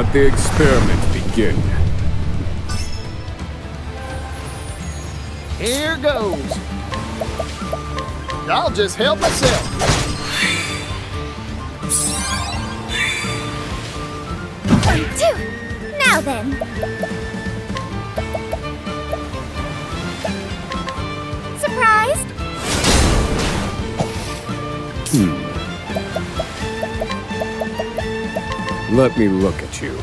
Let the experiment begin. Here goes. I'll just help myself. Let me look at you.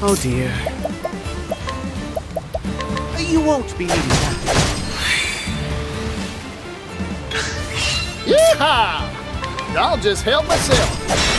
Oh dear. You won't be needing that. Yeehaw! I'll just help myself.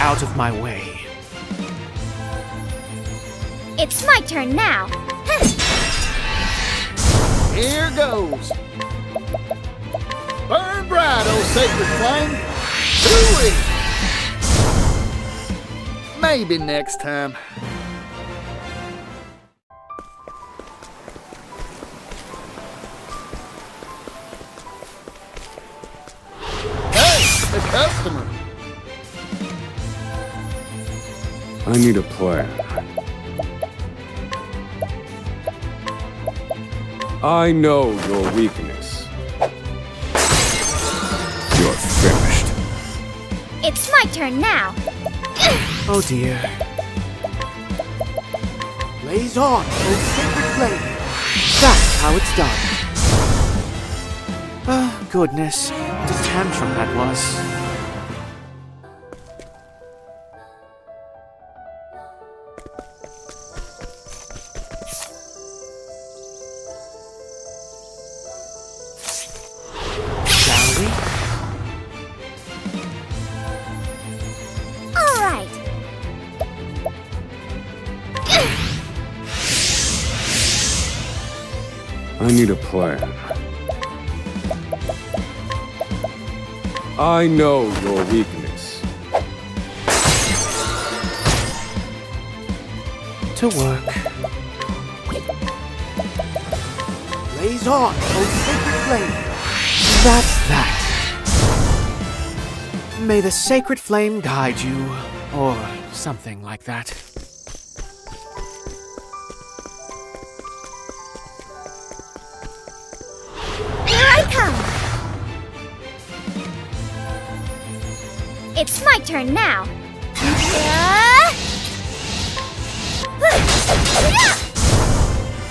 Out of my way. It's my turn now. Here goes. Burn bright, oh sacred flame. Do it. Maybe next time. I need a plan. I know your weakness. You're finished. It's my turn now. Oh dear. Blaze on, oh sacred flame. That's how it's done. Ah, goodness. What a tantrum that was. Plan. I know your weakness. To work. Blaze on, oh sacred flame. That's that. May the sacred flame guide you, or something like that. Turn now.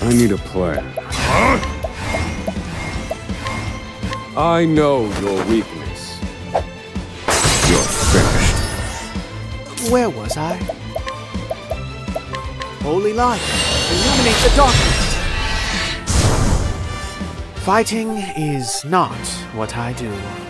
I need a plan. I know your weakness. You're finished. Where was I? Holy light, illuminate the darkness. Fighting is not what I do.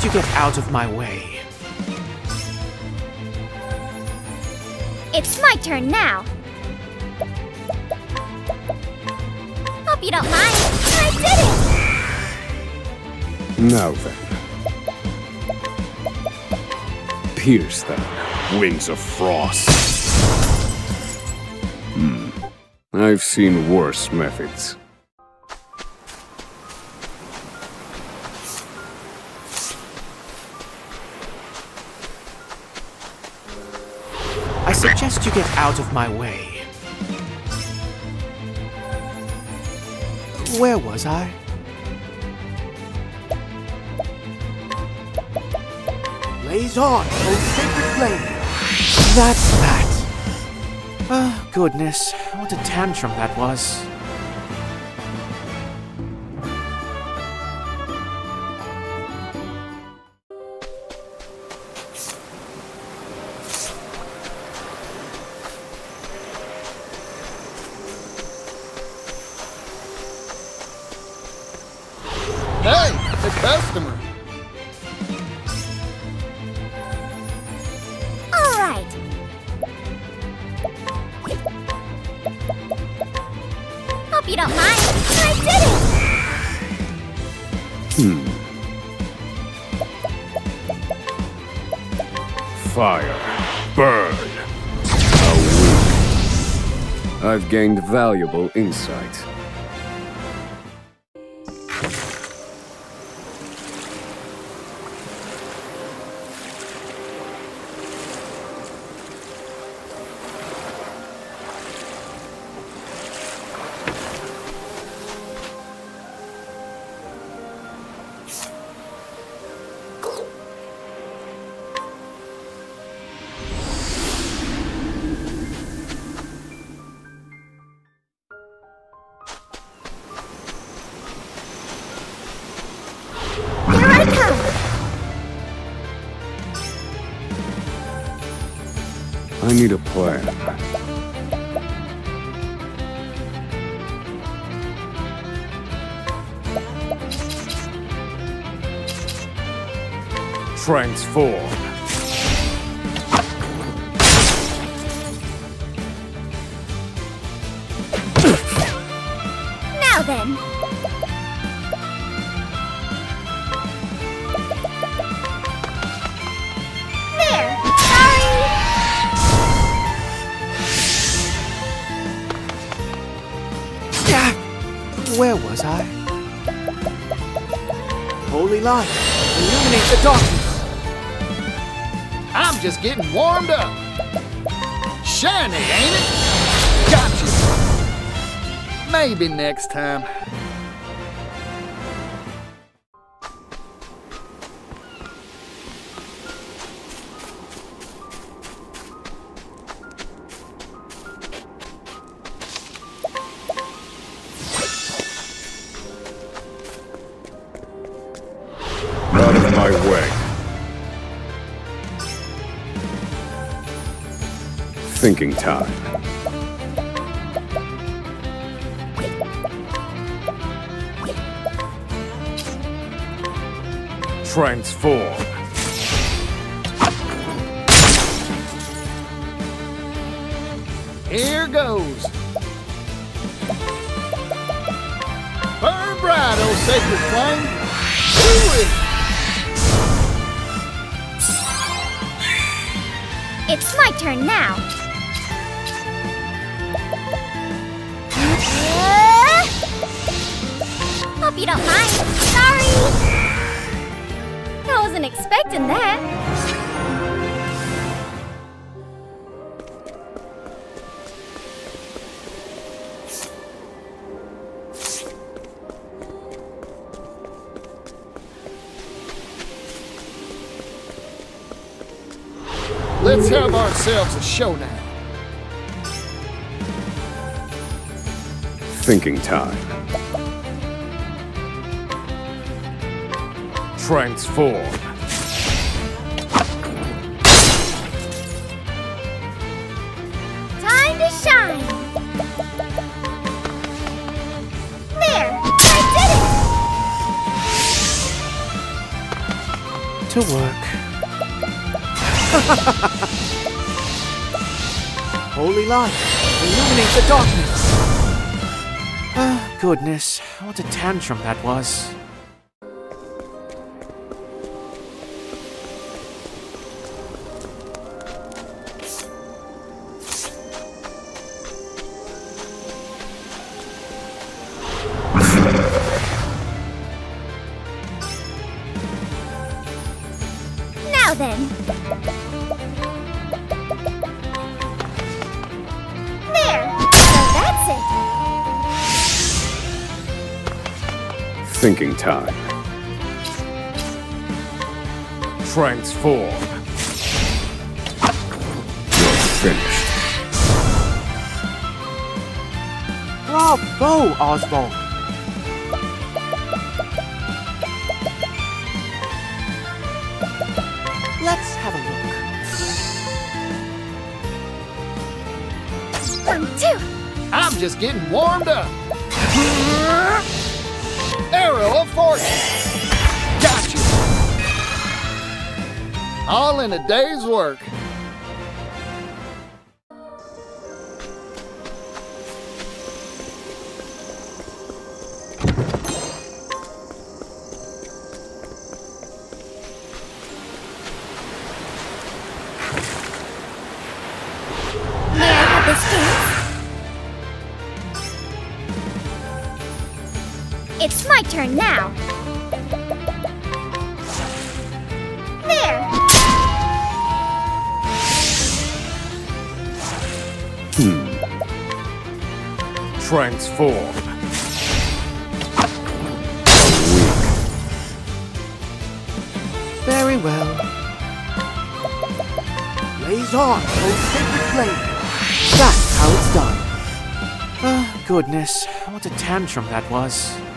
I you get out of my way. It's my turn now. Hope you don't mind. I did it! Now then. Pierce them, wings of frost. Hmm. I've seen worse methods. Suggest you get out of my way. Where was I? Blaze on, oh, O sacred flame! That's that. Oh, goodness, what a tantrum that was. Gained valuable insight. Transform. Now then. There! Sorry! Where was I? Holy light, illuminate the darkness! Just getting warmed up. Shiny, ain't it? Gotcha. Maybe next time. Time. Transform. Ourselves a showdown. Thinking time. Transform. Time to shine! There! I did it! to work. Light, illuminate the darkness. Ah, goodness, what a tantrum that was. Thinking time. Transform. You're finished. Bravo, Osvald! Let's have a look. One, two. I'm just getting warmed up. Fortune. Got you. All in a day's work. Goodness, what a tantrum that was.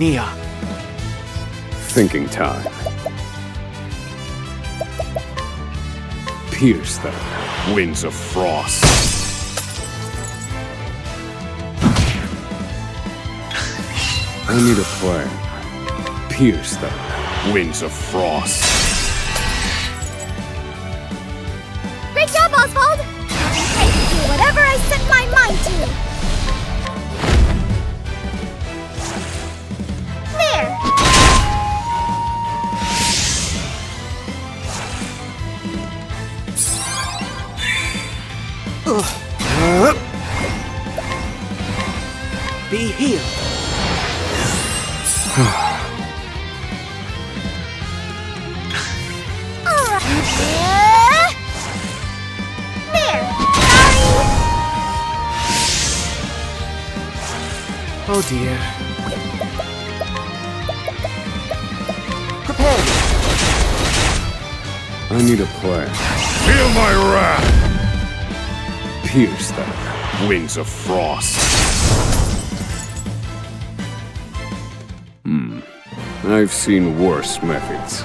Agnea. Thinking time. Pierce them. winds of frost. I need a plan. Pierce them. winds of frost. of frost. Hmm. I've seen worse methods.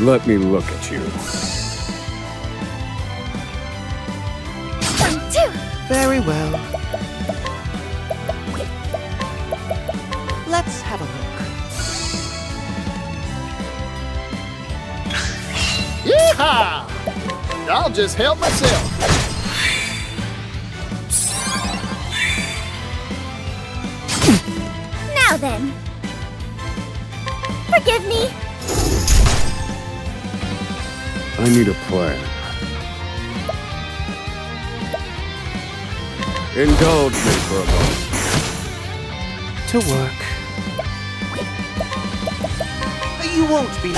Let me look at you. One, two. Very well. Let's have a look. Yeehaw! I'll just help myself. Indulge me for a moment. To work. You won't be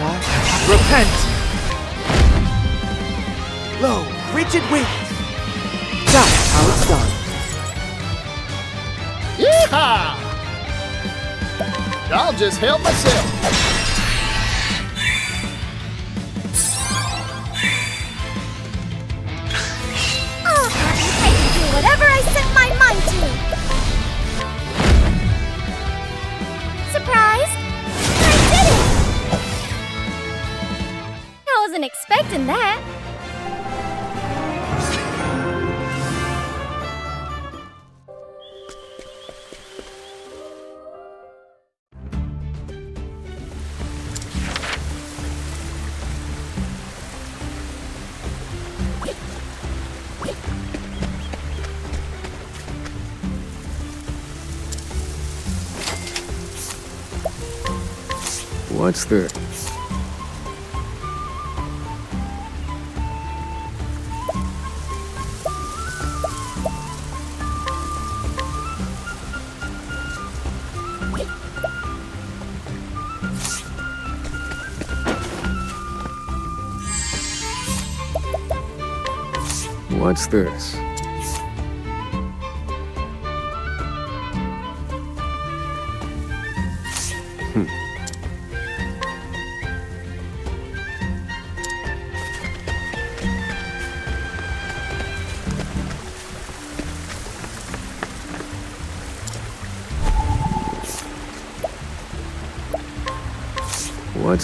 Repent! Low, rigid wings! That's how it's done. Yeehaw! I'll just help myself. What's this? What's this?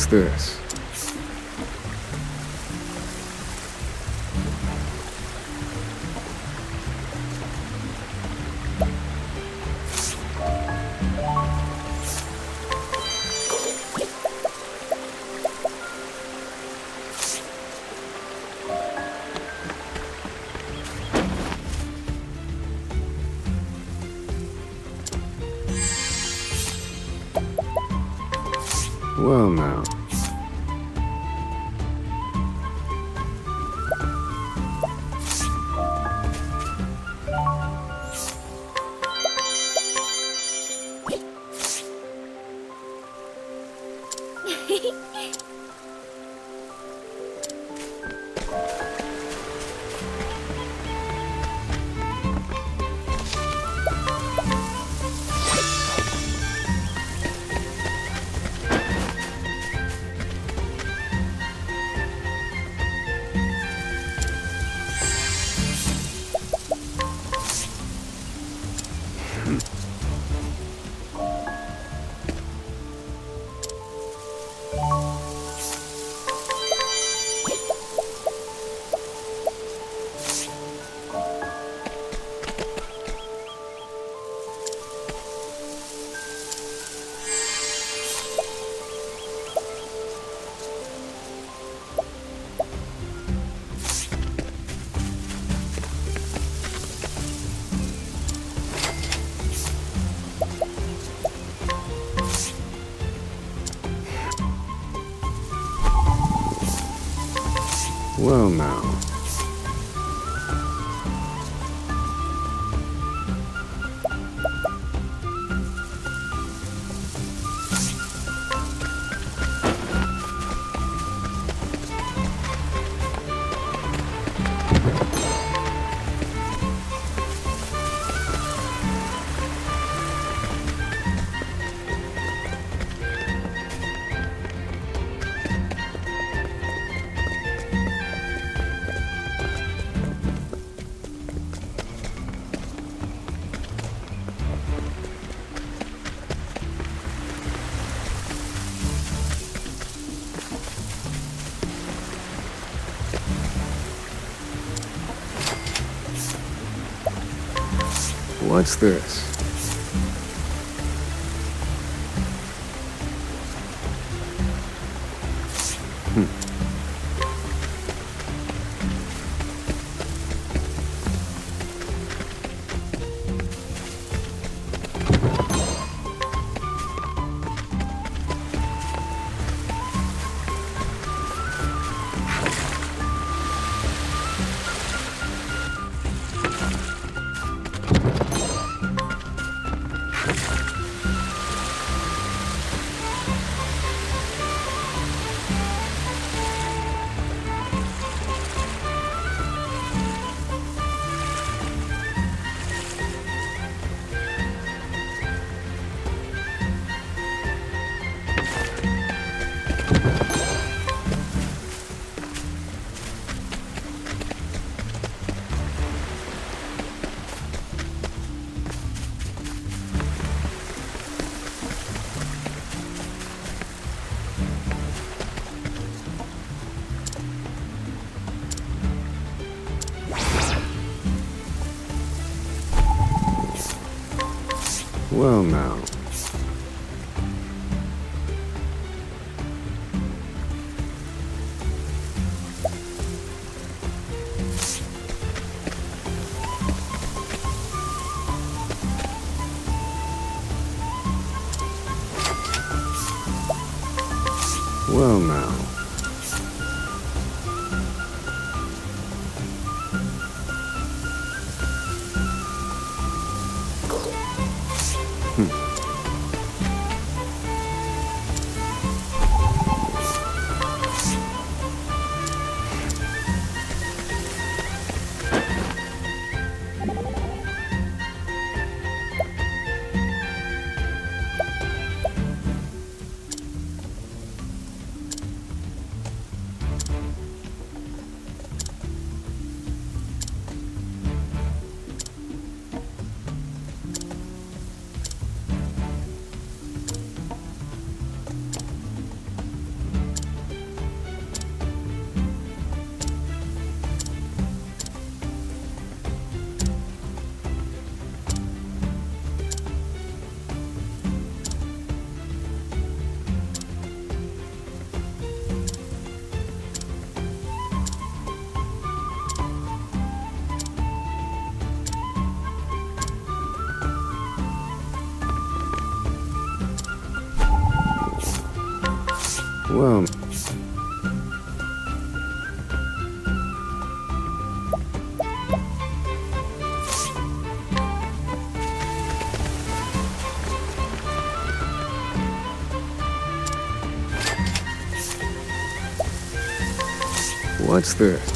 This? What's this? Well, what's this?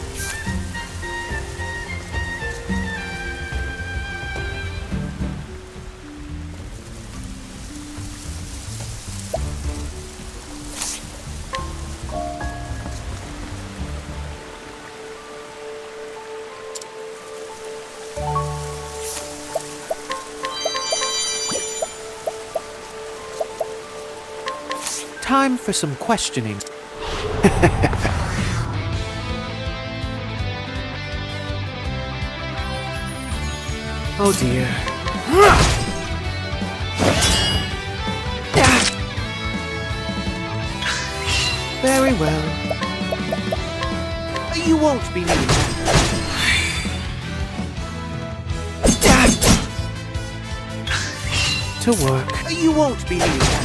Time for some questioning. oh dear. Very well. You won't be that. To work. You won't be needing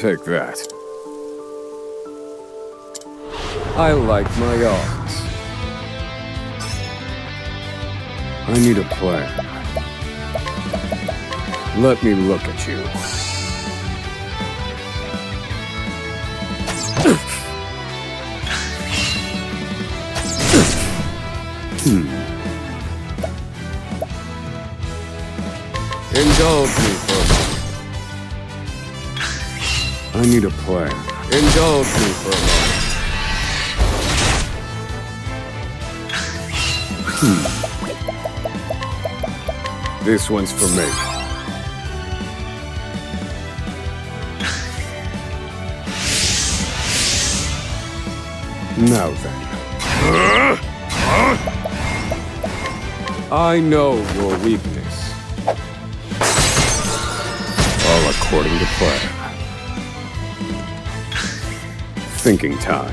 take that. I like my odds. I need a plan. Let me look at you. Hmm. Indulge me for. I need a plan. Indulge me for a moment. Hmm. This one's for me. Now then. I know your weakness. All according to plan. thinking time.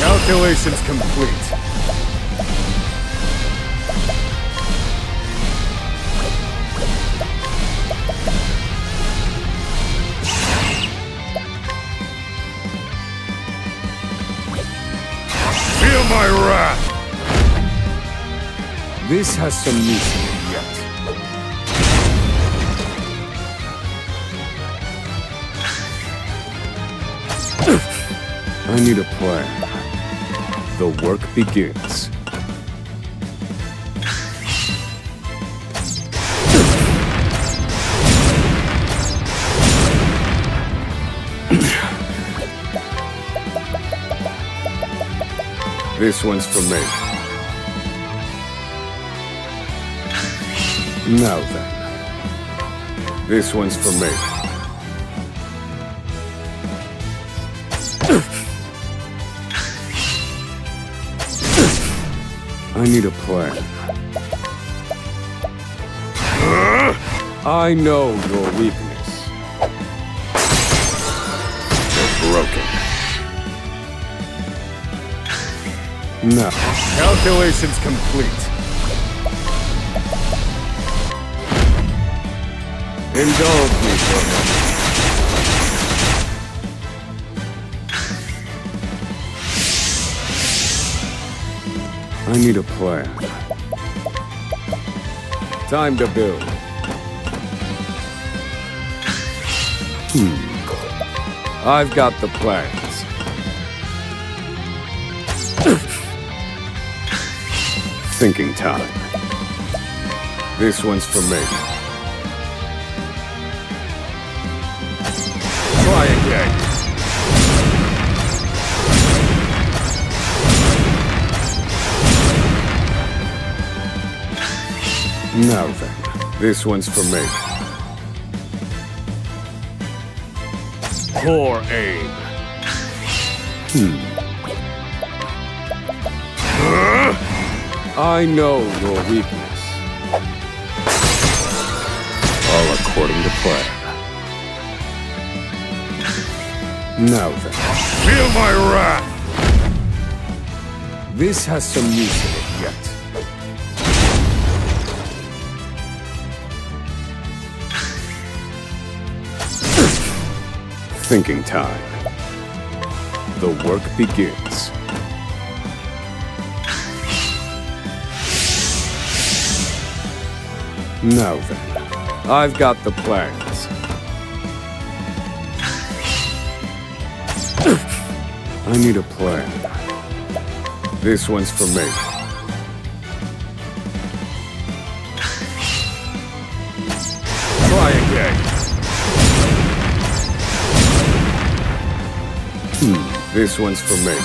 Calculations complete. Feel my wrath! This has some music. Need a plan. The work begins. This one's for me. Now then. This one's for me. I need a plan. I know your weakness. You're broken. No. Calculations complete. Indulge I need a plan. Time to build. Hmm. I've got the plans. Thinking time. This one's for me. Now then, this one's for me. Poor aim. Hmm. I know your weakness. All according to plan. Now then, feel my wrath! This has some use Thinking time. The work begins. Now then, I've got the plans. I need a plan. This one's for me. This one's for me.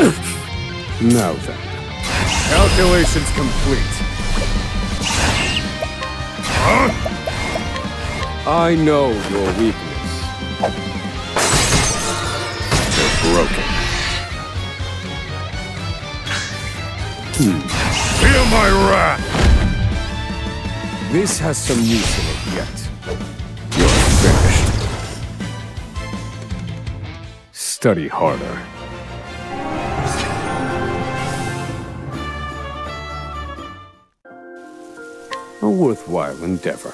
now then. Calculations complete. Huh? I know your weakness. You're broken. Hmm. Feel my wrath! This has some use in it yet. Study harder. A worthwhile endeavor.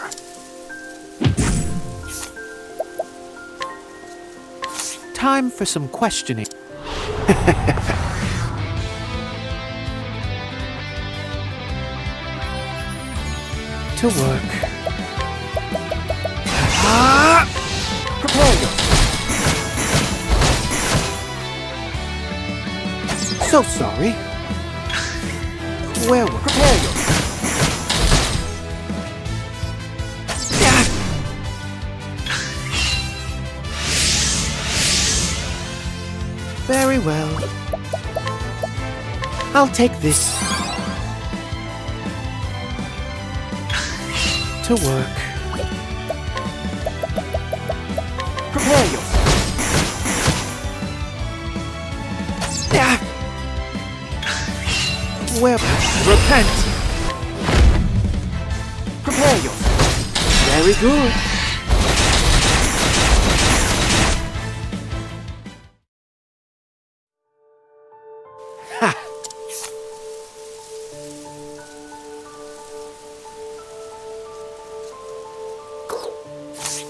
Time for some questioning. to work. So sorry. Where were prepare yourself? Very well. I'll take this. To work. Well, repent. Prepare yourself. Very good. Ha!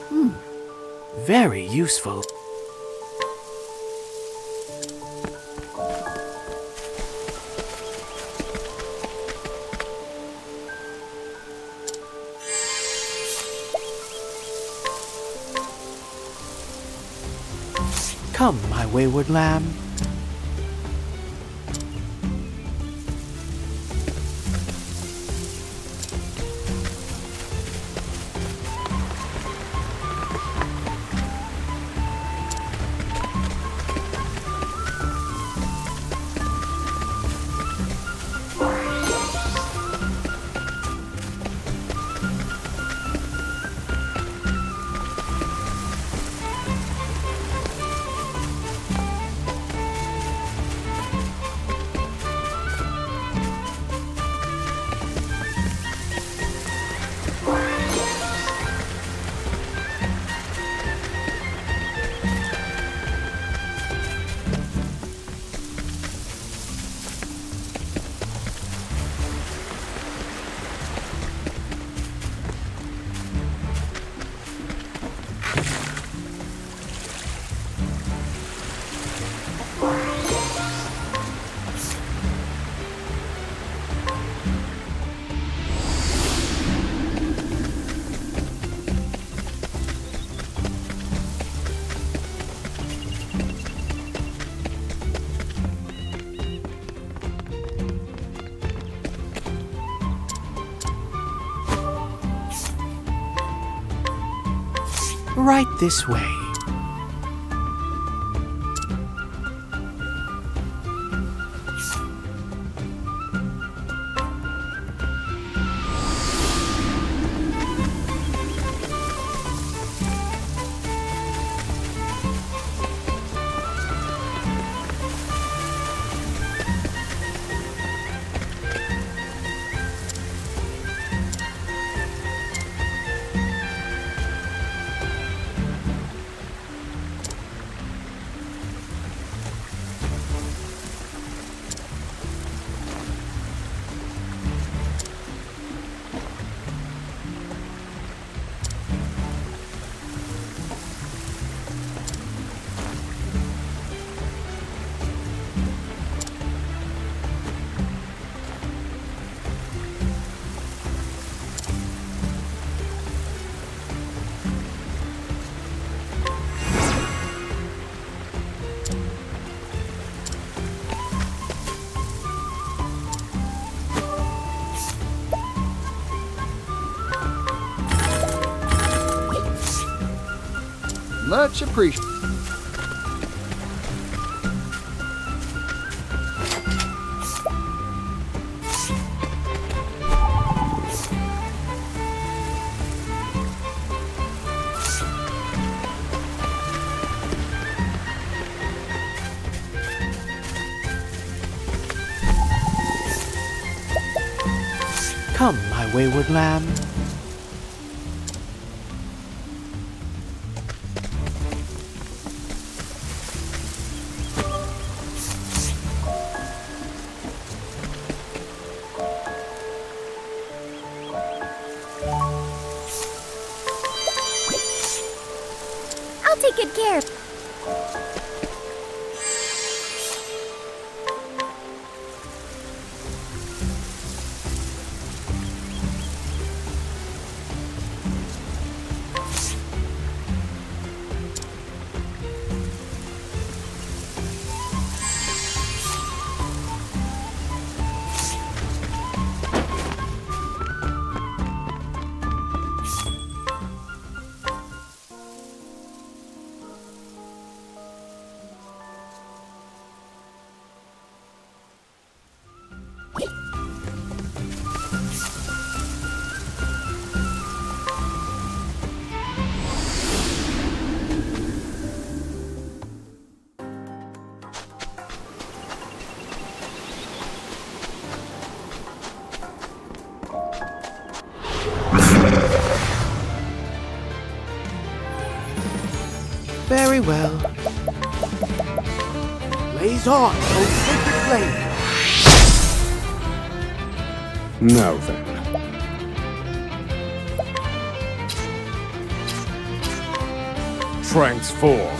Hmm. Very useful. Come, my wayward lamb. This way. Much appreciated. Come, my wayward lamb. Blaze on, O sacred flame! Now then. Transform.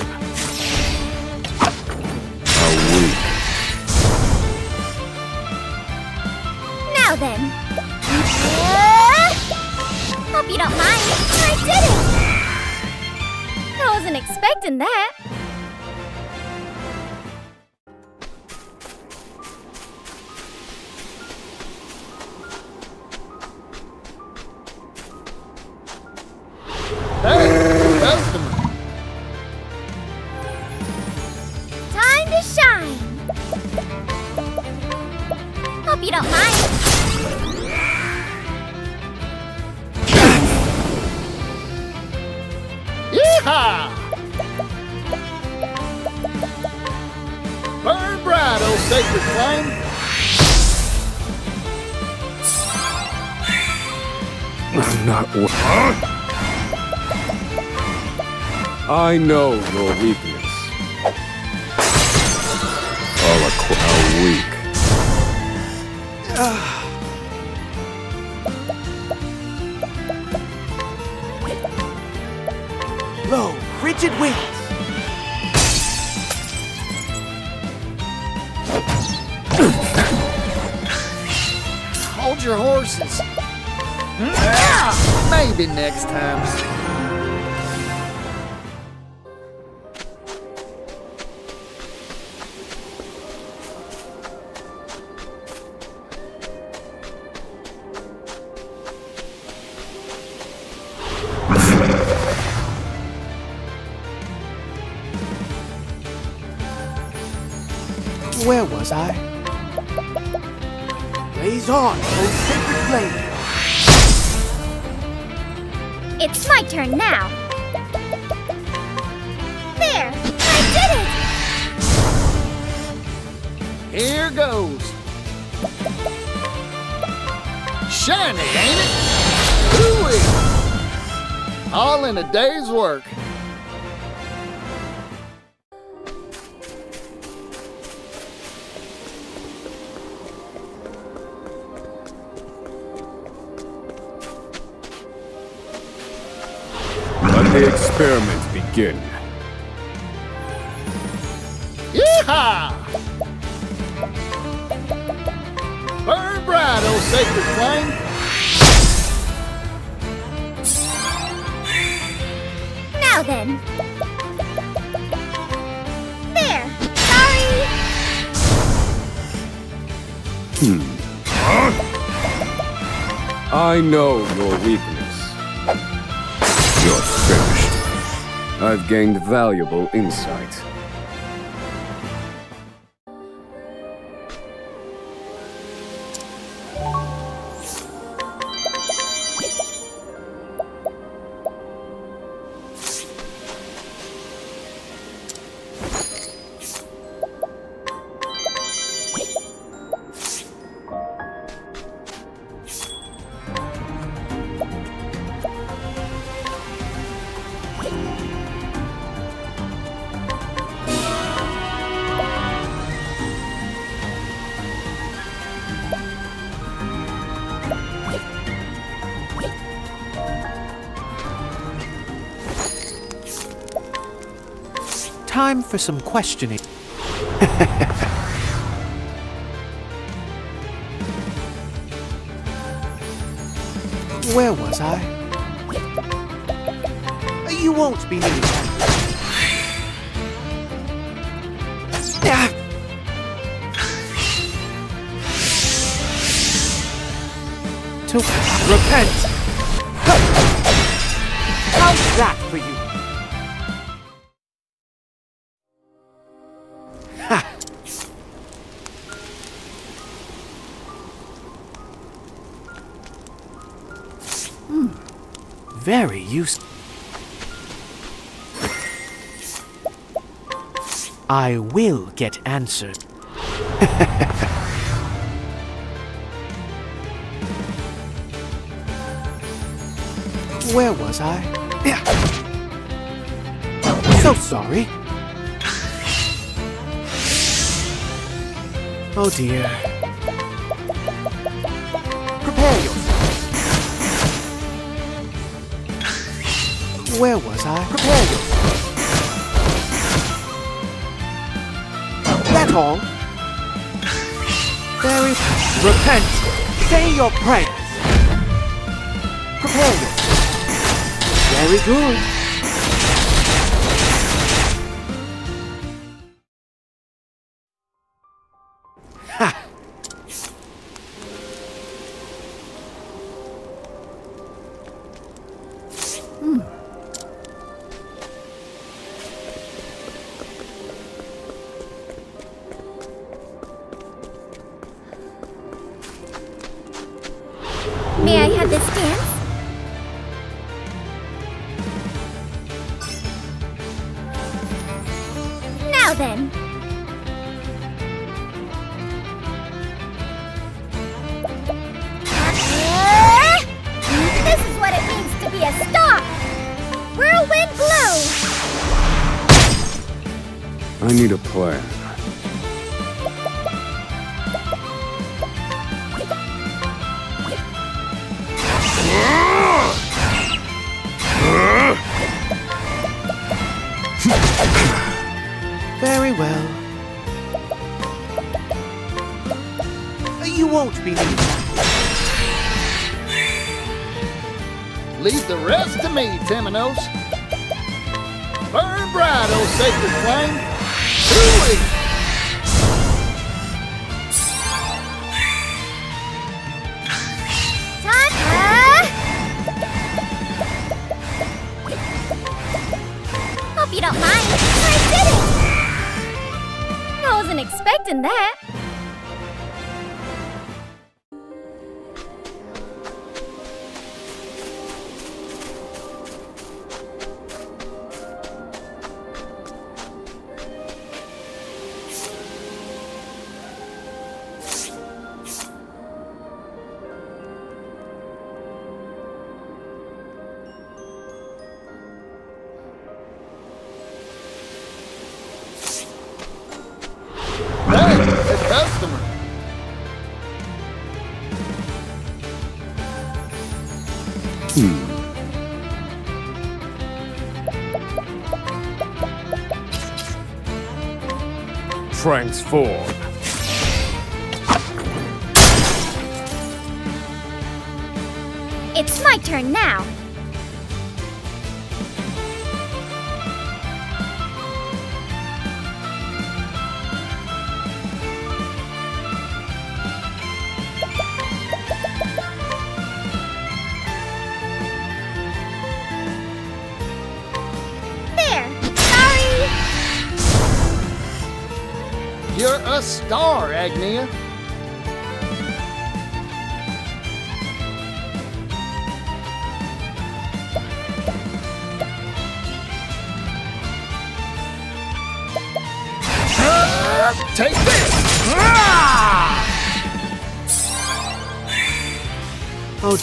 I know your weakness. All a, a weak. Low, rigid wings. Hold your horses. Maybe next time. Valuable insight. Some questioning. I will get answered. Where was I? Yeah. So sorry. Oh dear. Prepare yourself. Where was I? Prepare yourself. That all? Very. Repent. Say your prayers. Prepare. Very good. Franks 4.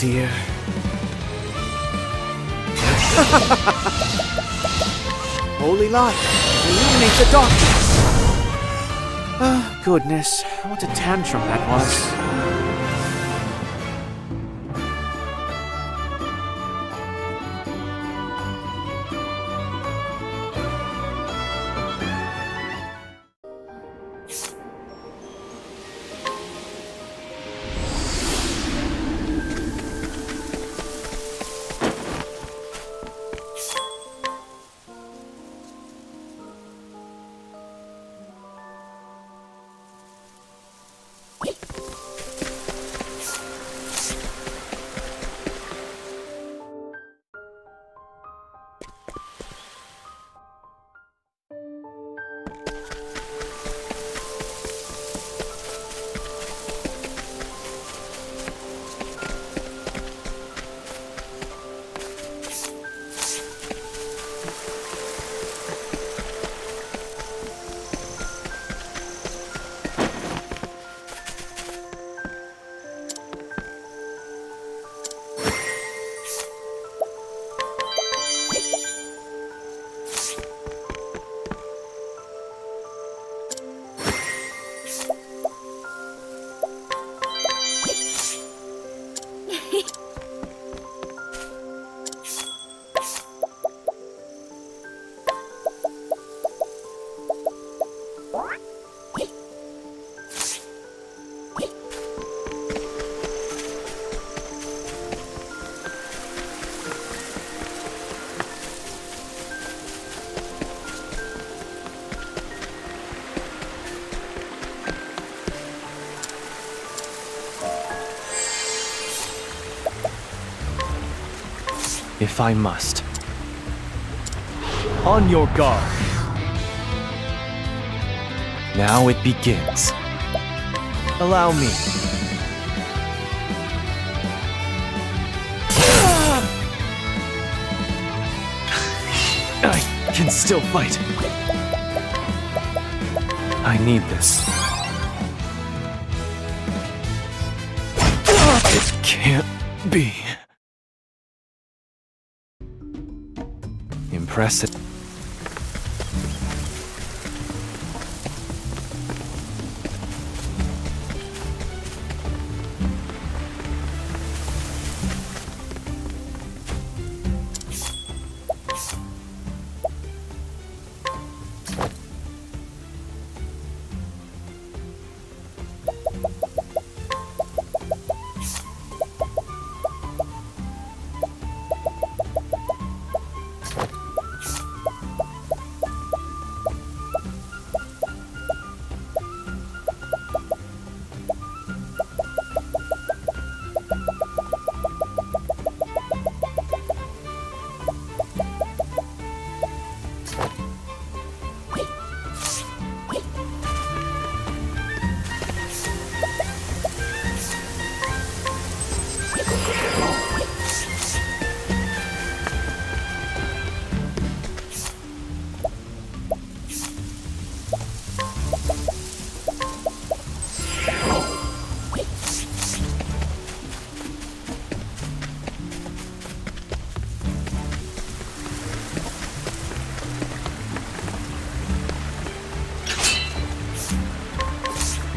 Oh. Holy light, illuminate the darkness. Ah, goodness, what a tantrum that was. If I must. On your guard. Now it begins. Allow me. I can still fight. I need this. It can't be.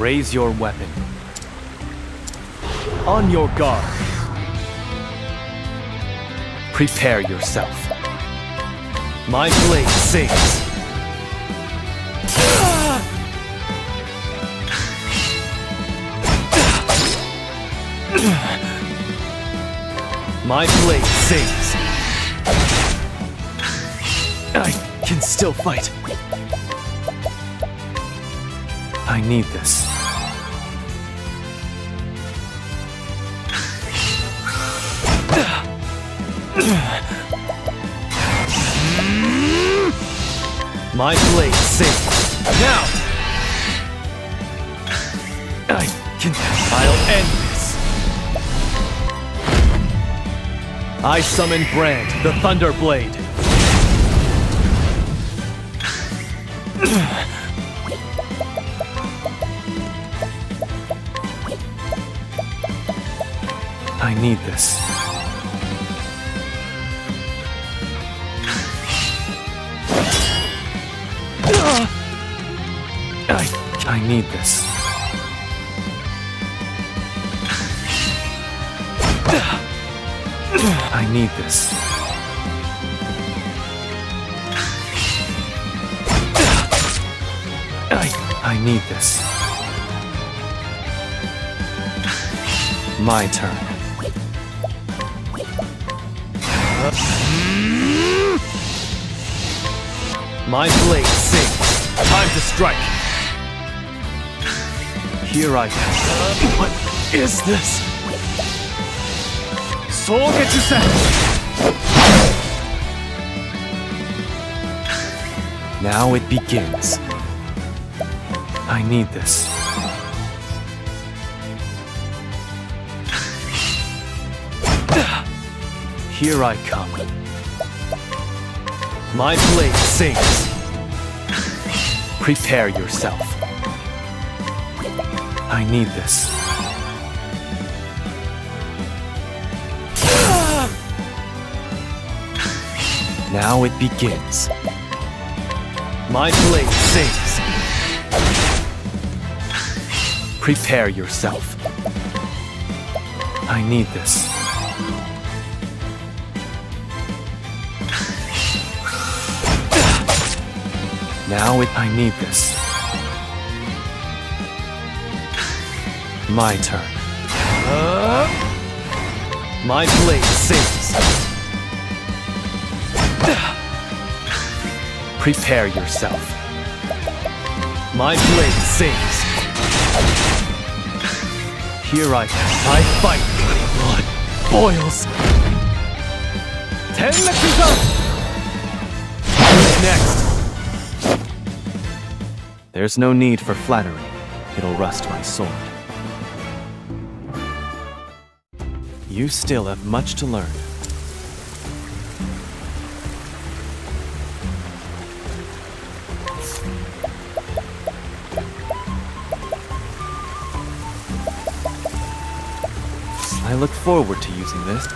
Raise your weapon. On your guard. Prepare yourself. My blade sings. My blade sings. I can still fight. I need this. My blade sings. Now! I can... I'll end this. I summon Brand, the Thunder My turn. My blade sings. Time to strike. Here I am. What is this? Sogetsu-sen! Now it begins. I need this. Here I come. My blade sings. Prepare yourself. I need this. Now it begins. My blade sings. Prepare yourself. I need this. Now it, I need this. My turn. My blade sings. Prepare yourself. My blade sings. Here I I fight. Blood boils. Tenrakuza! Next. There's no need for flattery. It'll rust my sword. You still have much to learn. I look forward to using this.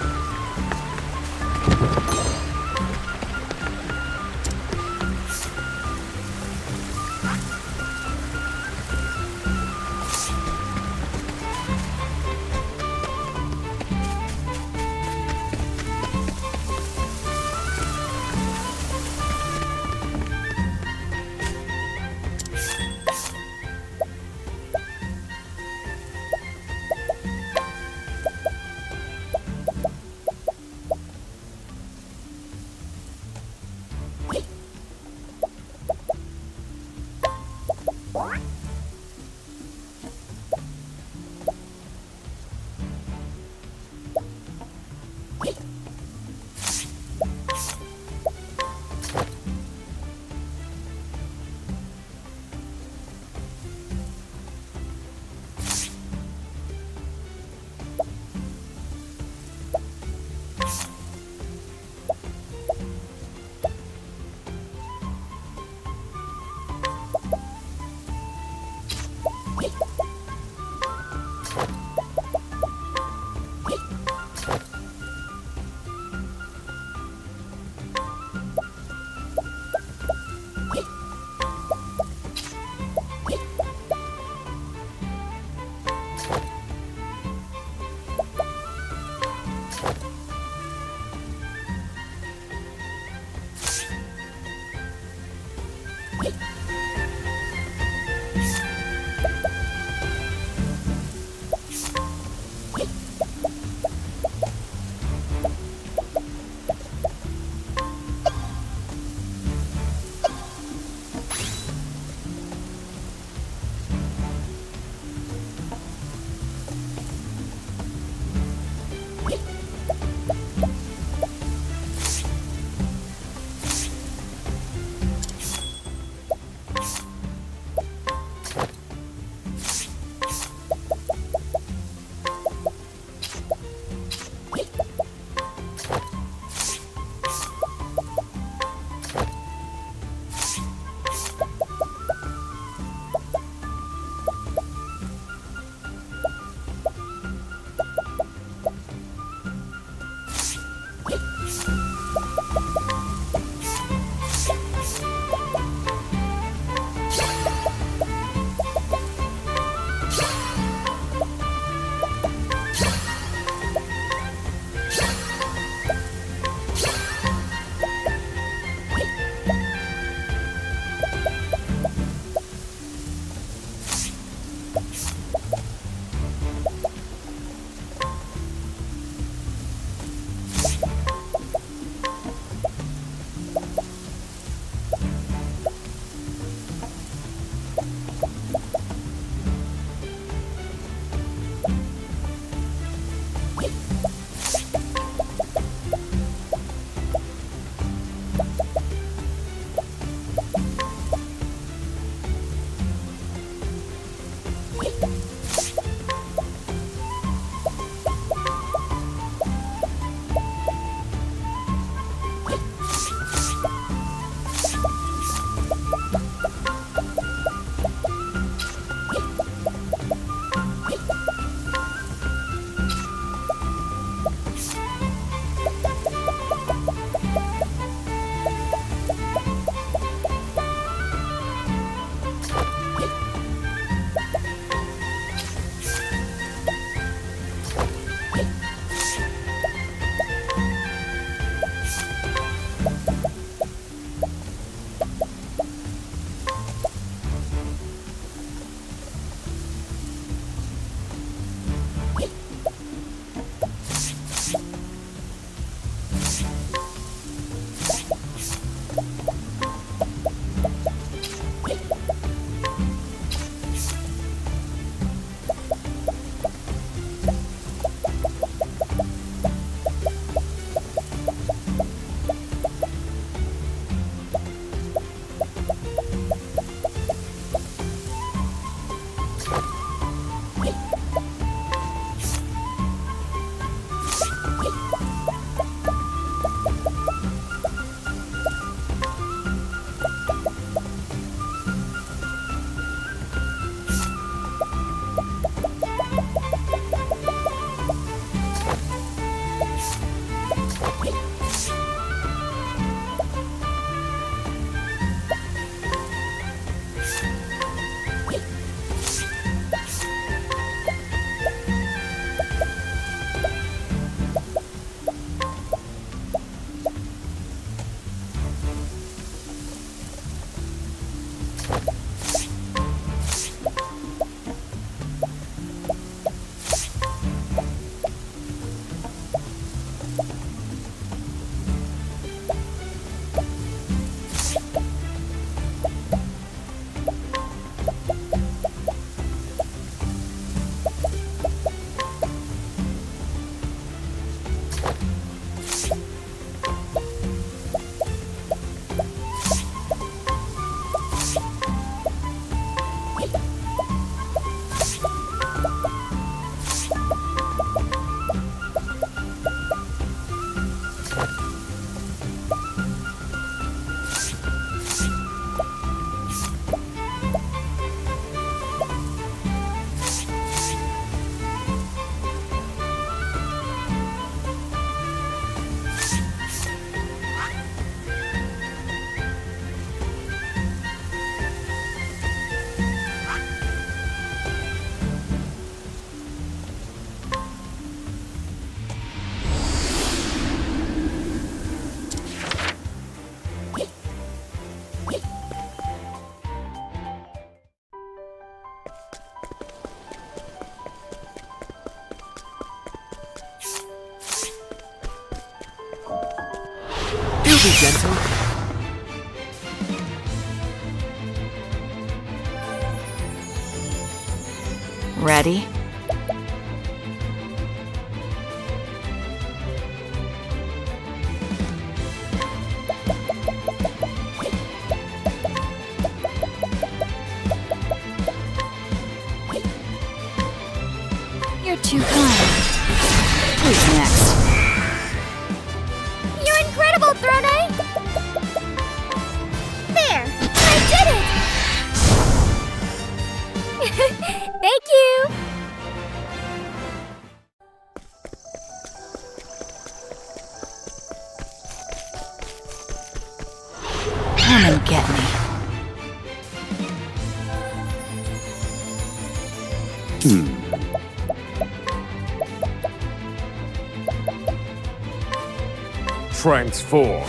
Transform.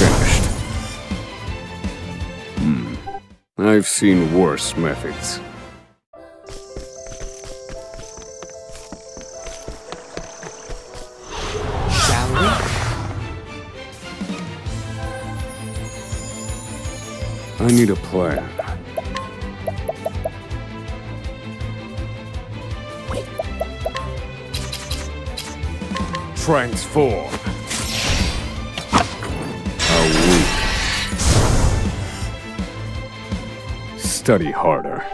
Finished. Hmm. I've seen worse methods. Shall? I need a plan. Transform. How weak. Study harder.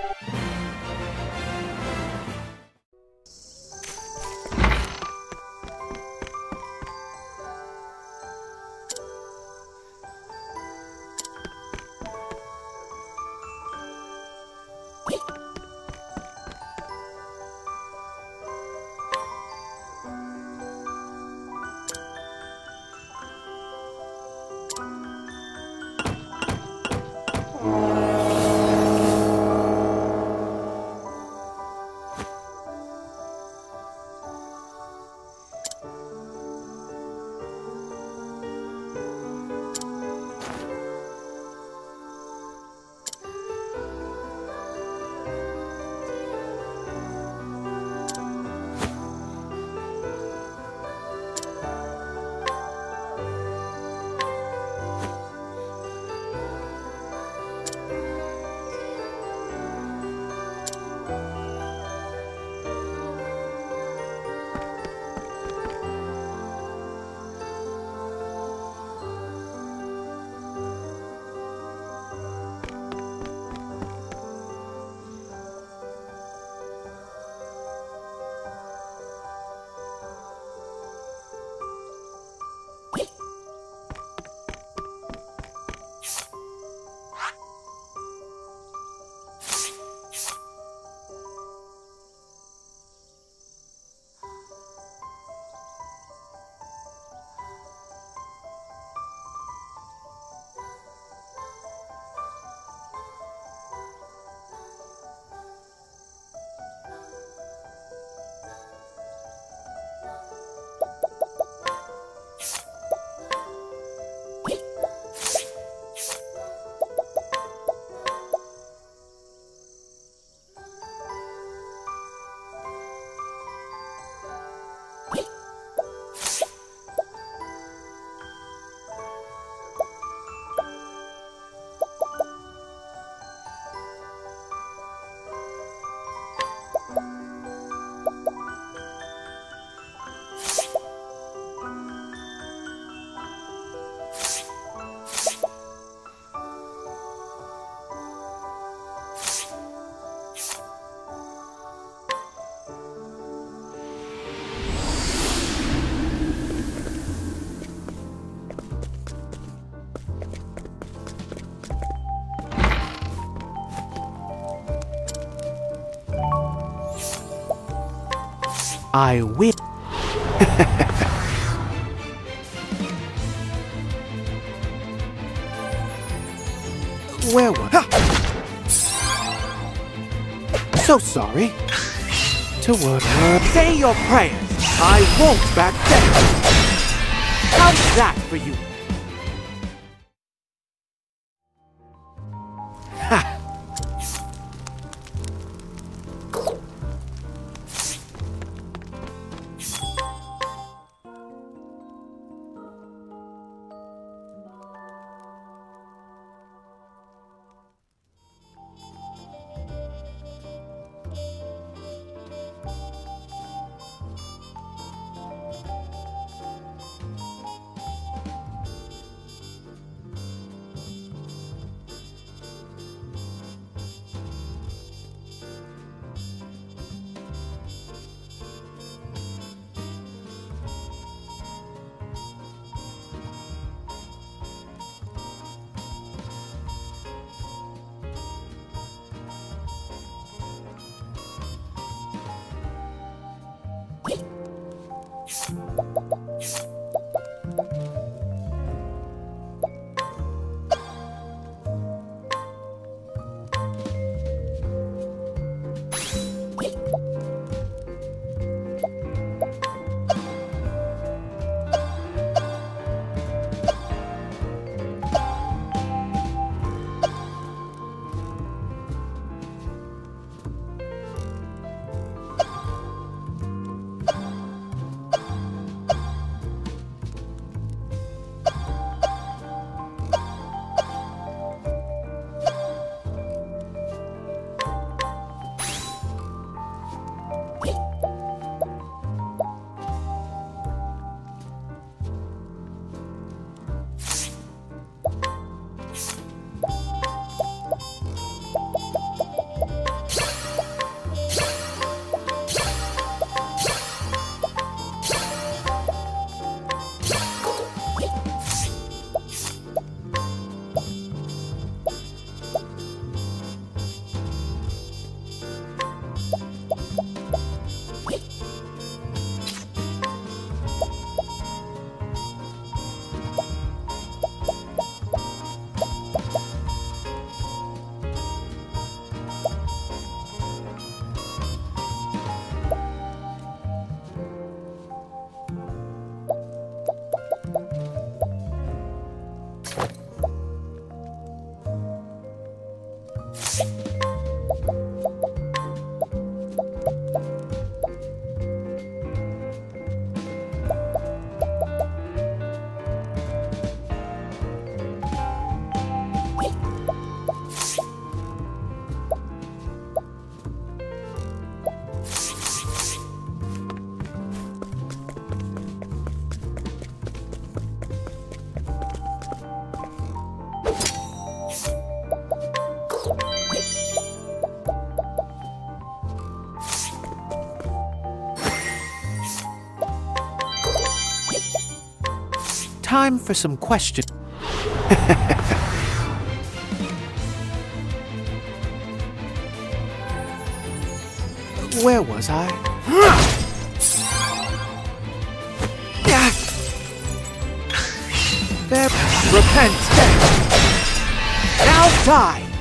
I will. Where was? So sorry. To work. Say your prayers. I won't back down. How's that for you? Time for some questions. Where was I? There, repent. Now die.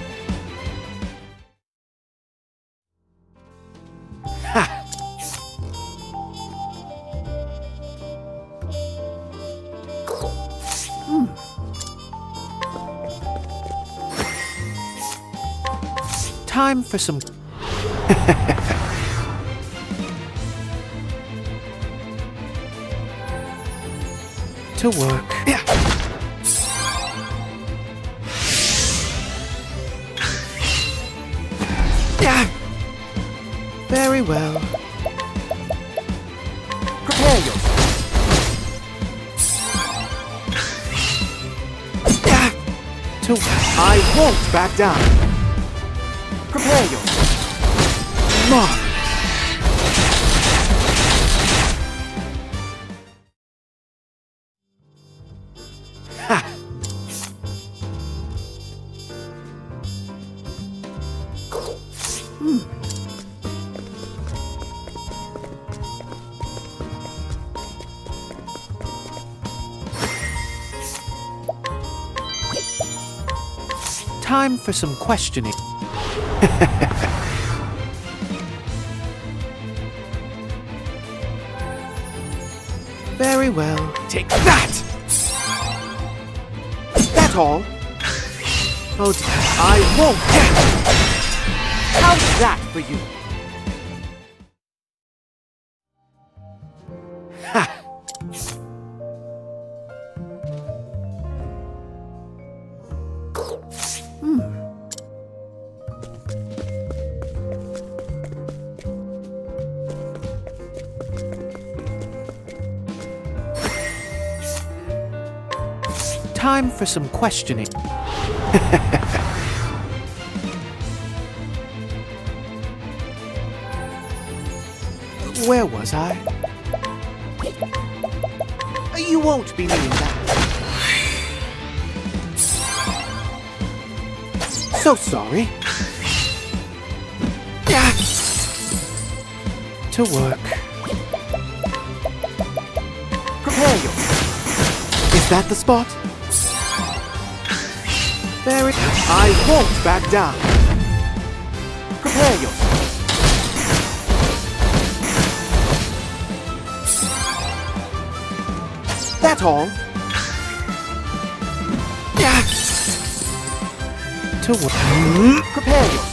For some. to work. Yeah. Yeah. Very well. Prepare yourself. Yeah. To I won't back down. For some questioning. Very well. Take that! That all? Oh, dear. I won't get How's that for you? For some questioning. Where was I? You won't be needing that. So sorry. To work. Prepare yourself. Is that the spot? Very. I won't back down. Prepare yourself. That's all? Yeah. To work. Prepare yourself.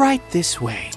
Right this way.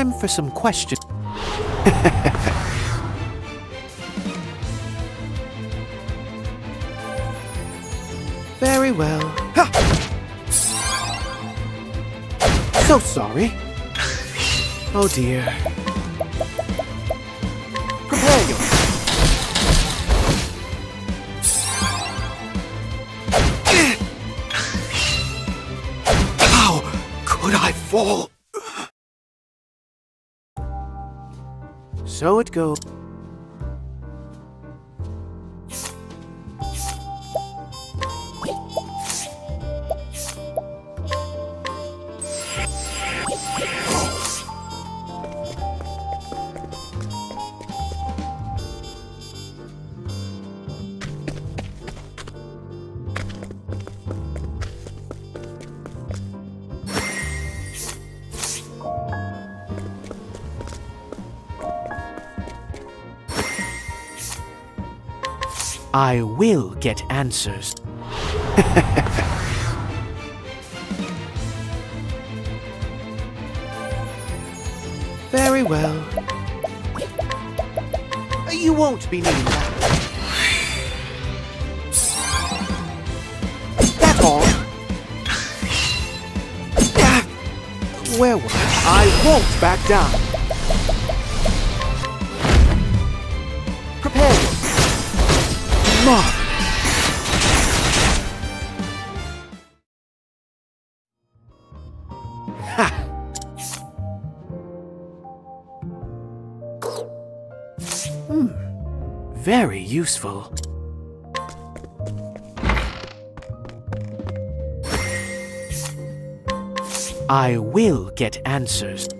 Time for some questions. Very well. So sorry. Oh dear. Prepare yourself. How could I fall? I will get answers. Very well. You won't be needing that. That's all. Where was I? I won't back down. Useful. I will get answers.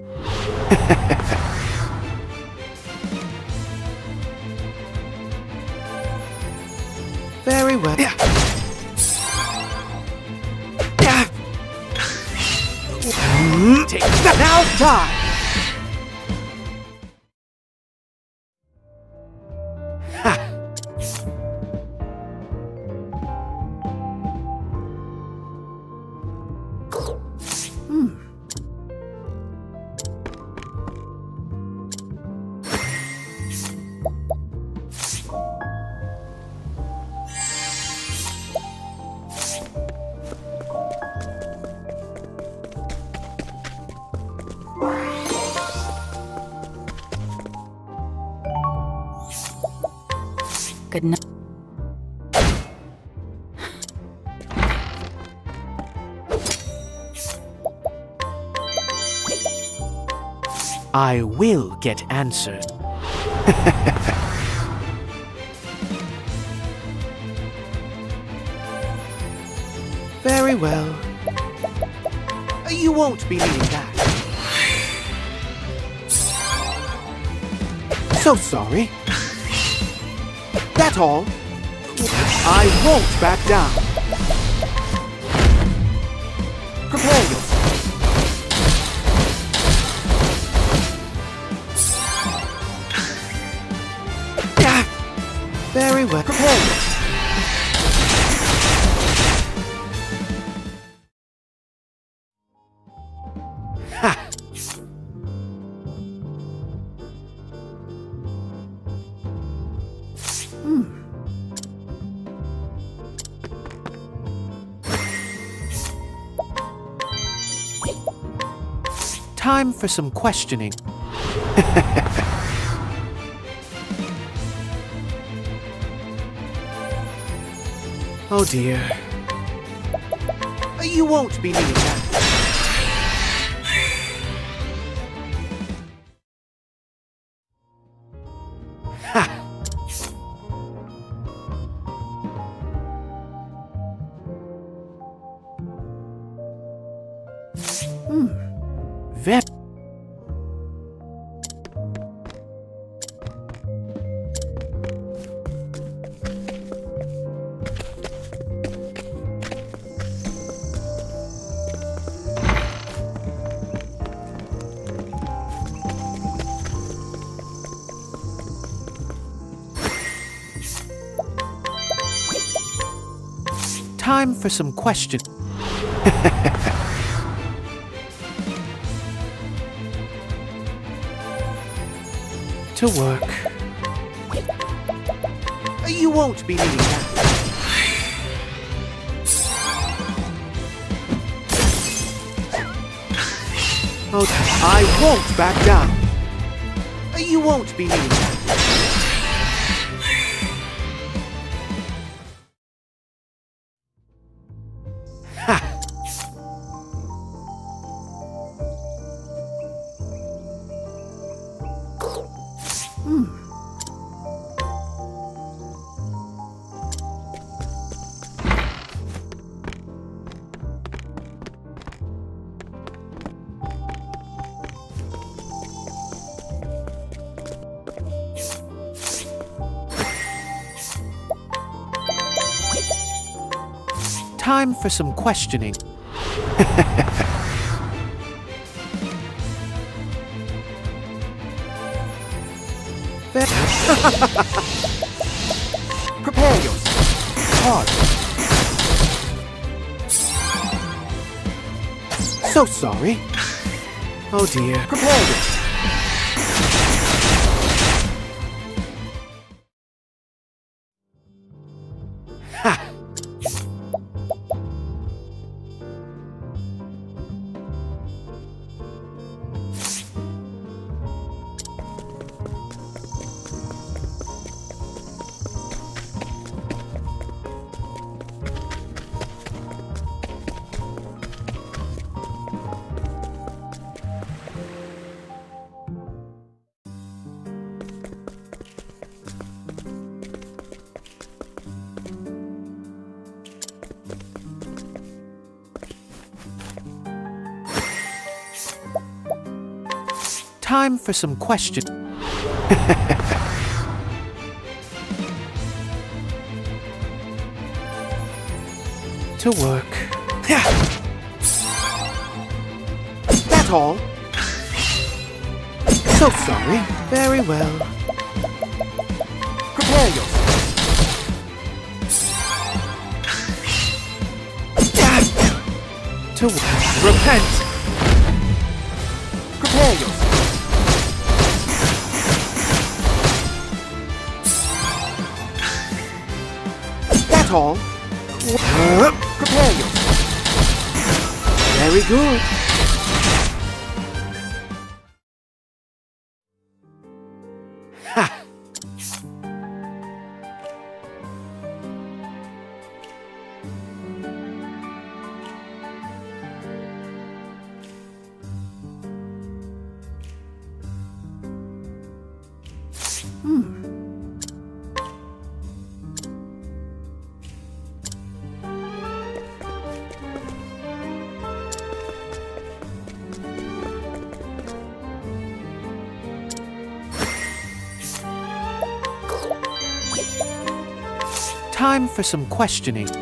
Very well. Yeah. Take that now, die. I will get answers. Very well. You won't be needing that. So sorry. That's all. I won't back down. Time for some questioning. oh dear. You won't be needing that. For some question. to work. You won't be needing that. Okay, I won't back down. You won't be needing that. Time for some questioning. Prepare yourself. Pause. So sorry. Oh dear. Prepare yourself. For some questions. to work. Yeah. That's all. So sorry. Very well. Prepare yourself. To work. Repent. For some questioning.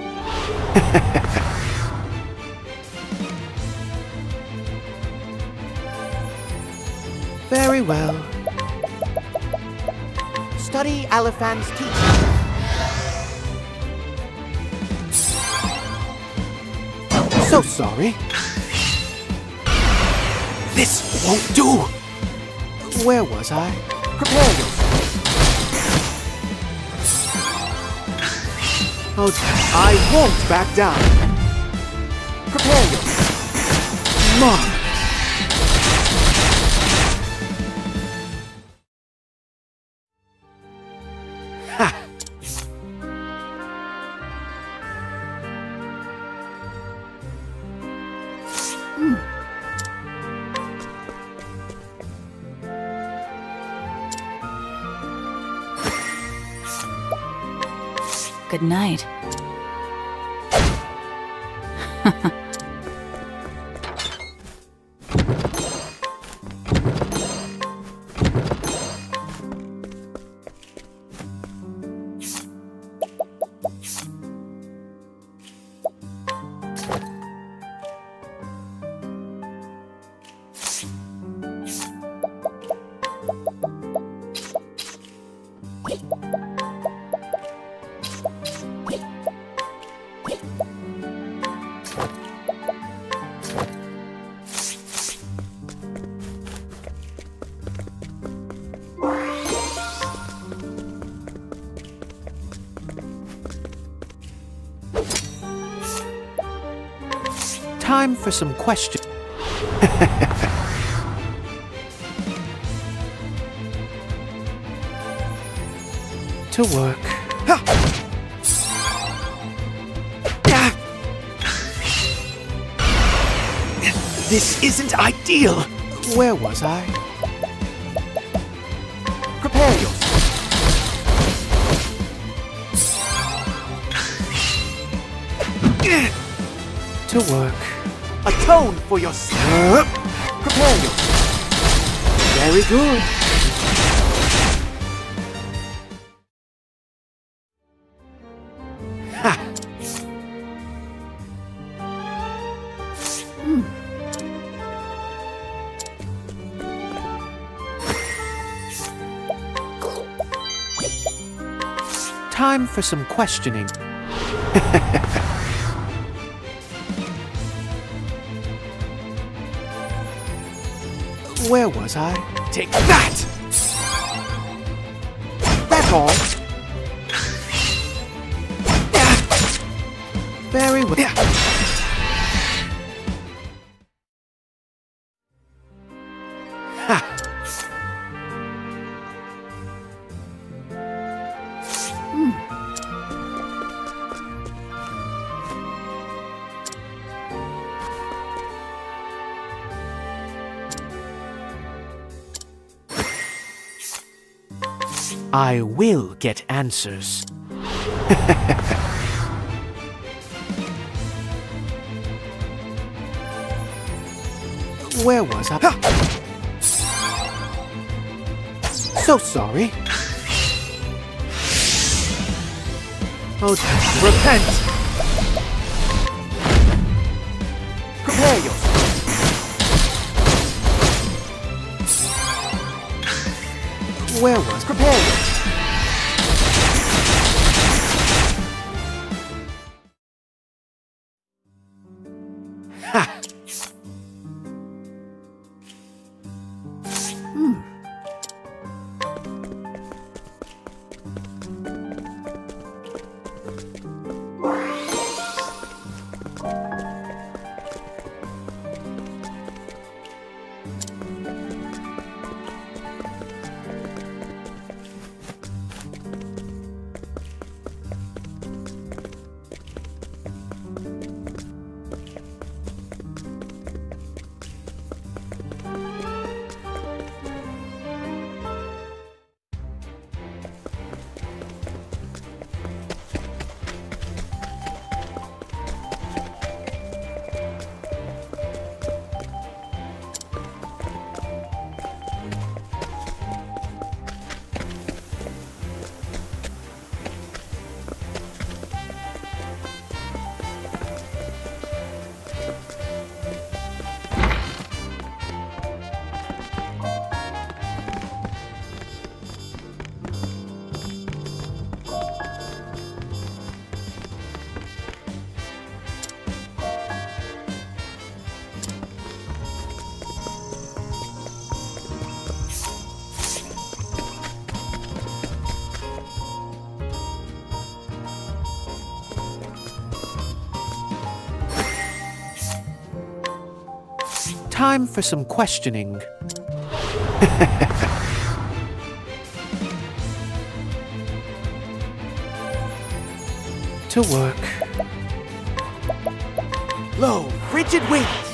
Very well. Study Aliphan's teaching. So sorry. This won't do! Where was I? Prepare Oh, I won't back down. Prepare yourself. Mom! Time for some questions. to work. This isn't ideal. Where was I? For. Prepare yourself. Very good. Ha! Hmm. Time for some questioning. was I? Take that! I will get answers. Where was I? So sorry. Oh, repent! Prepare yourself. Where was prepare yourself? Time for some questioning. to work. Low, frigid wings.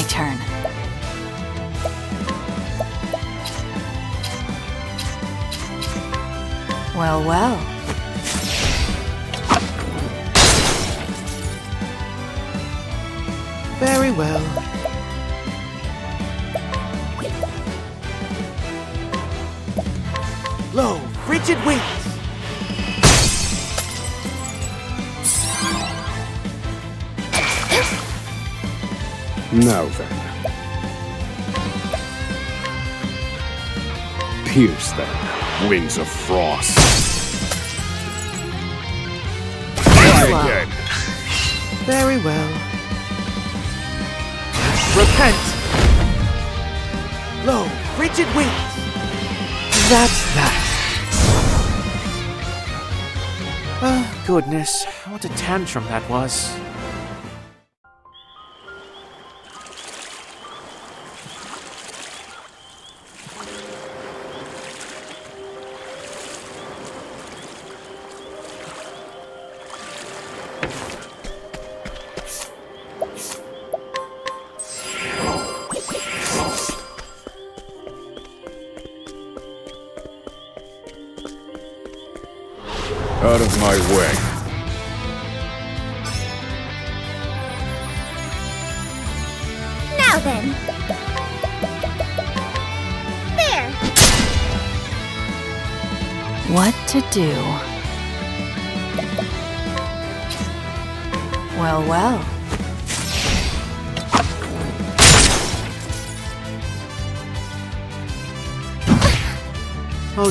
My turn. Well, well. Tantrum that was.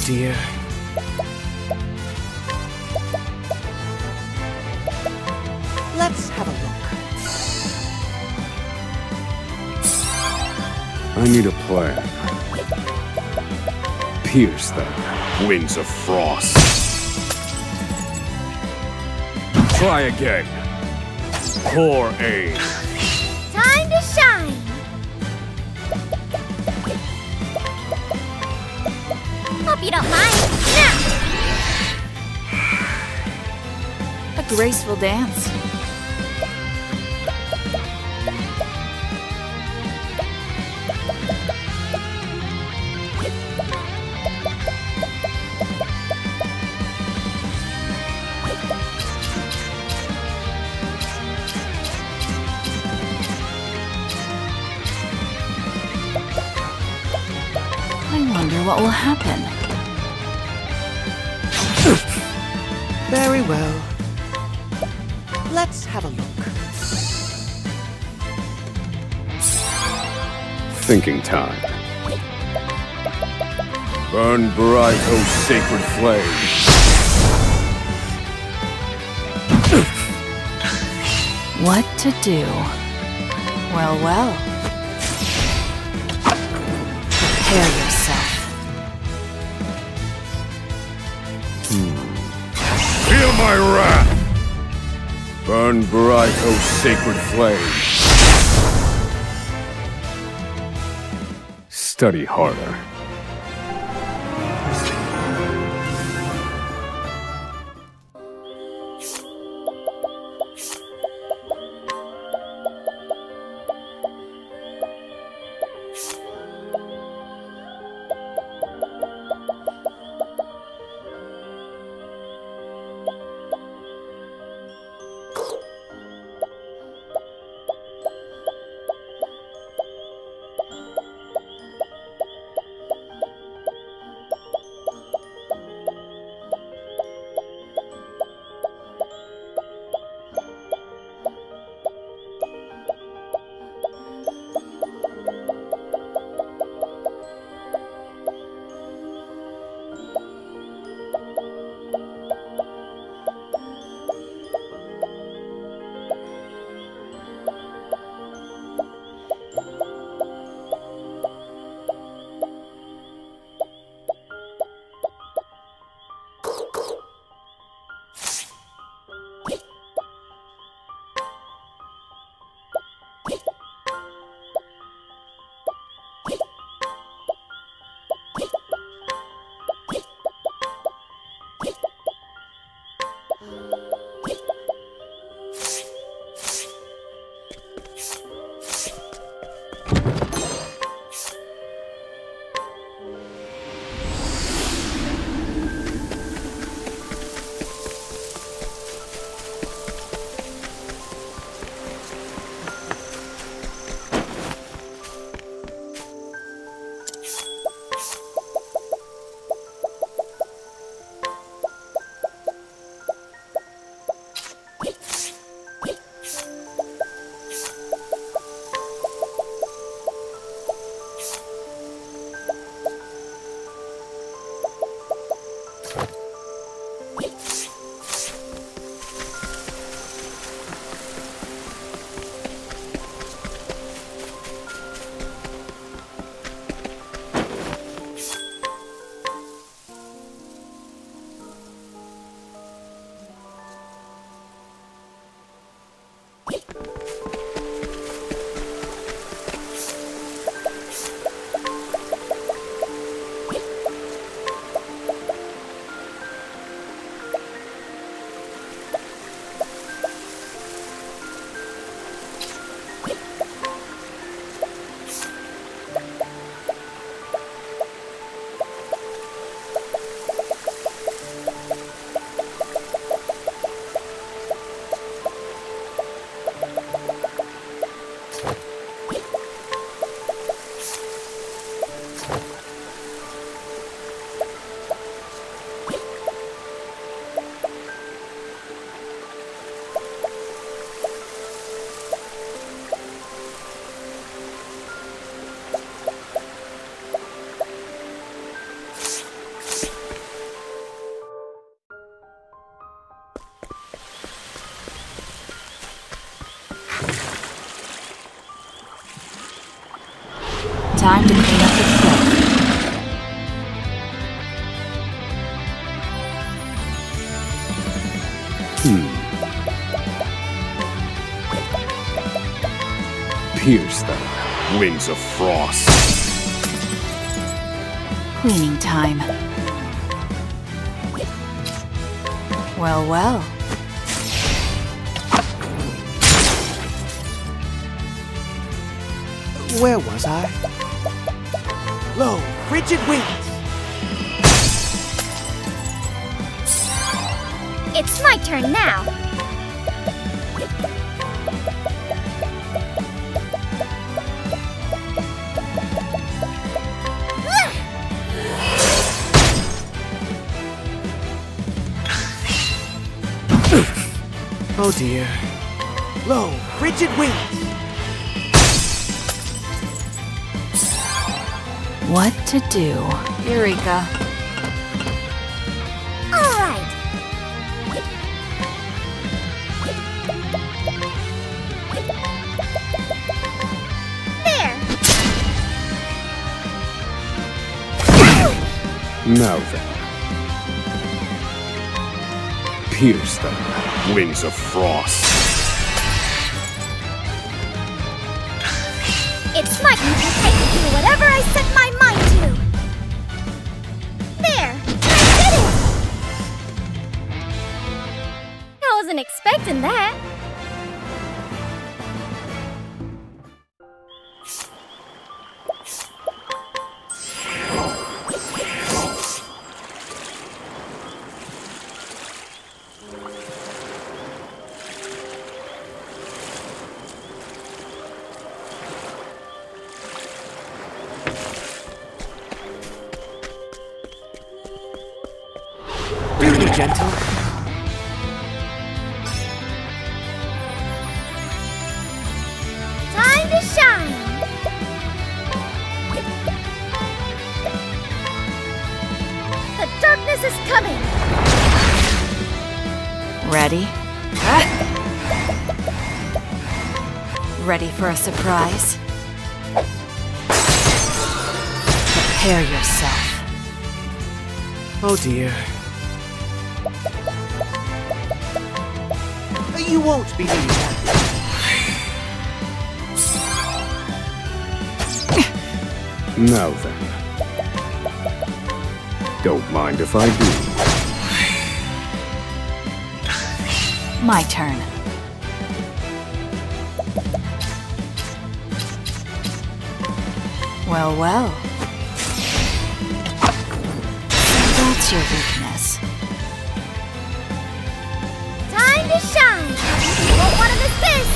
Dear. Let's have a look. I need a plan. Pierce them, winds of frost. Try again. Poor aim. Graceful dance. Thinking time. Burn bright, O sacred flame. What to do? Well, well. Prepare yourself. Feel my wrath! Burn bright, O sacred flame. Study harder. Of frost. Eureka. All right. There. Now then. Pierce them, wings of frost. It's my turn to take do whatever I set a surprise? Prepare yourself. Oh dear. You won't believe that. Now then. Don't mind if I do. My turn. Well, well. That's your weakness. Time to shine. You want to miss this.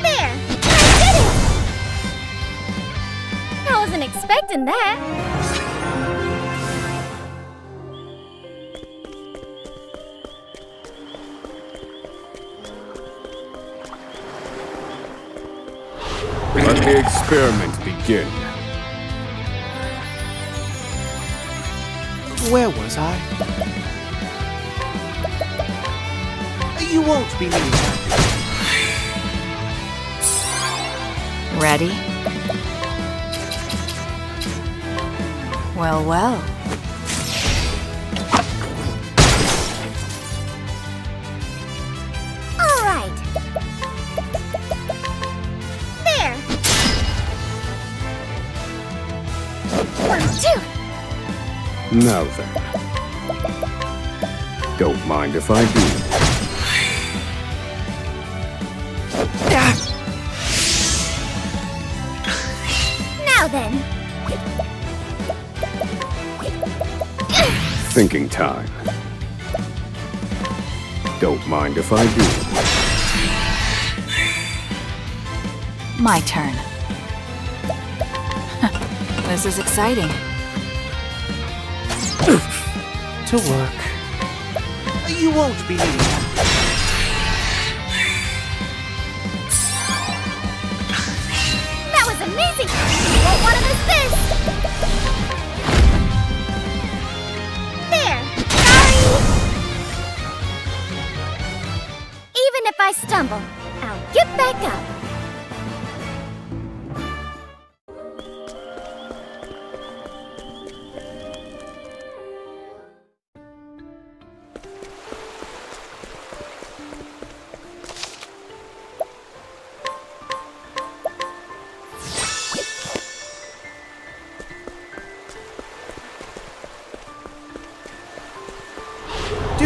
There. I did it. I wasn't expecting that. Well, well. All right. There. One, two. Now then. Don't mind if I do. Time. Don't mind if I do. My turn. this is exciting. To work. You won't believe that.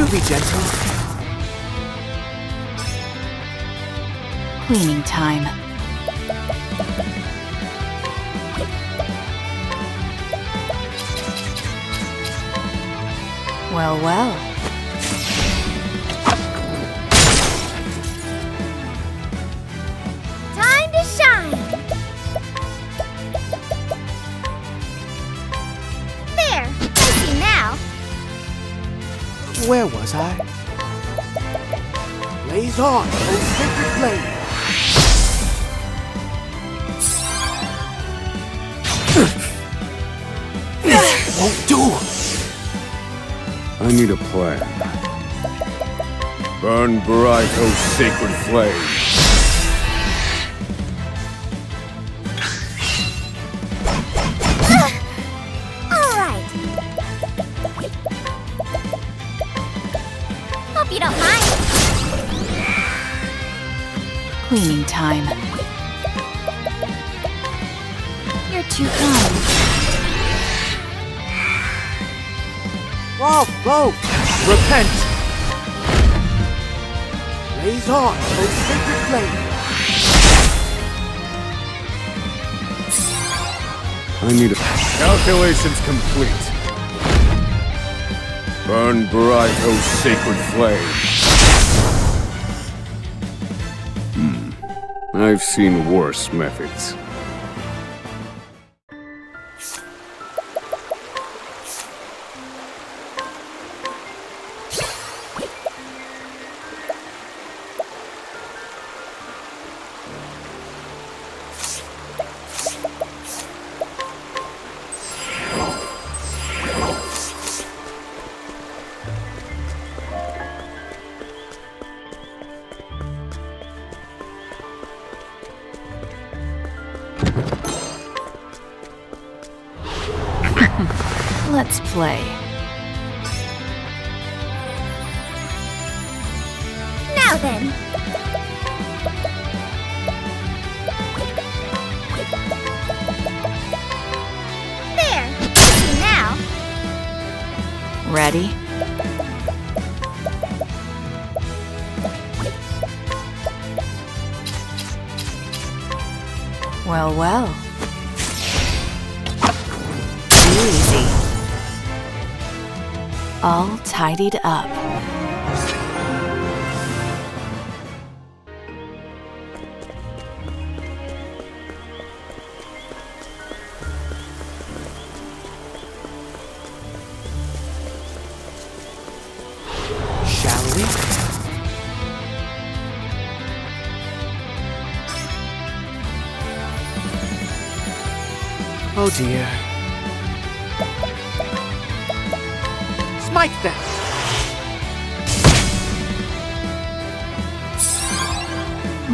Do be gentle. Cleaning time. Well, well. Where was I? Blaze on, O sacred flame! Won't do! I need a plan. Burn bright, O sacred flame. Repent! Blaze on, O sacred flame! I need a... Calculations complete. Burn bright, O sacred flame. Hmm. I've seen worse methods. Tidied up. Shall we? Oh dear. Smite them!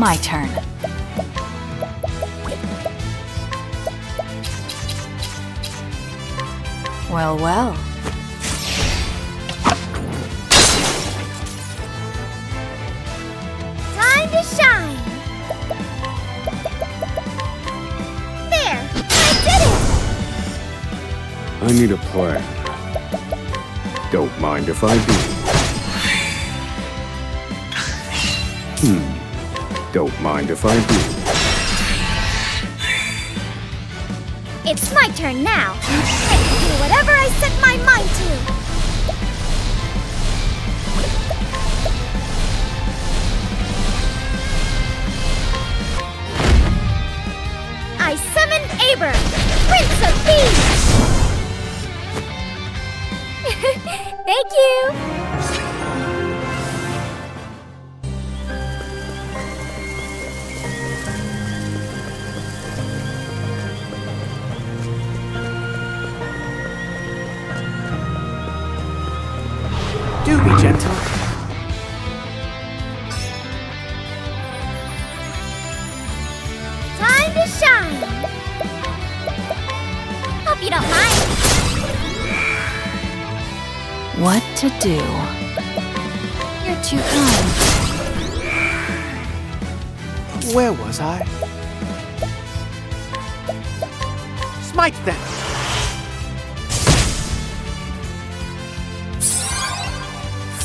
My turn. Well, well. Time to shine. There, I did it. I need a plan. Don't mind if I do. Don't mind if I do. It's my turn now. I can do whatever I set my mind to.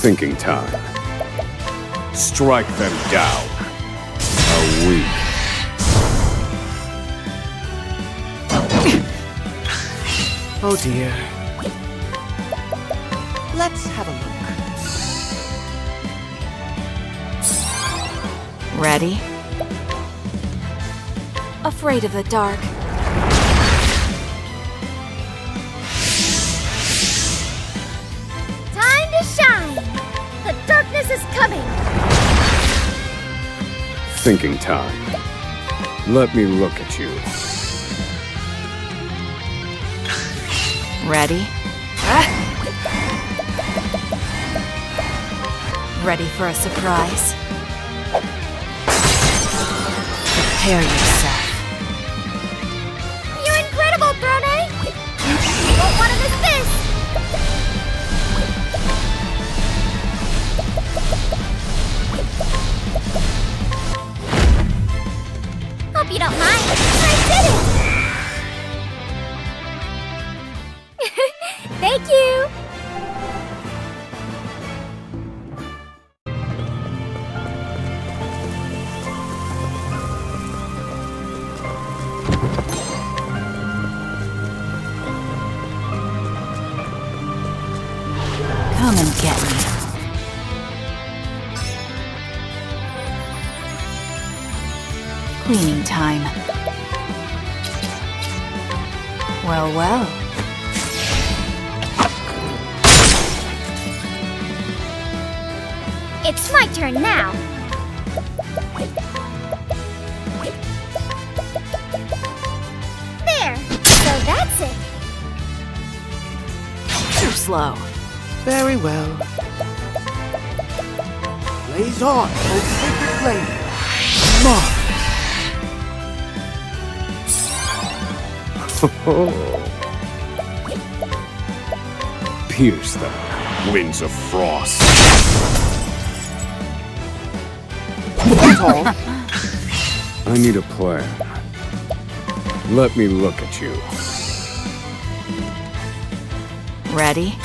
Thinking time. Strike them down. A weak. Oh dear. Let's have a look. Ready? Afraid of the dark. Thinking time. Let me look at you. Ready? Ah. Ready for a surprise? Prepare yourself. Let me look at you. Ready?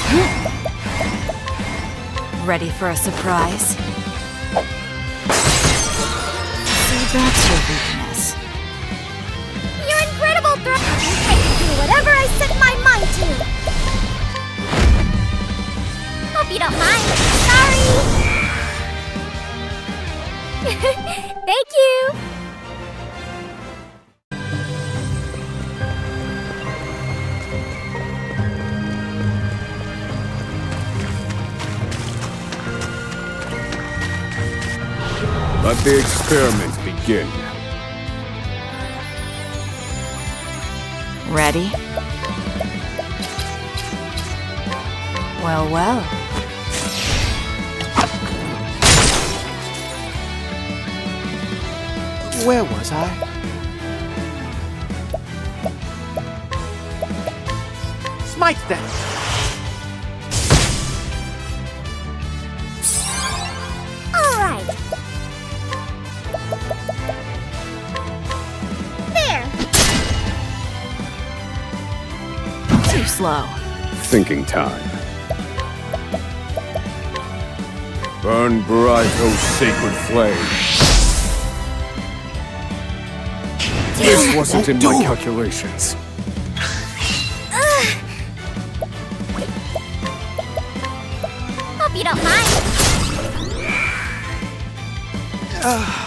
Ready for a surprise? Let the experiment begin. Ready? Well, well. Where was I? Smite them! Slow. Thinking time. Burn bright, O sacred flame. This wasn't in my calculations. Hope you don't mind. Ah.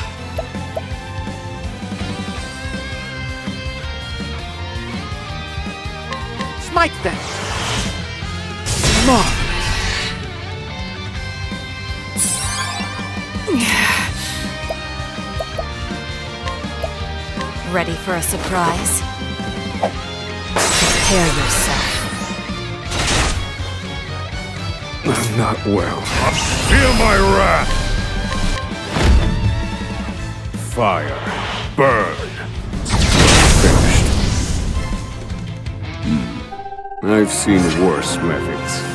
A surprise? Prepare yourself. I'm not well. Feel my wrath! Fire. Burn. Finished. Hmm. I've seen worse methods.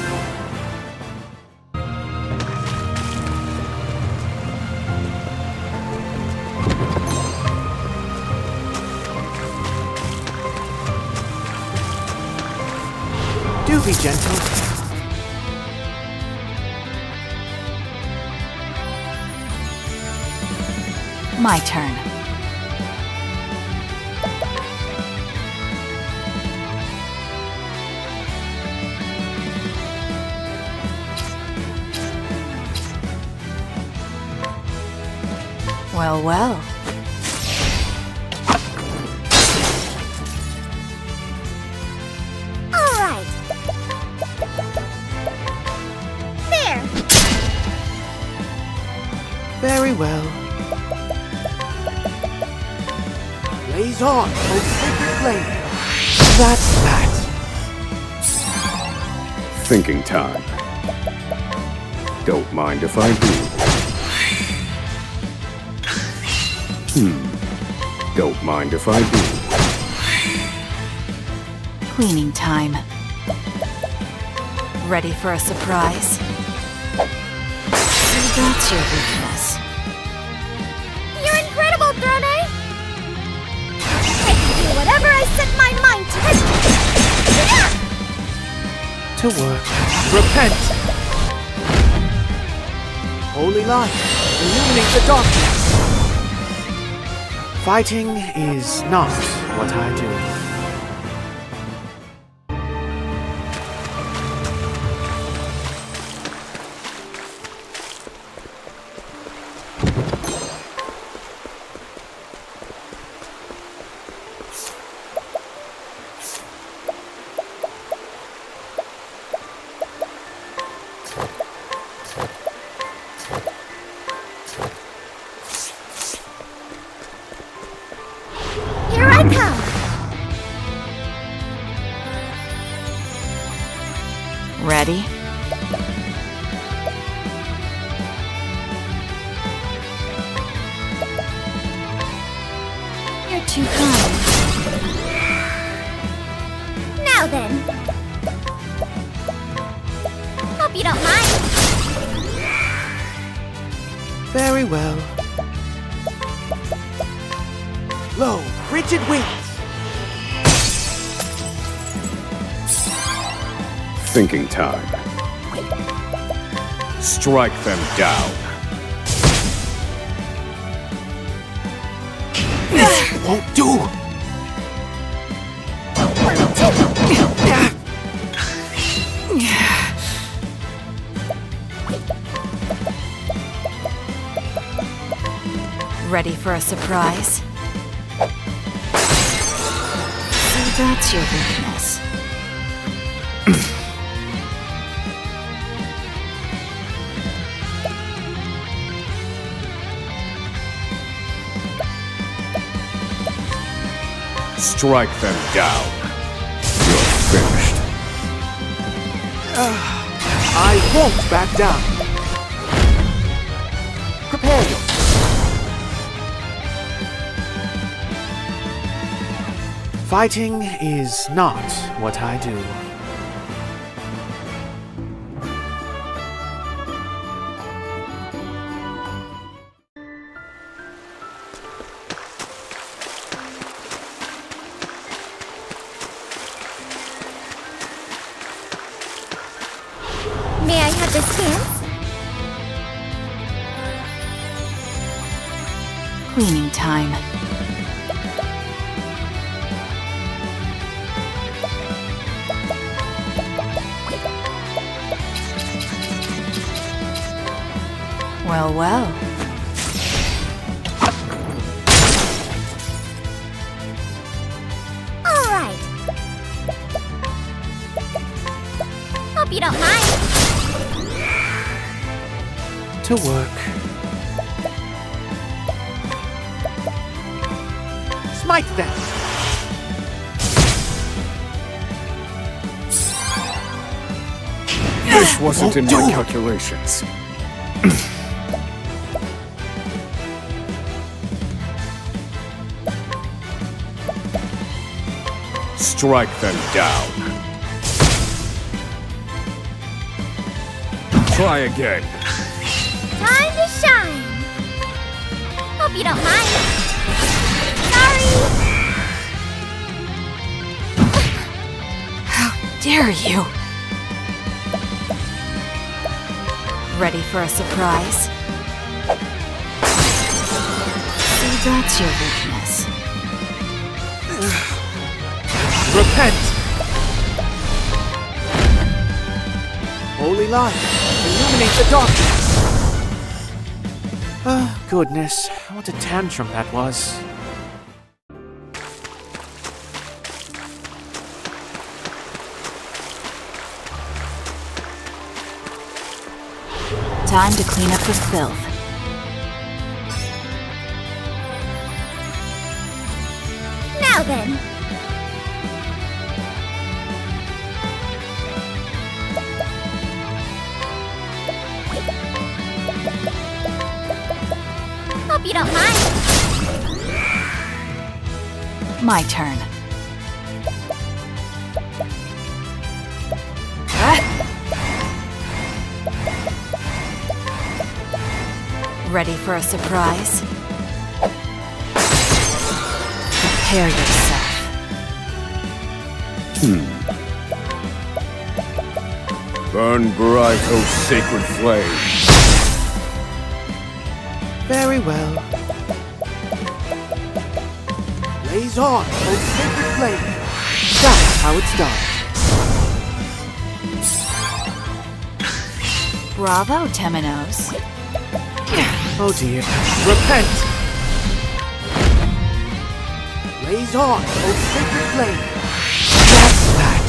My turn. Time. Don't mind if I do. Hmm. Don't mind if I do. Cleaning time. Ready for a surprise? So that's your weakness. You're incredible, Throné! I can do whatever I set my mind to. To work. Repent! Holy light, illuminate the darkness. Fighting is not what I do. Strike them down. This Won't do. Ready for a surprise? So that's your weakness. Strike them down. You're finished. Ah, I won't back down. Prepare yourself. Fighting is not what I do. This wasn't in my calculations. Strike them down. Try again. Time to shine. Hope you don't mind. Sorry. How Dare you? Ready for a surprise? So that's your weakness. Repent! Holy light, illuminate the darkness! Ah, goodness, what a tantrum that was. Time to clean up the filth. Now then. Hope you don't mind. My turn. Ready for a surprise? Prepare yourself. Hmm. Burn bright, O sacred flame. Very well. Blaze on, O sacred flame! That's how it's done. Bravo, Temenos. Oh dear. Repent! Blaze on, O sacred flame! That's that!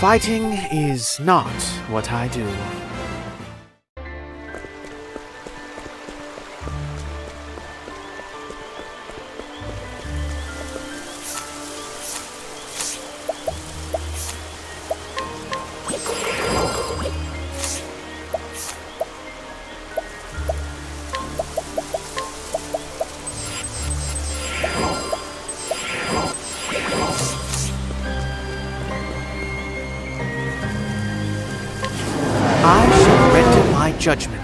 Fighting is not what I do. Judgment.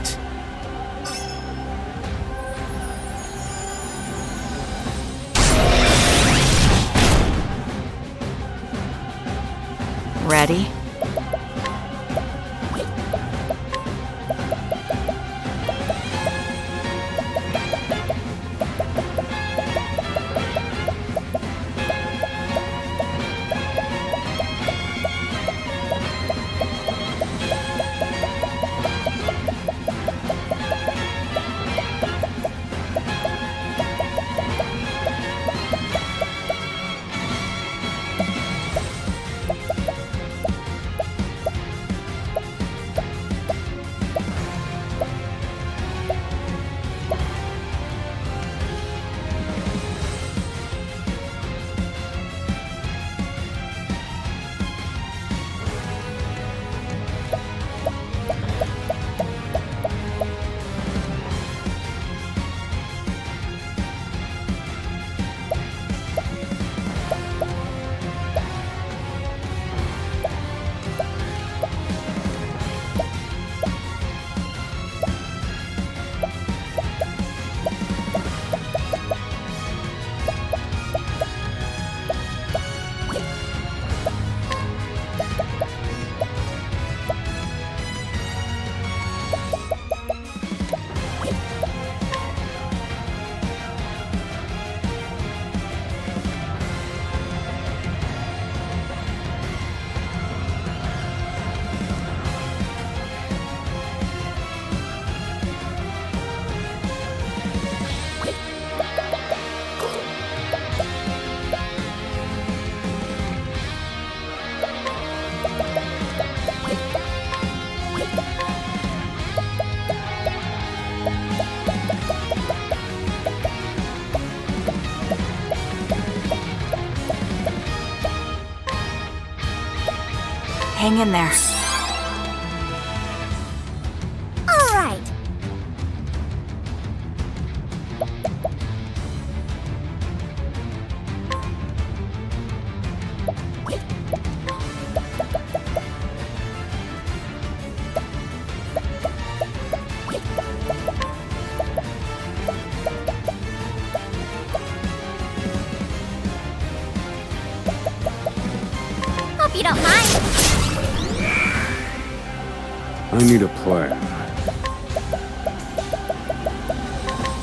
Hang in there.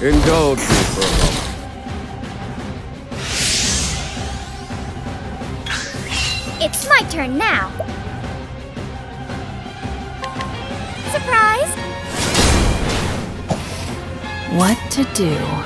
Indulge me for a moment. It's my turn now. Surprise! What to do?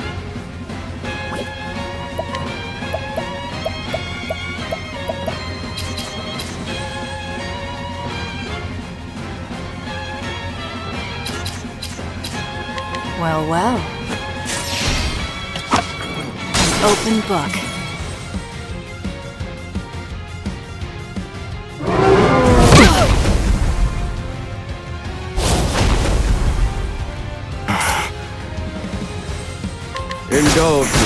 Book. Indulge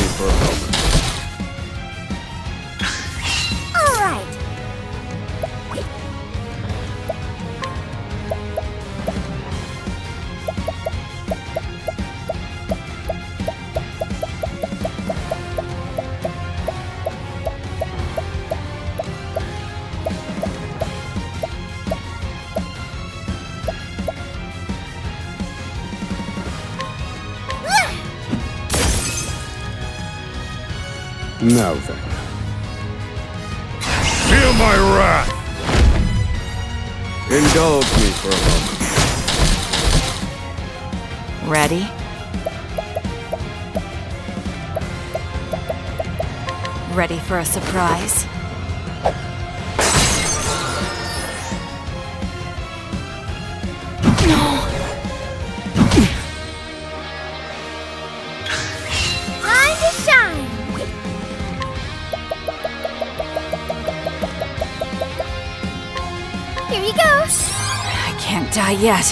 yet.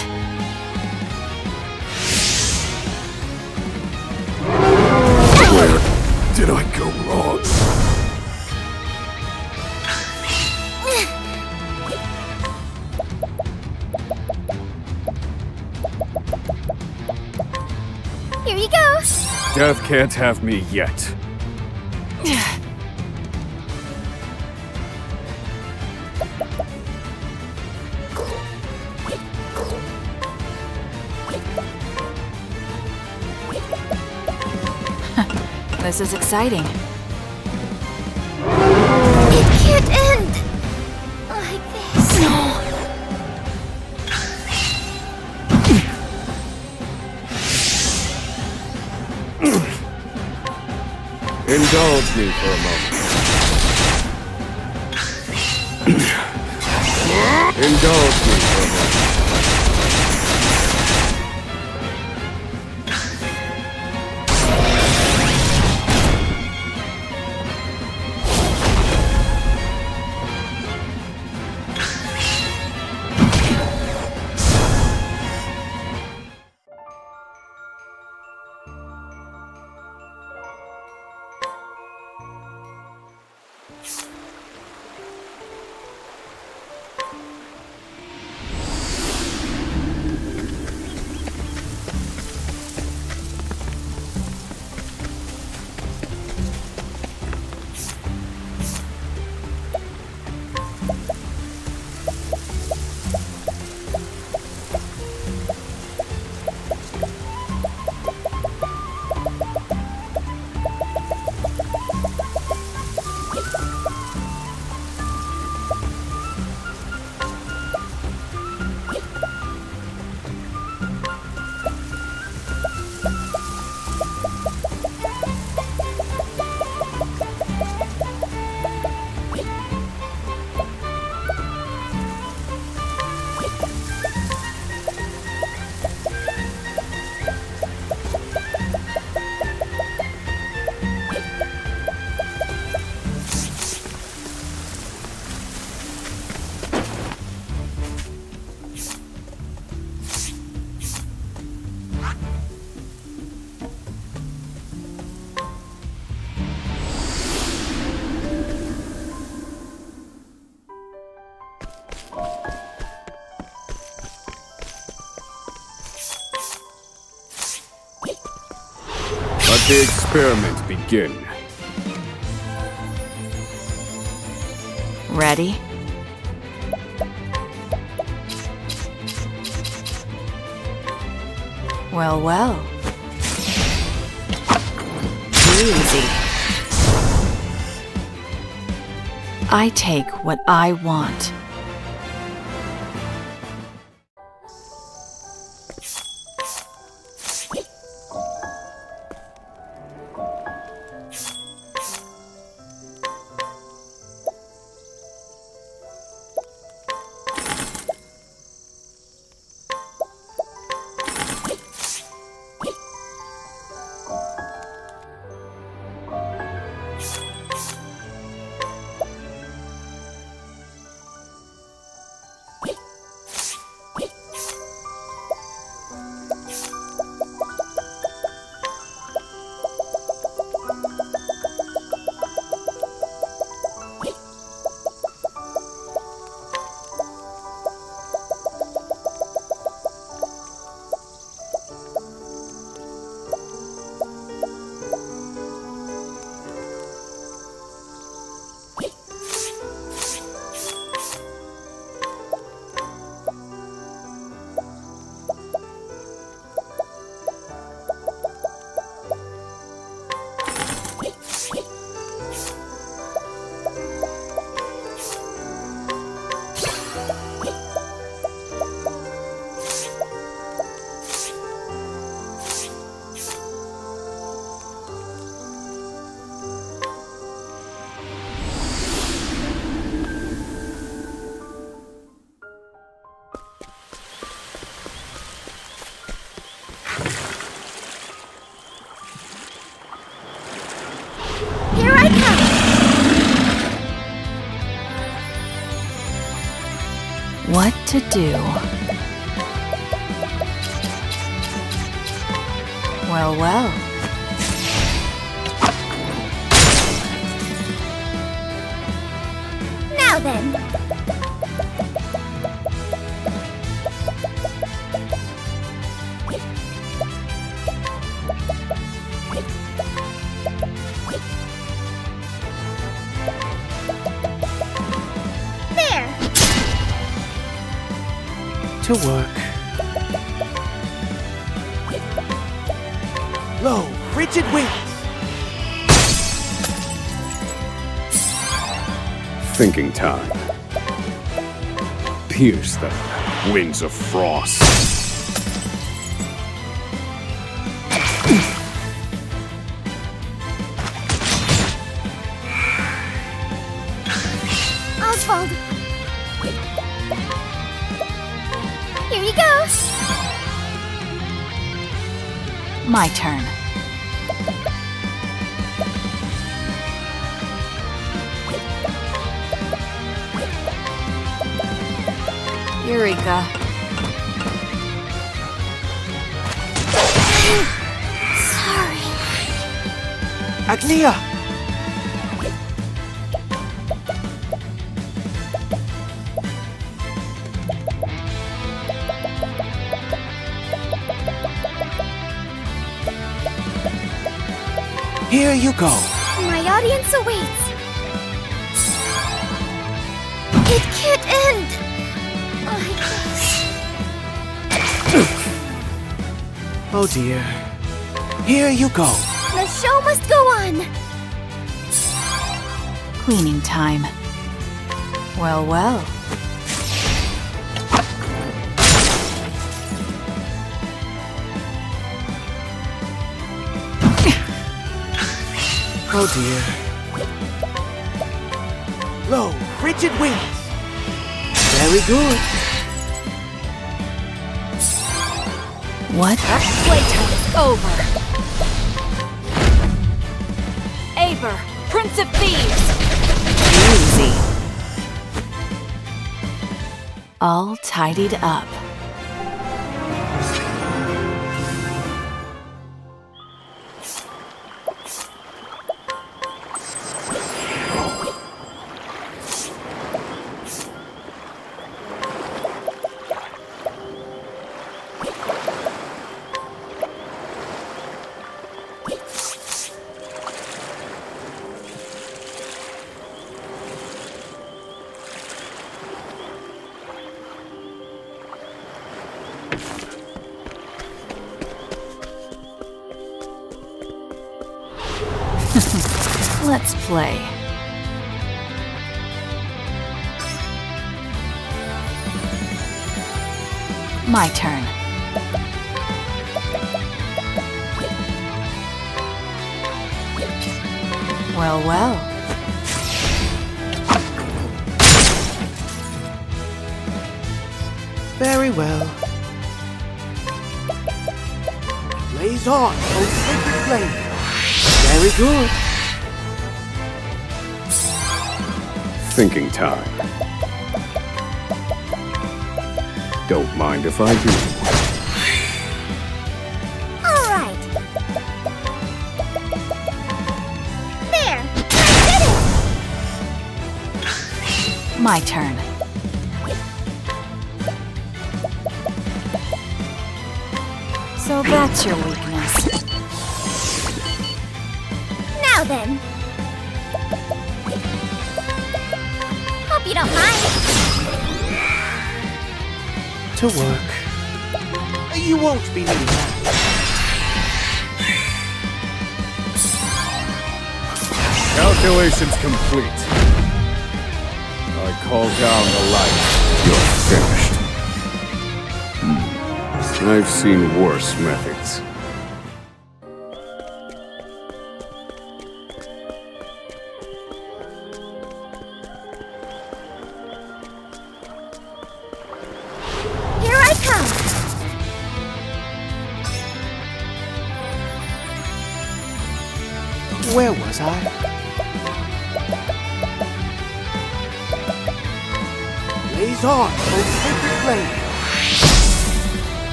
Where did I go wrong? Here you go. Death can't have me yet. This is exciting. It can't end like this. No! Indulge me for a moment. Indulge The experiment begin. Ready? Well, well. Easy. I take what I want. To do? Pierce them. Winds of frost. Osvald! Here you go! My turn. Agnea! Here you go. My audience awaits. It can't end this. Oh dear. Here you go. Cleaning time. Well, well. Oh dear. Low, rigid wings. Very good. What? Playtime is over. Aber, Prince of Thieves! Easy. All tidied up.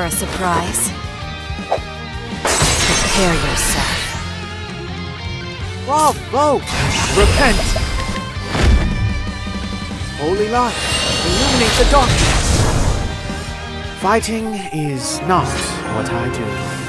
For a surprise? Prepare yourself. Bravo! Repent! Holy light, illuminate the darkness! Fighting is not what I do.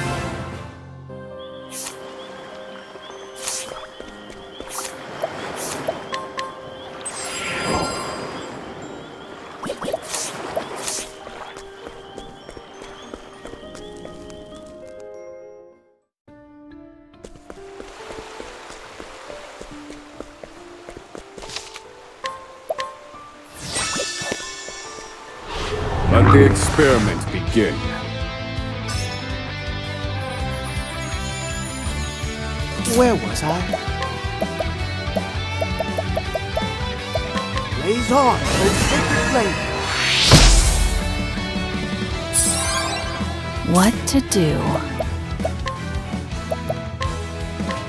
What to do?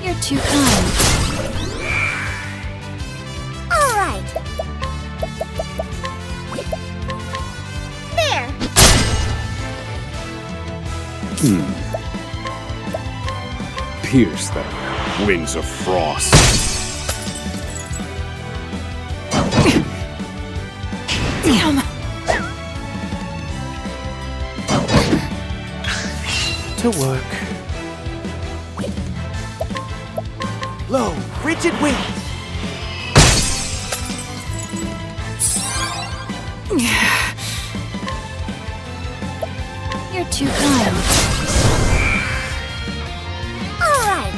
You're too kind. All right. There. Hmm. Pierce them, winds of frost. Damn! To work. Blow, rigid winds! You're too kind. All right.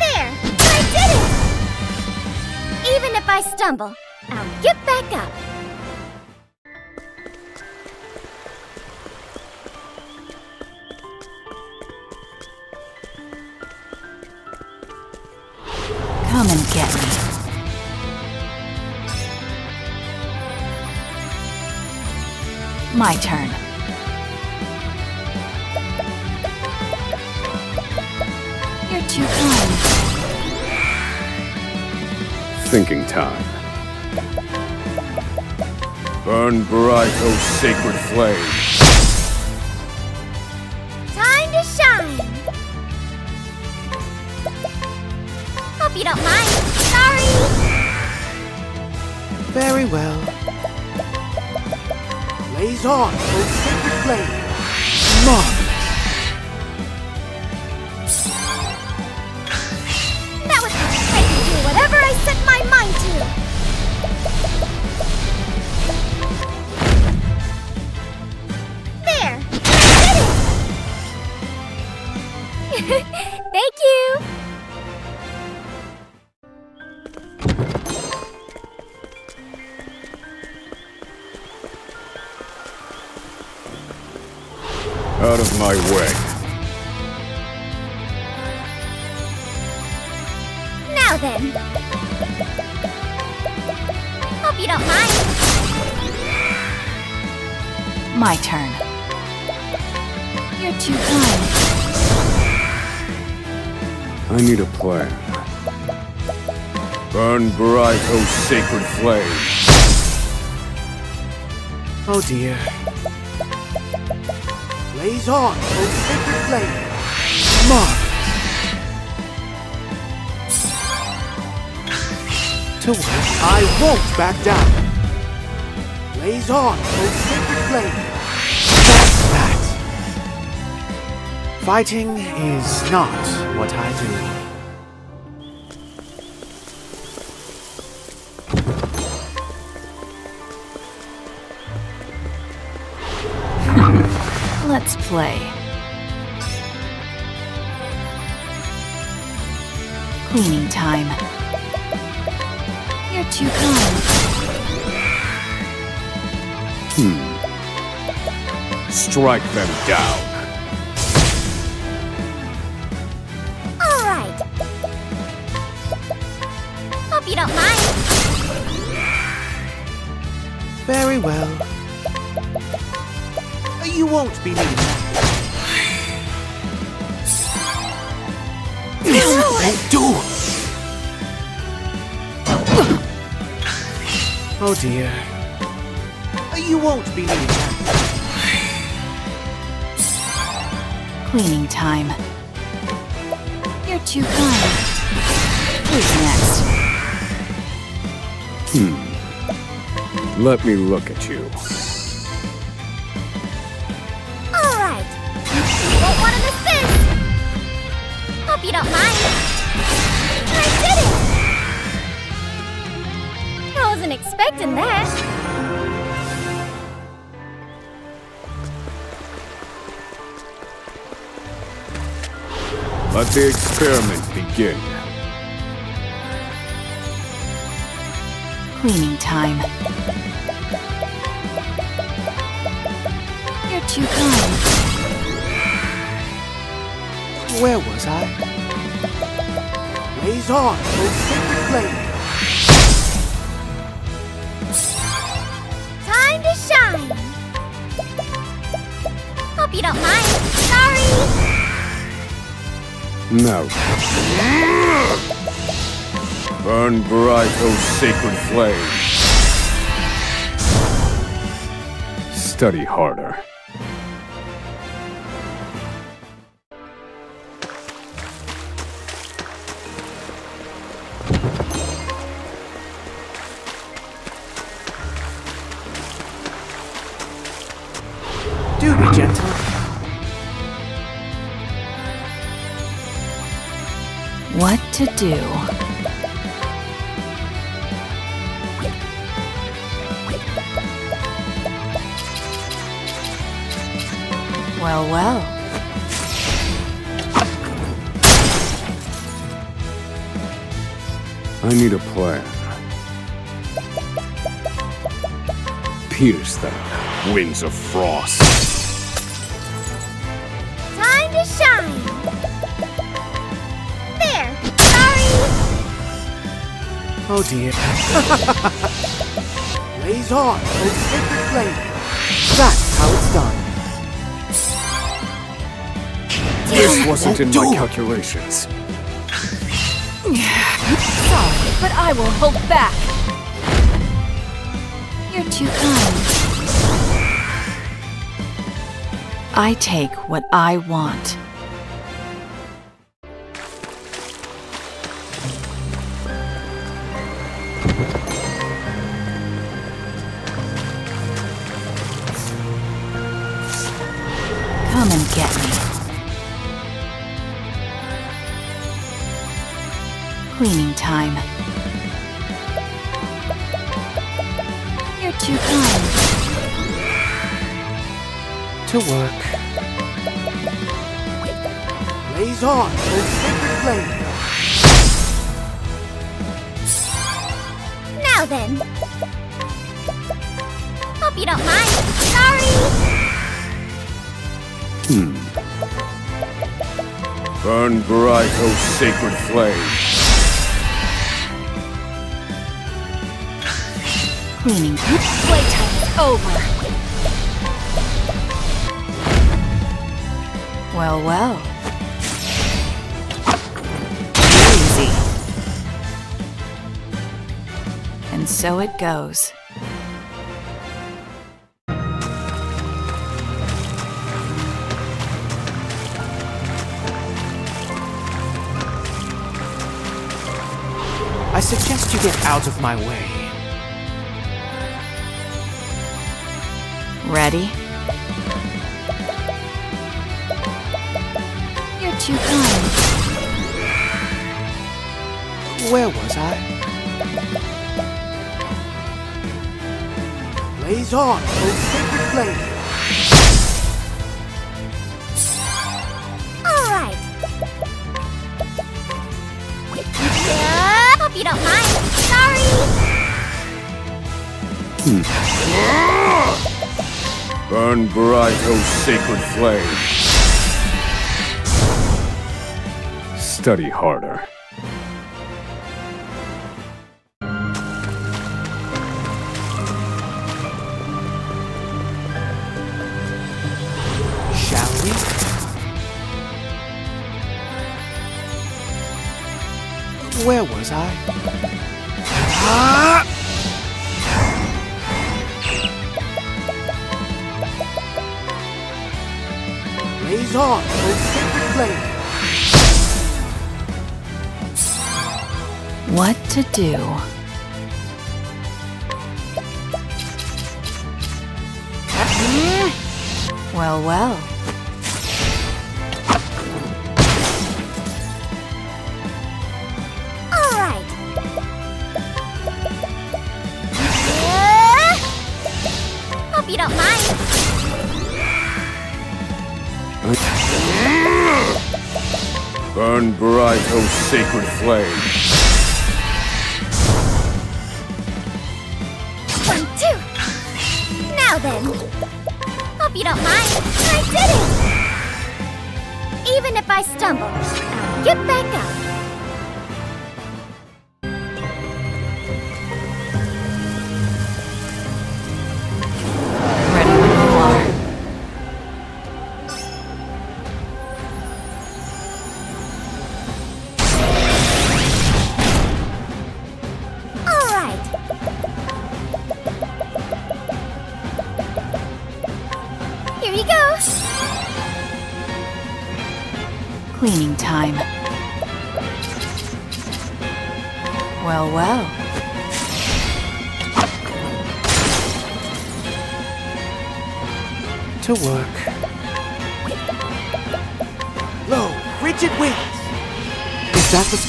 There. I did it. Even if I stumble, I'll get back up. And get me. My turn. You're too kind. Thinking time. Burn bright, O sacred flame. On, O sacred sacred flame. Oh dear. Blaze on, O sacred flame. Marvelous. To work, I won't back down. Blaze on, O sacred flame. That's that. Fighting is not what I do. Play. Cleaning time. You're too kind. Hmm. Strike them down. All right. Hope you don't mind. Very well. You won't be needing dear. You won't be needing that. Cleaning time. You're too kind. Who's next? Hmm. Let me look at you. Let the experiment begin. Cleaning time. You're too kind. Where was I? Blaze on, O sacred flame. Now. Burn bright, O sacred flame. Study harder. Winds of frost. Time to shine. There. Sorry. Oh dear. Blaze on, O sacred flame. That's how it's done. This wasn't in my calculations. Sorry, but I will hold back. You're too kind. I take what I want. Burn bright, O sacred flame. Cleaning. Playtime's over. Well, well. Easy. And so it goes. Out of my way. Ready? You're too kind. Where was I? Blaze on, O sacred flame. All right. Uh, hope you don't mind. Burn bright, O sacred flame. Study harder. Shall we? Where was I? Ah! Blaze on, O sacred flame. What to do? Well, well. Sacred flame.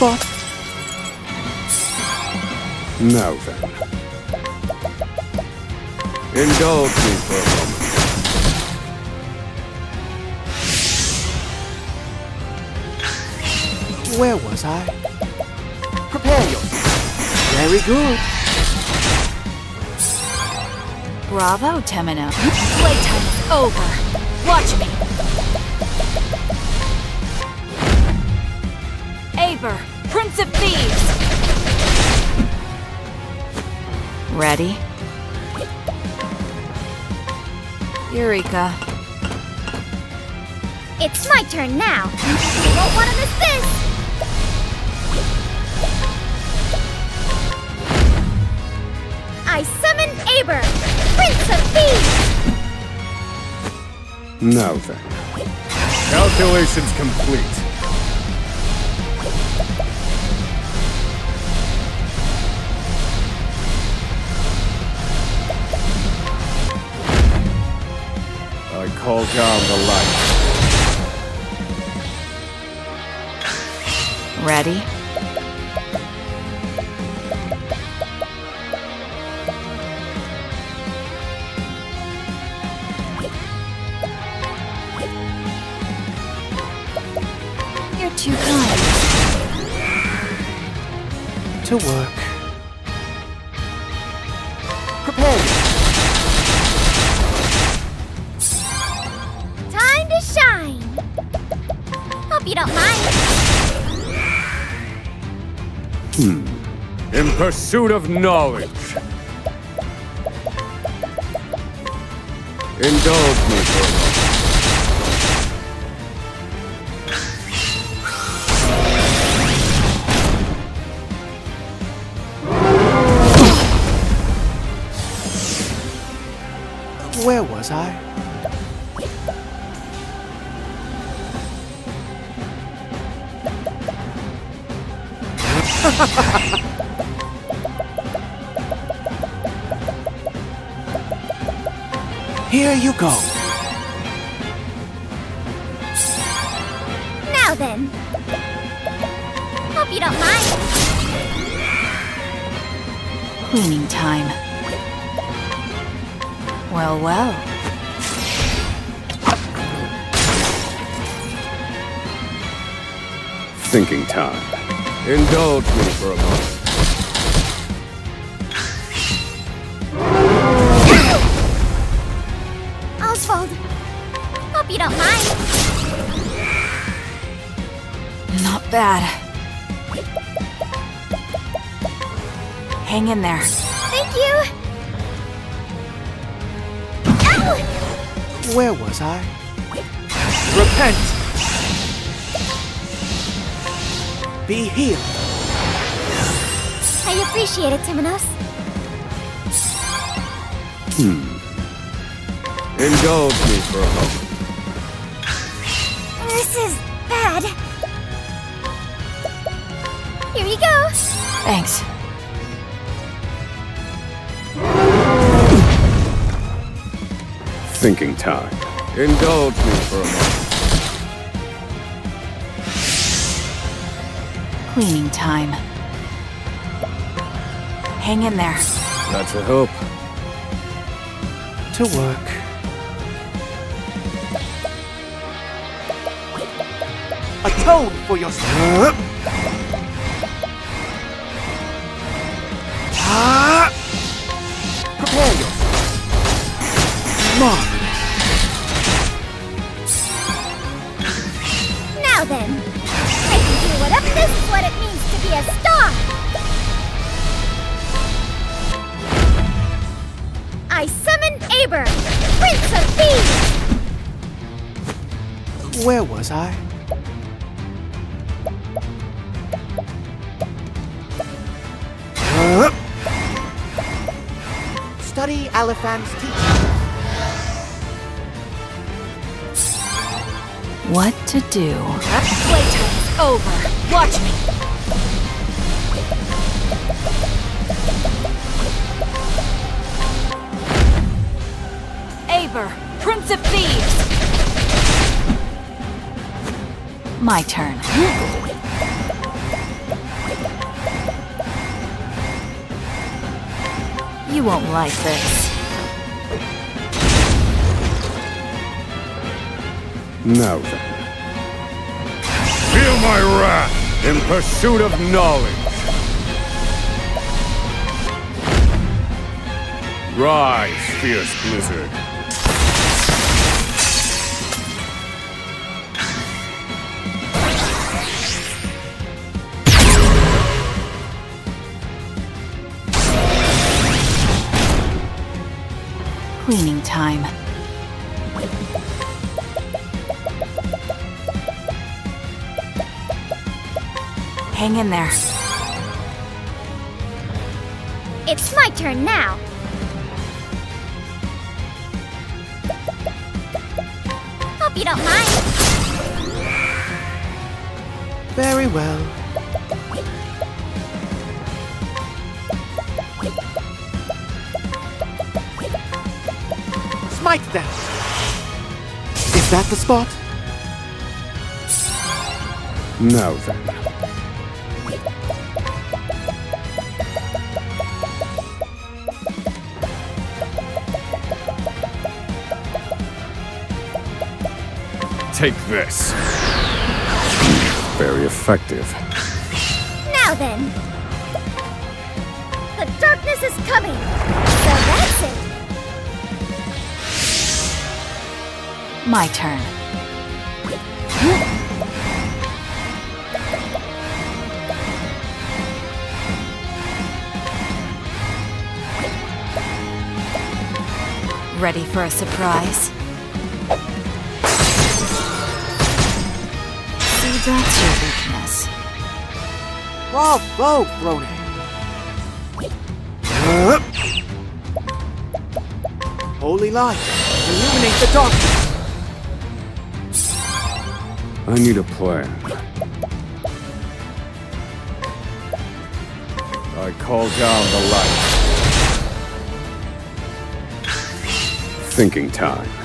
Spot? Now then. Indulge me for a moment. Where was I? Prepare yourself. Very good. Bravo, Temino. Playtime is over. Watch me. ready. Eureka. It's my turn now. You won't want to miss this. I summon Aeber, Prince of Thieves! No, thanks. Calculations complete. hold down the light. Ready? pursuit of knowledge. do. Playtime's over. Watch me. Aeber, Prince of Thieves. My turn. You won't like this. No. then. in pursuit of knowledge. Rise, fierce blizzard. Cleaning time. Hang in there. It's my turn now. Hope you don't mind. Very well. Smite them! Is that the spot? Now then. Take this. Very effective. Now then. The darkness is coming. So that's it. My turn. Ready for a surprise? That's your weakness. Bravo, Brony! Holy light, illuminate the darkness! I need a plan. I call down the light. Thinking time.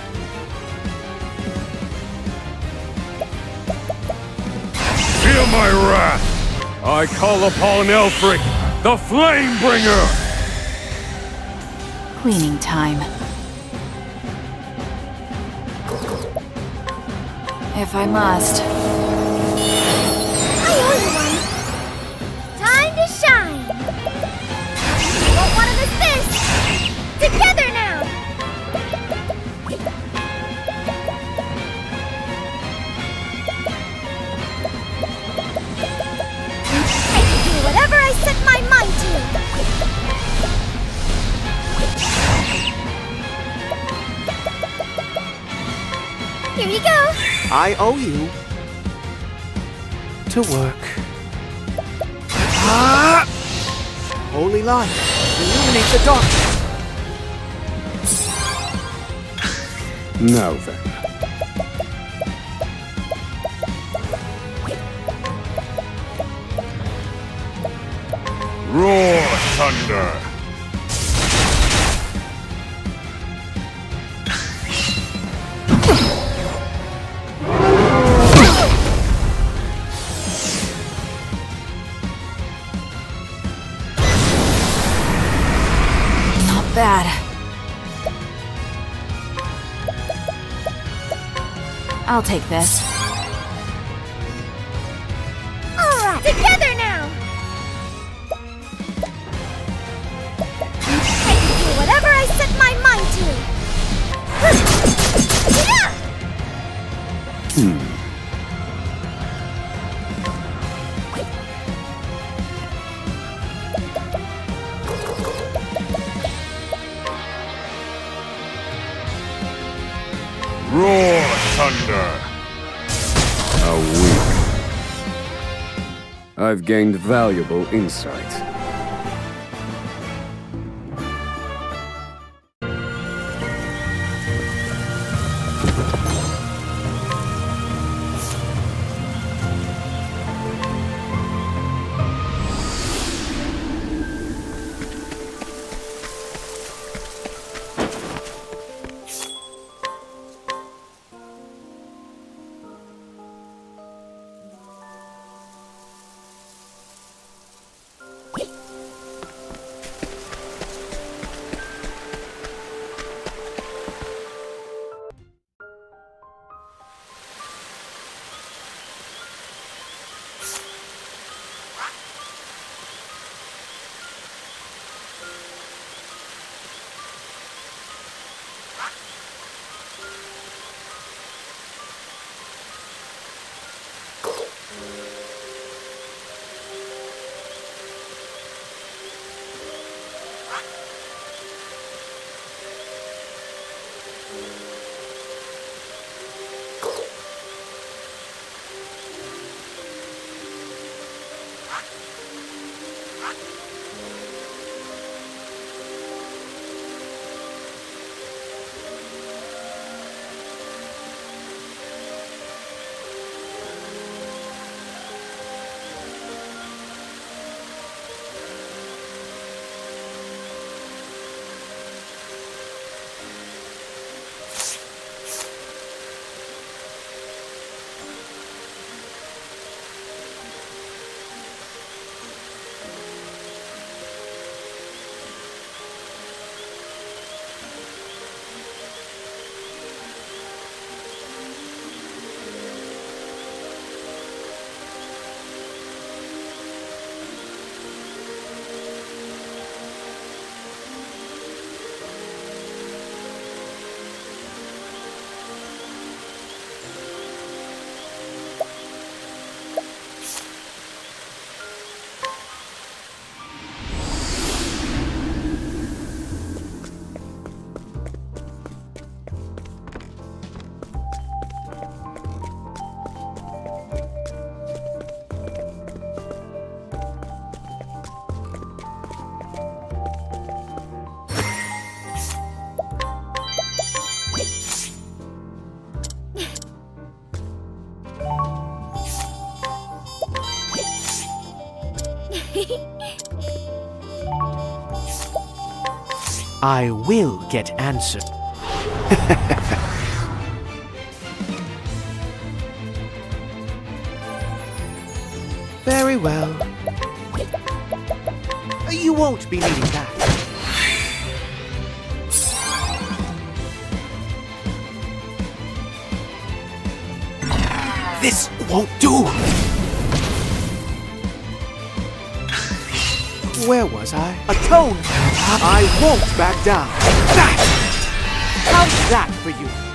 Wrath! I call upon Aelfric, the Flamebringer! Cleaning time. If I must. I owe you to work. Ah! Holy light, illuminate the darkness. Now then. Roar, thunder! Take this. I've gained valuable insight. I will get answer. Very well. You won't be needing that. This won't do! Where was I? Atone! I won't back down! That! How's that for you?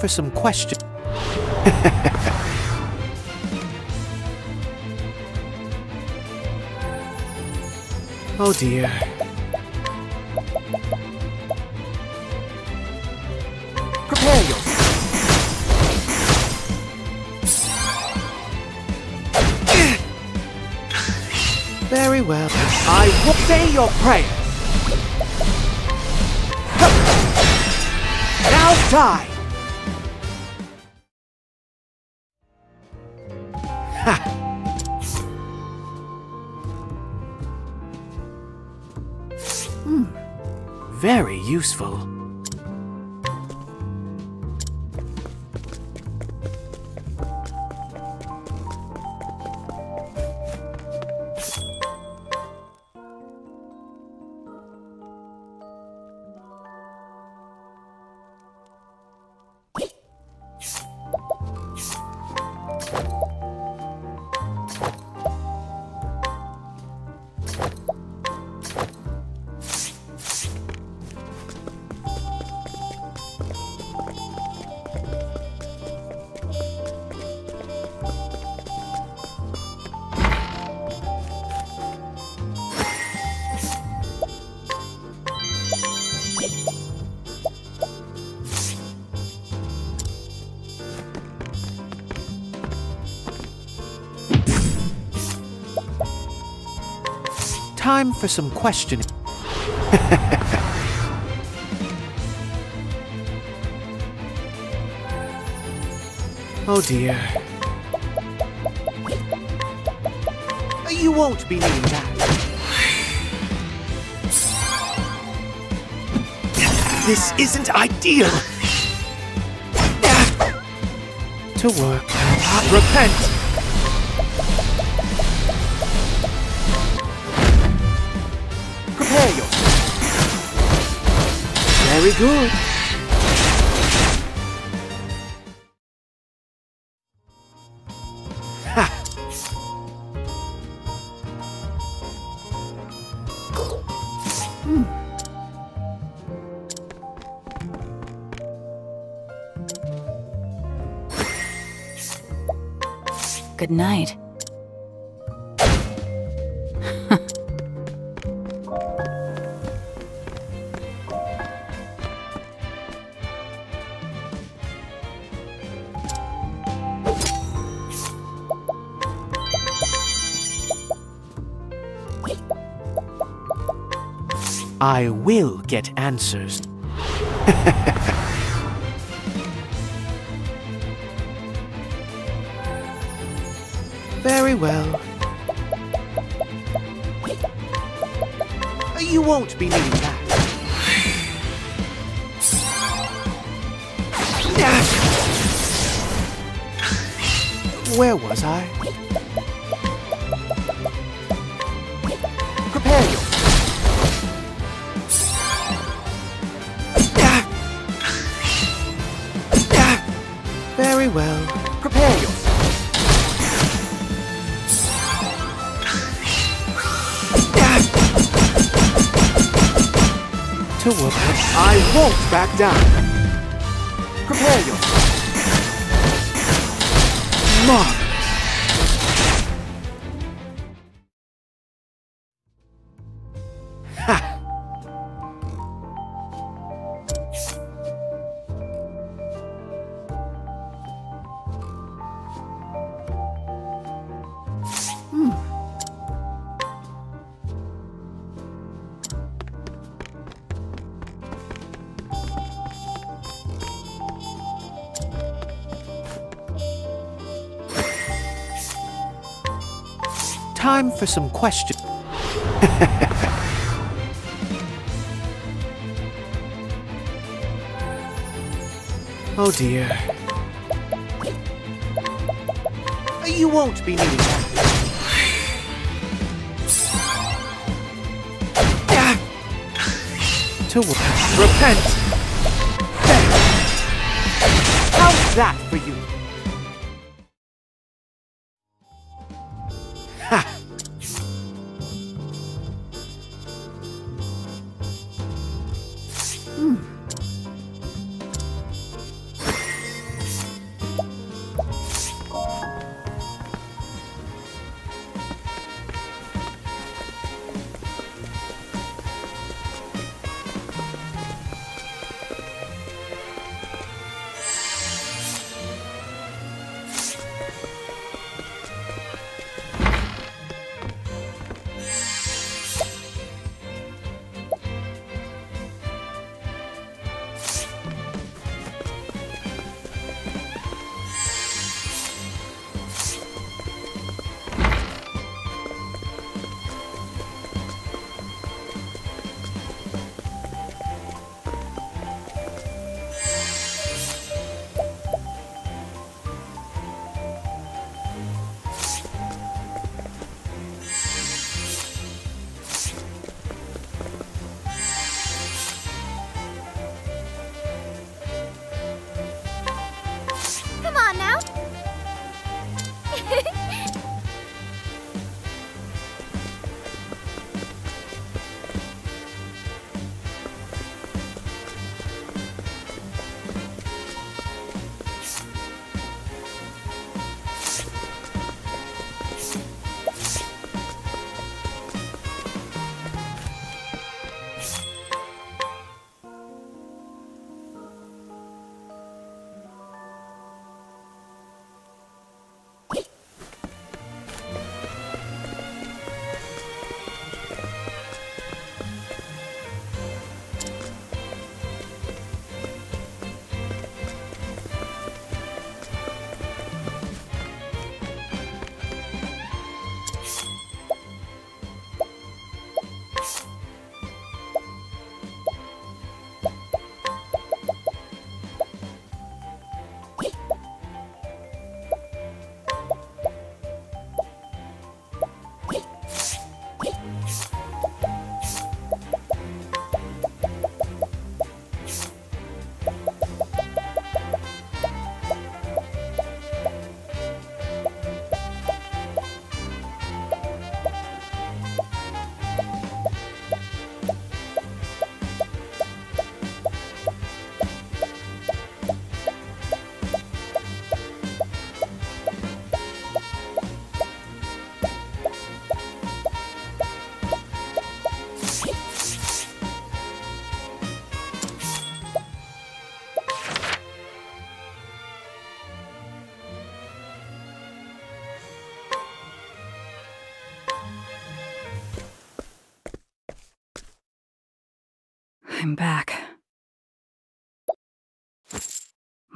For some questions. oh dear. Prepare yourself. Very well. I will say your prayers. Now die. Useful. Time for some questions. oh dear. You won't be needing that. This isn't ideal. To work. Repent. Very good. I will get answers. Very well. You won't be needing that. Where was I? Back down. For some questions. oh dear. You won't be needing that. To repent. How's that for you?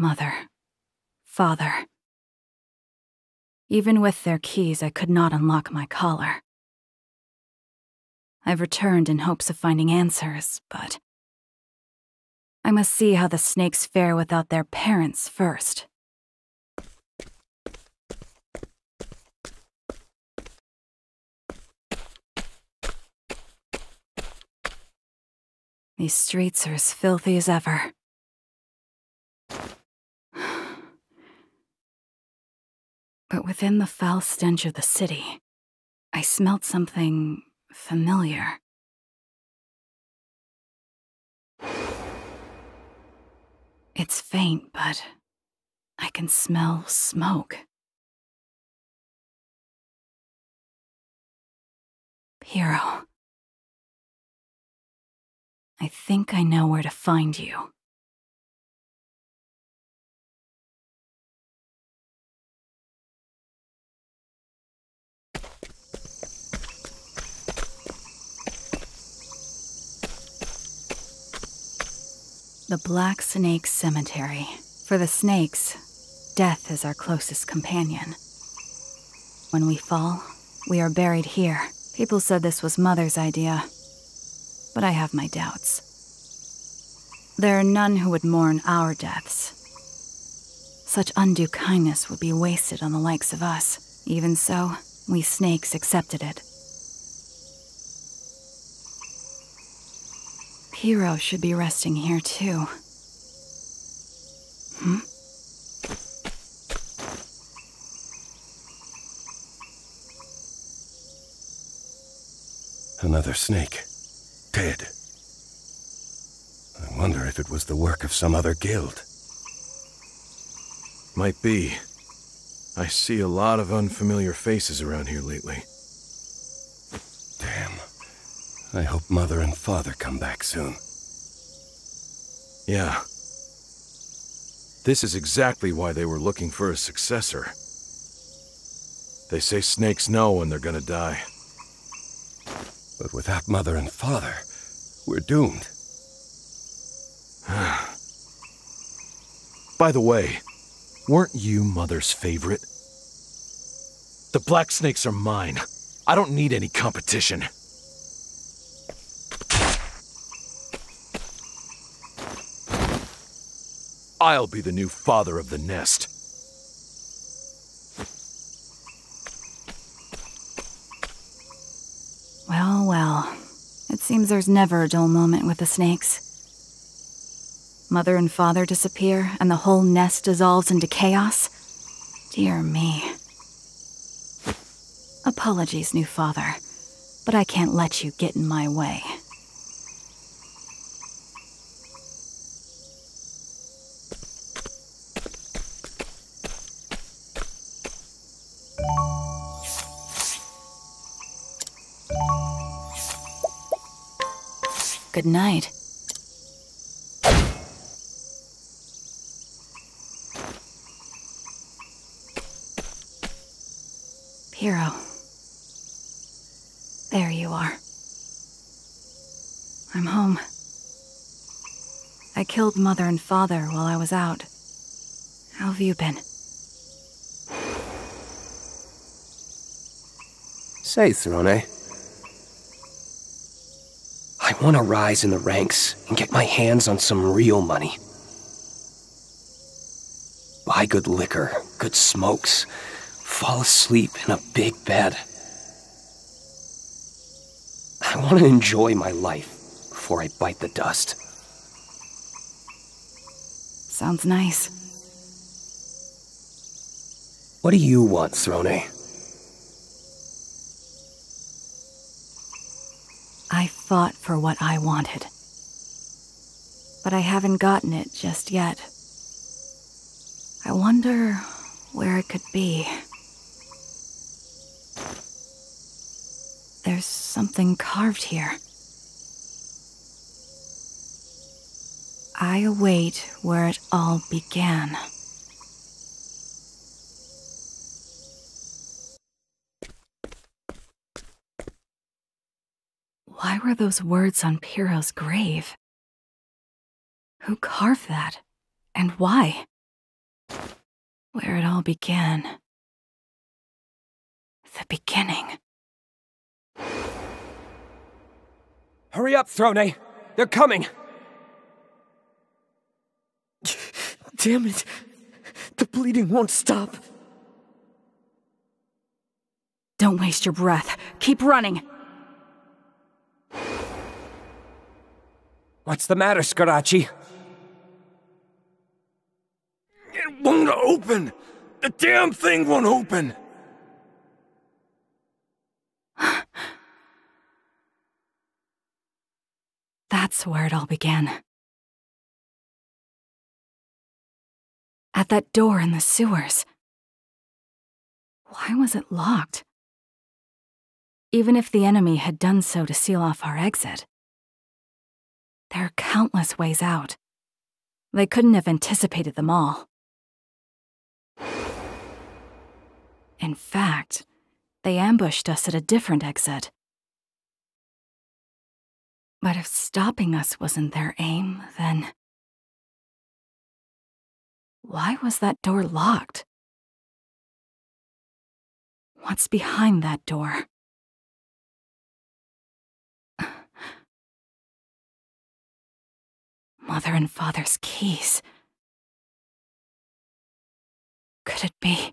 Mother. Father. Even with their keys, I could not unlock my collar. I've returned in hopes of finding answers, but. I must see how the snakes fare without their parents first. These streets are as filthy as ever. Within the foul stench of the city, I smelt something familiar. It's faint, but I can smell smoke. Hero. I think I know where to find you. The Black Snake Cemetery. For the snakes, death is our closest companion. When we fall, we are buried here. People said this was Mother's idea, but I have my doubts. There are none who would mourn our deaths. Such undue kindness would be wasted on the likes of us. Even so, we snakes accepted it. Hero should be resting here too. Hmm? Another snake. Dead. I wonder if it was the work of some other guild. Might be. I see a lot of unfamiliar faces around here lately. Damn. I hope Mother and Father come back soon. Yeah. This is exactly why they were looking for a successor. They say snakes know when they're gonna die. But without Mother and Father, we're doomed. By the way, weren't you Mother's favorite? The black snakes are mine. I don't need any competition. I'll be the new father of the nest. Well, well. It seems there's never a dull moment with the snakes. Mother and father disappear, and the whole nest dissolves into chaos? Dear me. Apologies, new father, but I can't let you get in my way. Good night. Hero. There you are. I'm home. I killed mother and father while I was out. How have you been? Say, Throné. I want to rise in the ranks and get my hands on some real money. Buy good liquor, good smokes, fall asleep in a big bed. I want to enjoy my life before I bite the dust. Sounds nice. What do you want, Throné? I fought for what I wanted. But I haven't gotten it just yet. I wonder where it could be. There's something carved here. I await where it all began. Why were those words on Piro's grave? Who carved that? And why? Where it all began. The beginning. Hurry up, Throné! They're coming! Damn it! The bleeding won't stop. Don't waste your breath. Keep running. What's the matter, Scarachi? It won't open! The damn thing won't open! That's where it all began. At that door in the sewers. Why was it locked? Even if the enemy had done so to seal off our exit, there are countless ways out. They couldn't have anticipated them all. In fact, they ambushed us at a different exit. But if stopping us wasn't their aim, then. Why was that door locked? What's behind that door? Mother and father's keys. Could it be?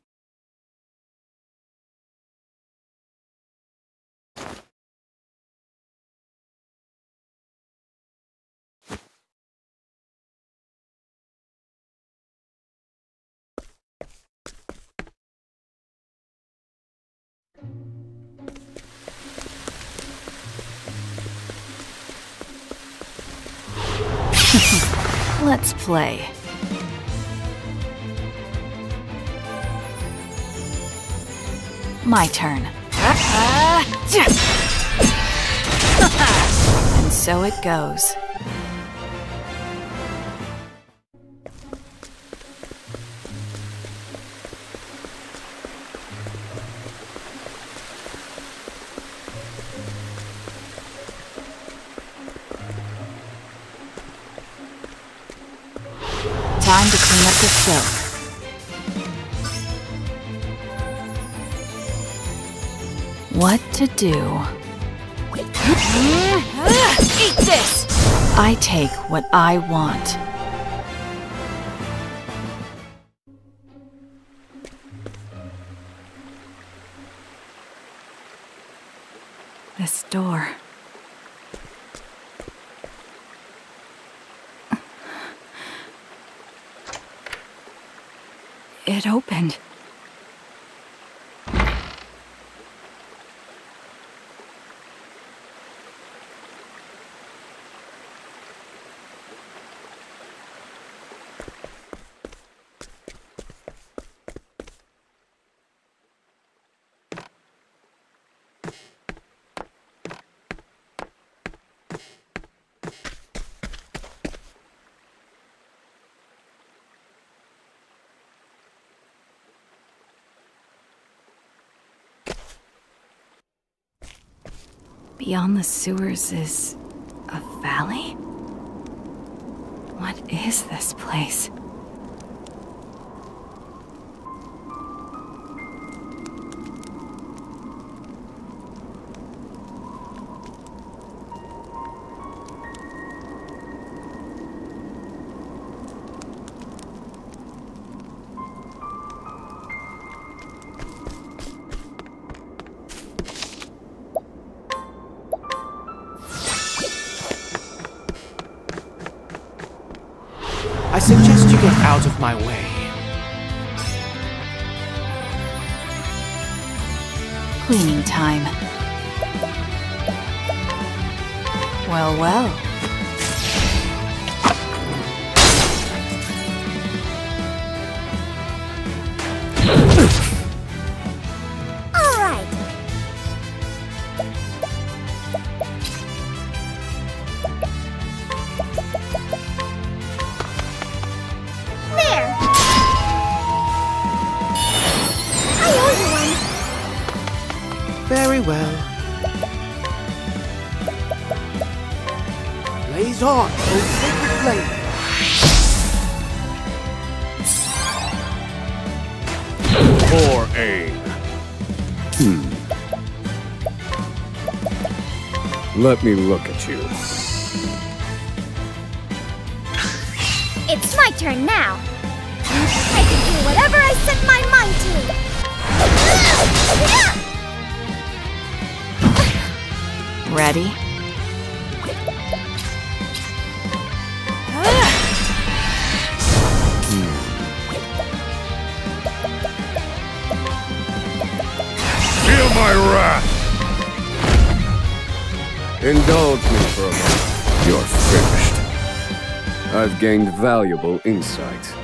Let's play. My turn. and so it goes. Time to clean up the filth. What to do? Eat this! I take what I want. This door. It opened. Beyond the sewers is a valley? What is this place? My way. Blaze on, O sacred flame! Poor aim. Hmm. Let me look at you. It's my turn now. I can do whatever I set my mind to. Ready? my wrath! Indulge me for a moment. You're finished. I've gained valuable insight.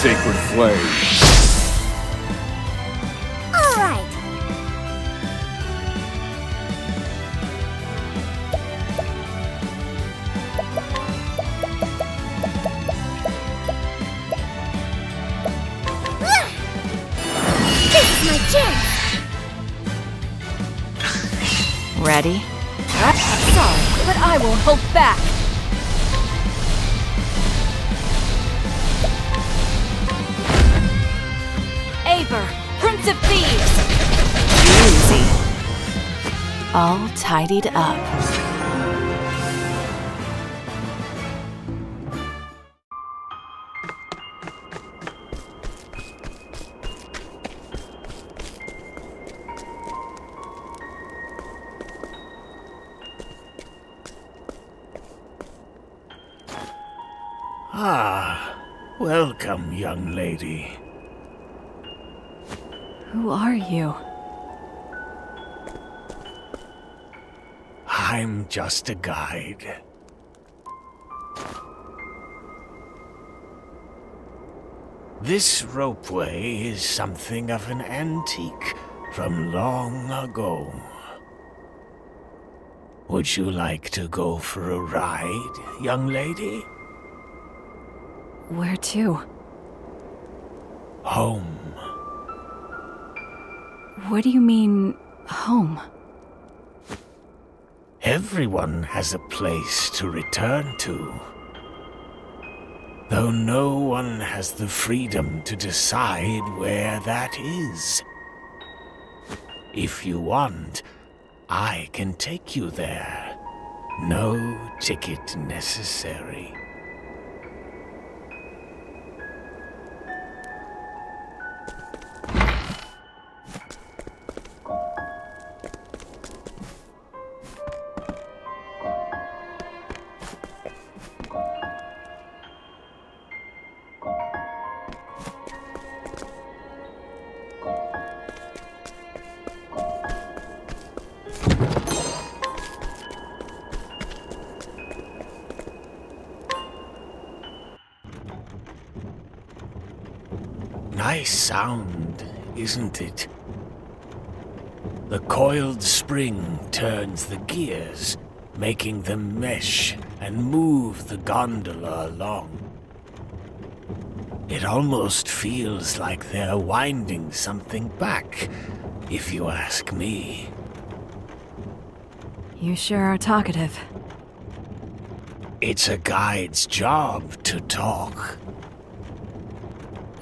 Sacred flame. This ropeway is something of an antique from long ago. Would you like to go for a ride, young lady? Where to? Home. What do you mean, home? Everyone has a place to return to. Though no one has the freedom to decide where that is. If you want, I can take you there. No ticket necessary. Sound, isn't it? The coiled spring turns the gears, making them mesh and move the gondola along. It almost feels like they're winding something back, if you ask me. You sure are talkative. It's a guide's job to talk.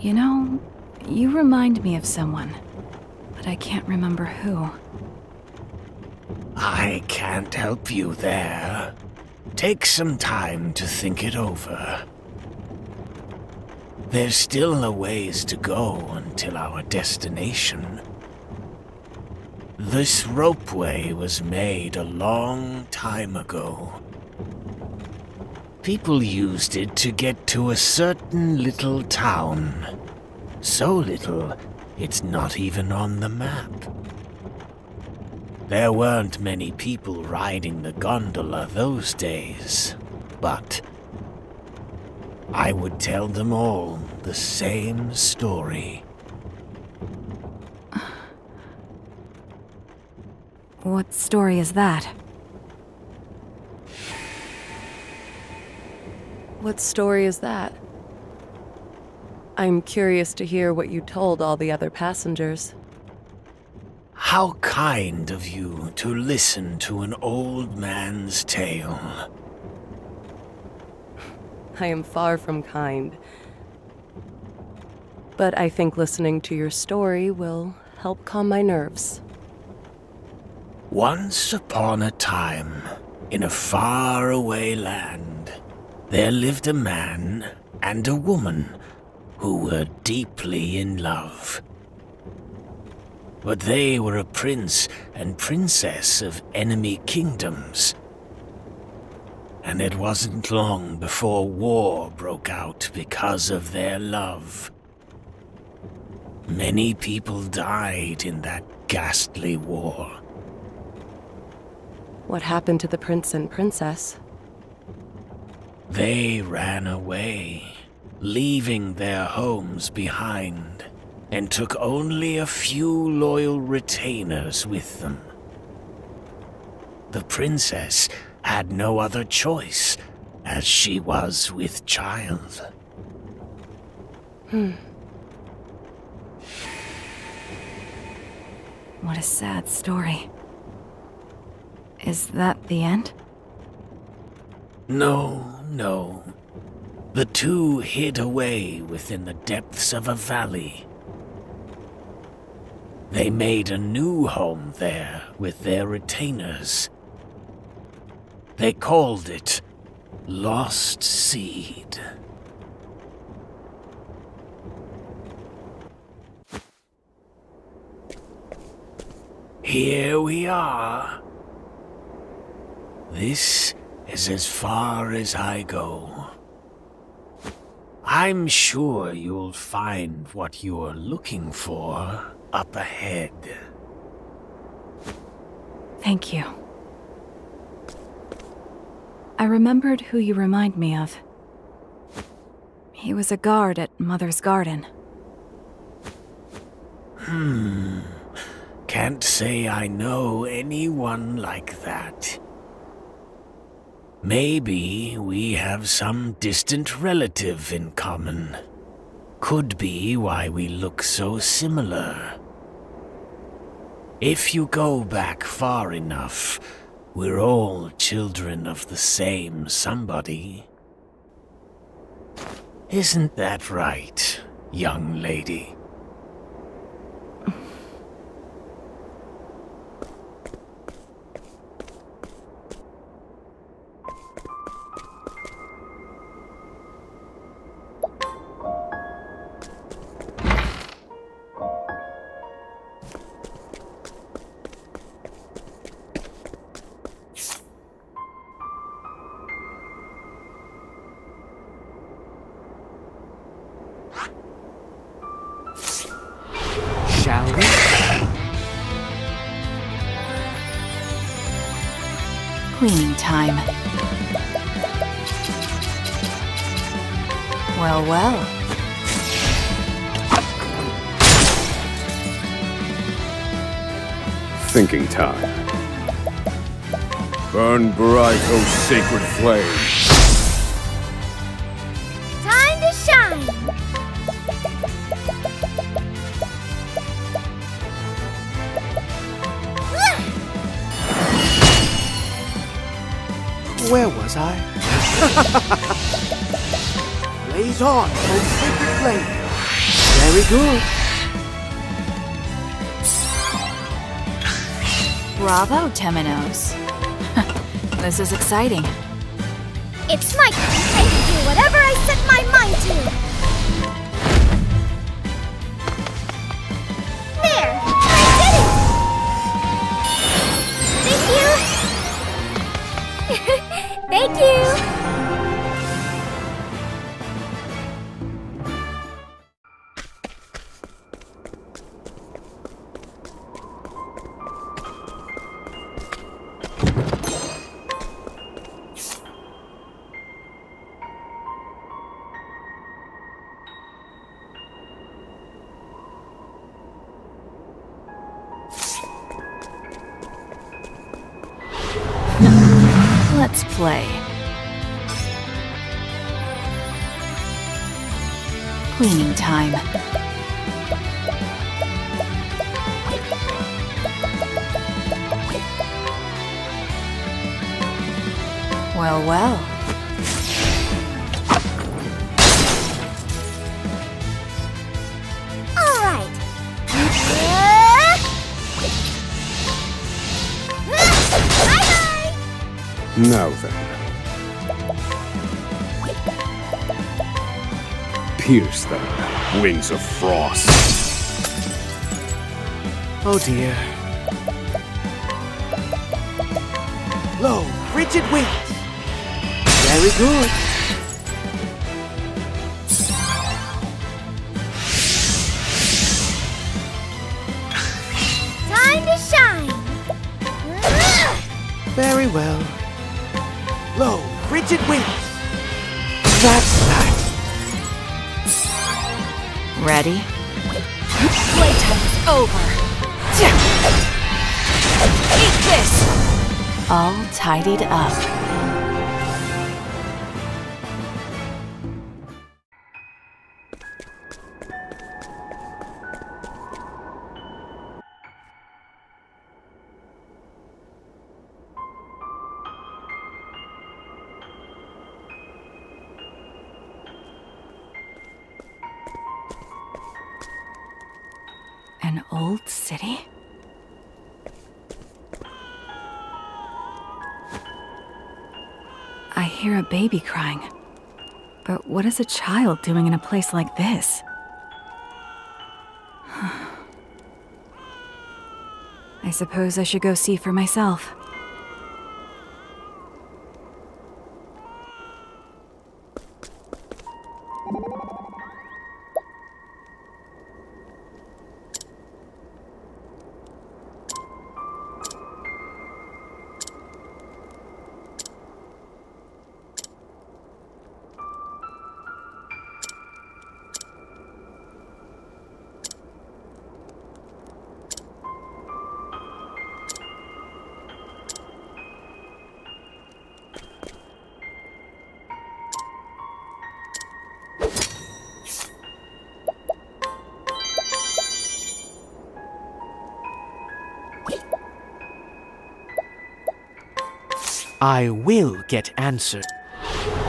You know, you remind me of someone, but I can't remember who. I can't help you there. Take some time to think it over. There's still a ways to go until our destination. This ropeway was made a long time ago. People used it to get to a certain little town. So little, it's not even on the map. There weren't many people riding the gondola those days, but I would tell them all the same story. What story is that? What story is that? I'm curious to hear what you told all the other passengers. How kind of you to listen to an old man's tale. I am far from kind. But I think listening to your story will help calm my nerves. Once upon a time, in a faraway land, there lived a man and a woman who were deeply in love. But they were a prince and princess of enemy kingdoms. And it wasn't long before war broke out because of their love. Many people died in that ghastly war. What happened to the prince and princess? They ran away, leaving their homes behind, and took only a few loyal retainers with them. The princess had no other choice, as she was with child. Hmm. What a sad story. Is that the end? No, no. The two hid away within the depths of a valley. They made a new home there with their retainers. They called it Lostseed. Here we are. This is as far as I go. I'm sure you'll find what you're looking for up ahead. Thank you. I remembered who you remind me of. He was a guard at Mother's Garden. Hmm. Can't say I know anyone like that. Maybe we have some distant relative in common. Could be why we look so similar. If you go back far enough, we're all children of the same somebody. Isn't that right, young lady? This is exciting. Pierce them, wings of frost. Oh dear. Low, rigid wings. Very good. Tidied up. Is a child doing in a place like this? I suppose I should go see for myself. I will get answered.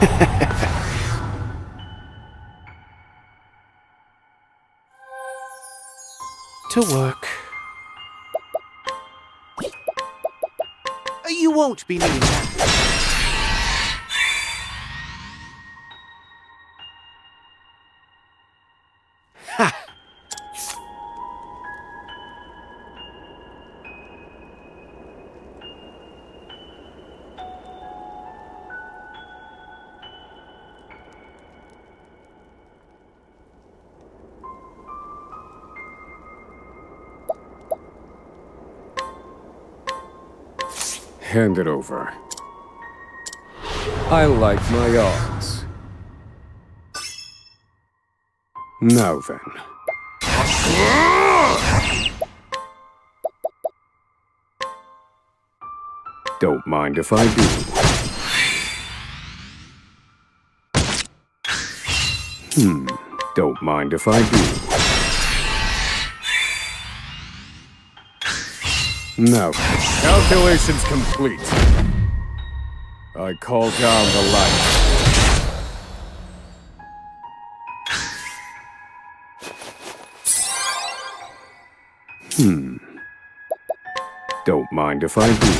to work. You won't be needing that. Hand it over. I like my odds. Now then. Don't mind if I do. Hmm, don't mind if I do. Now, calculations complete. I call down the light. Hmm. Don't mind if I do.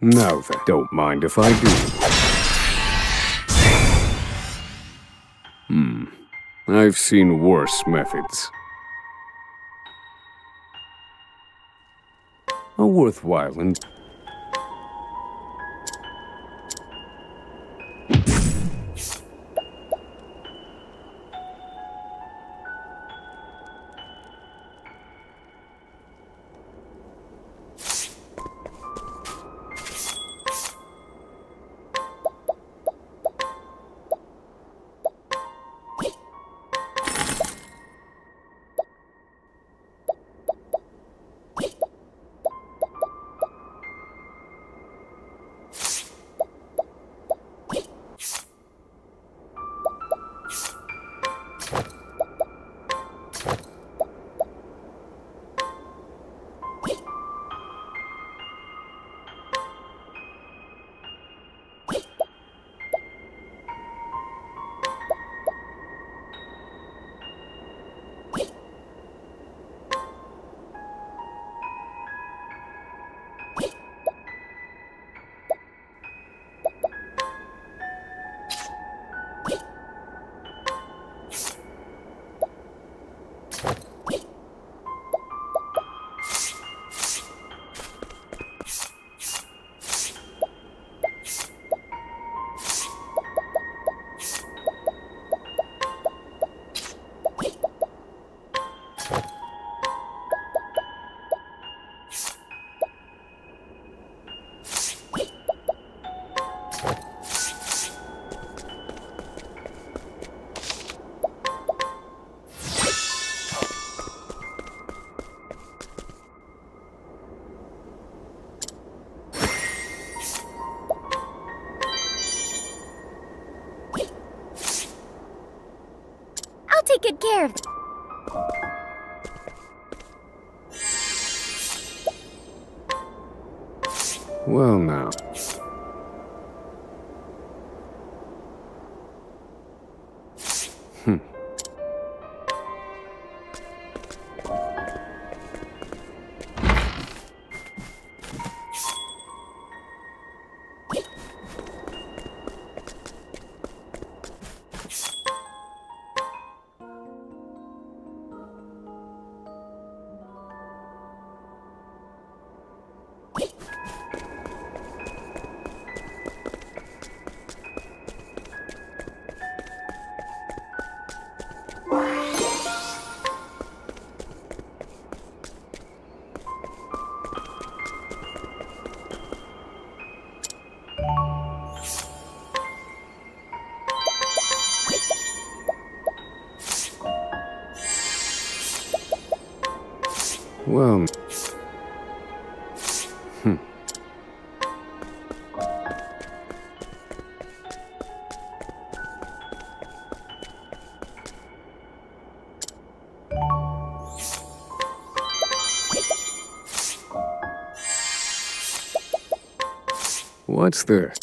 now then, don't mind if I do. I've seen worse methods. A worthwhile and Well. Hmm. What's there?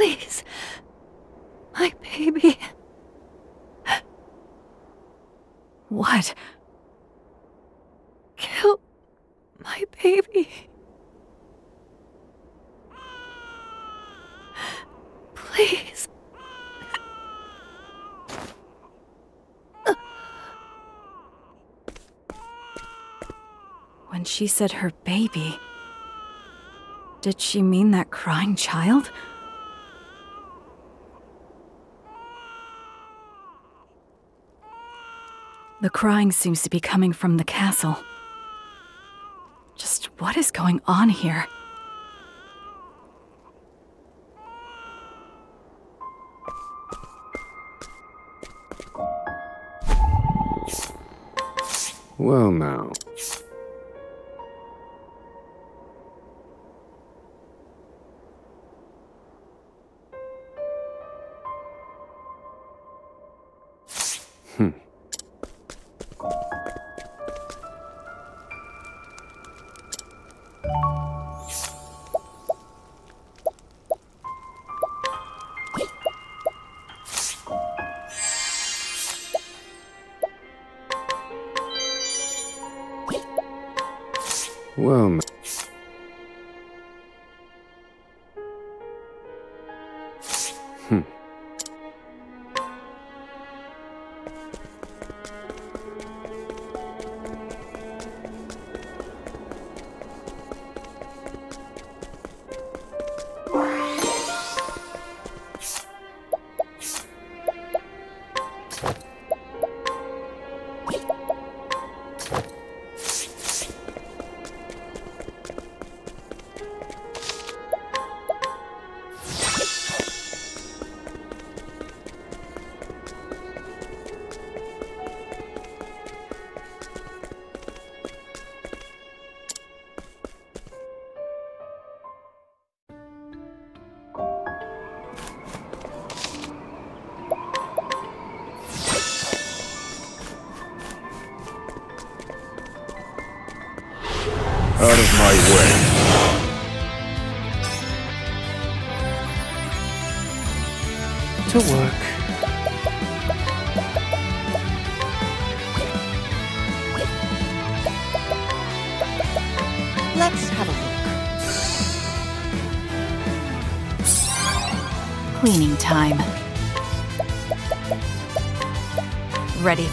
Please. My baby. What? Kill my baby. Please. When she said her baby, did she mean that crying child? The crying seems to be coming from the castle. Just what is going on here? Well, now.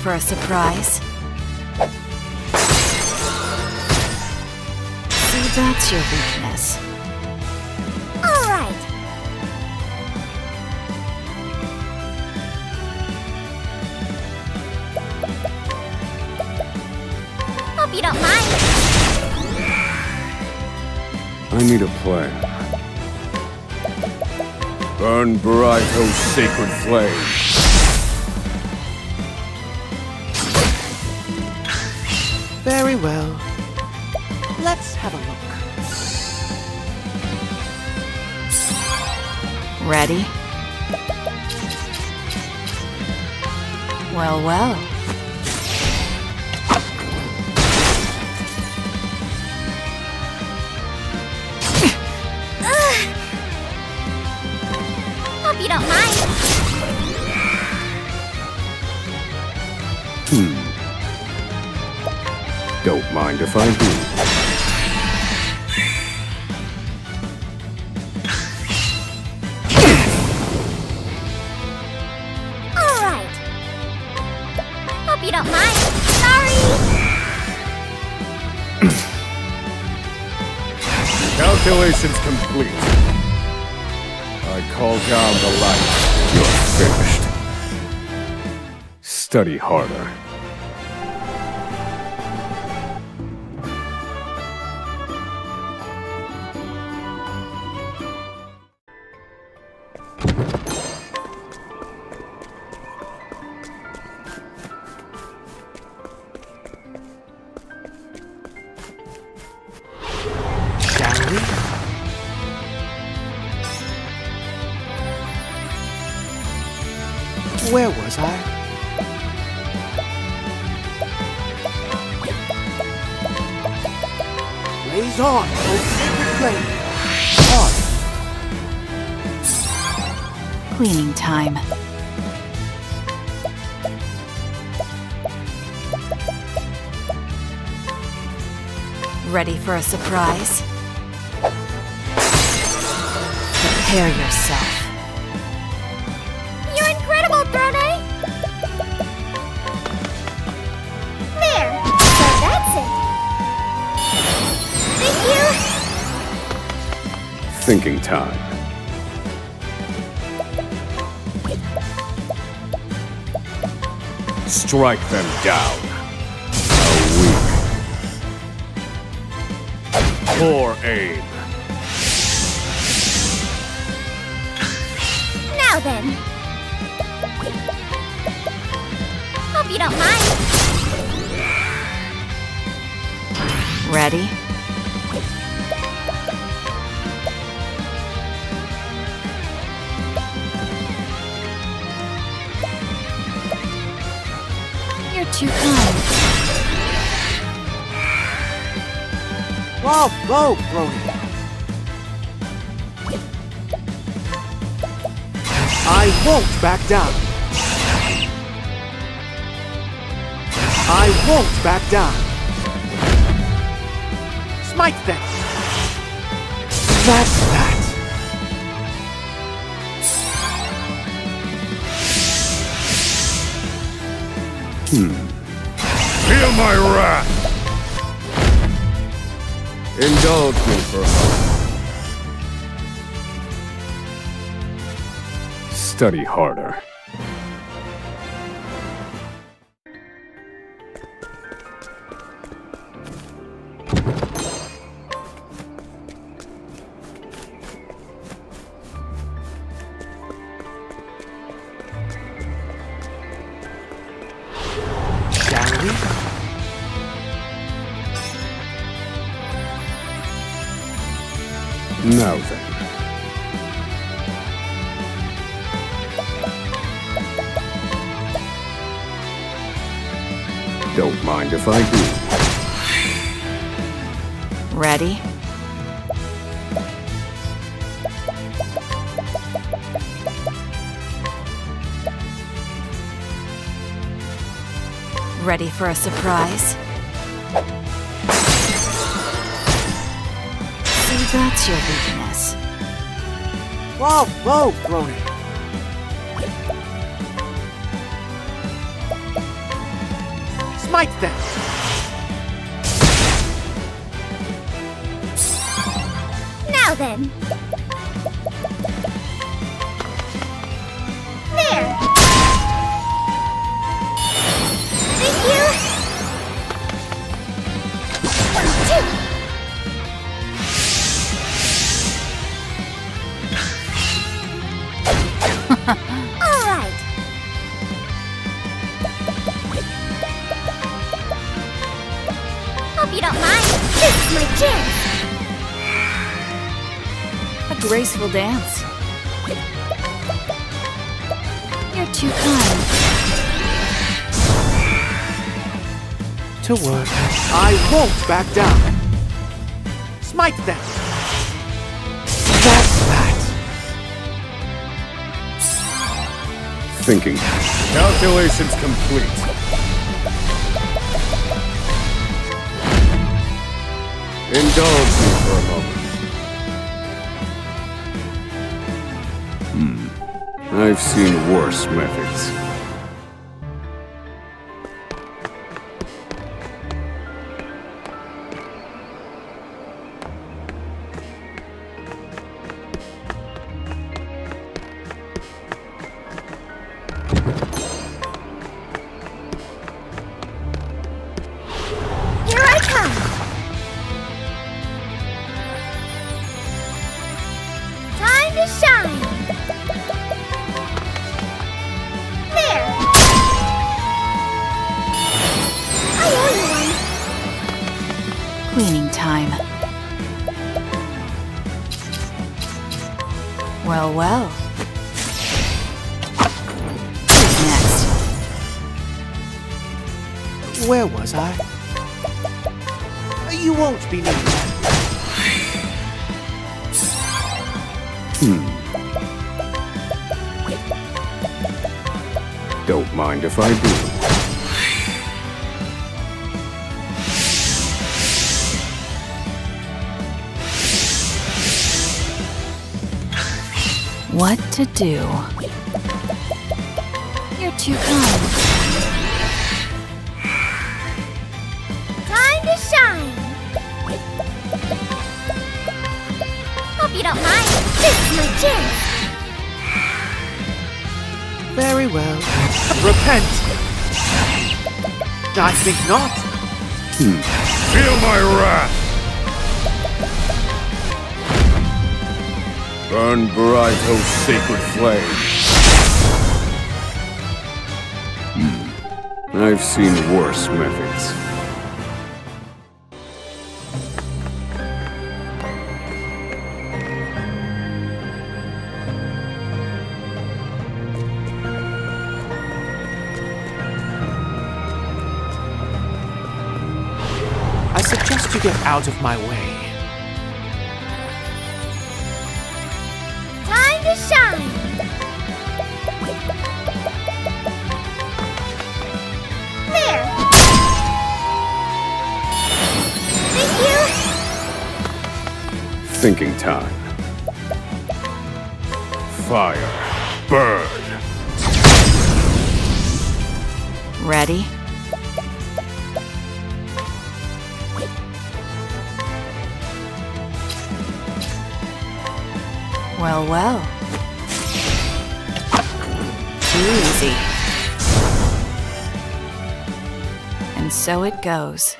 For a surprise? See, that's your weakness. All right. Hope you don't mind. I need a plan. Burn bright, oh sacred flame. Very well. Let's have a look. Ready? Well, well. Ah. Hope you don't mind. Mind if I do. All right. Hope you don't mind. Sorry. Calculations complete. I call down the light. You're finished. Study harder. Strike them down. A weak. Poor aim. Back down. Smite them. That's that. Hmm. Feel my wrath! Indulge me for a moment. Study harder. For a surprise? See, that's your weakness. Whoa, whoa, Throné. Smite them. Won't back down. Smite them. That's that. Thinking. Calculations complete. Indulge me for a moment. Hmm. I've seen worse methods. To do? You're too kind. Time to shine! Hope you don't mind. This is my chance. Very well. Repent! I think not. Hmm. Feel my wrath! Burn bright, O sacred flame. Hmm. I've seen worse methods. I suggest you get out of my way. Thinking time. Fire. Burn. Ready? Well, well. Too easy. And so it goes.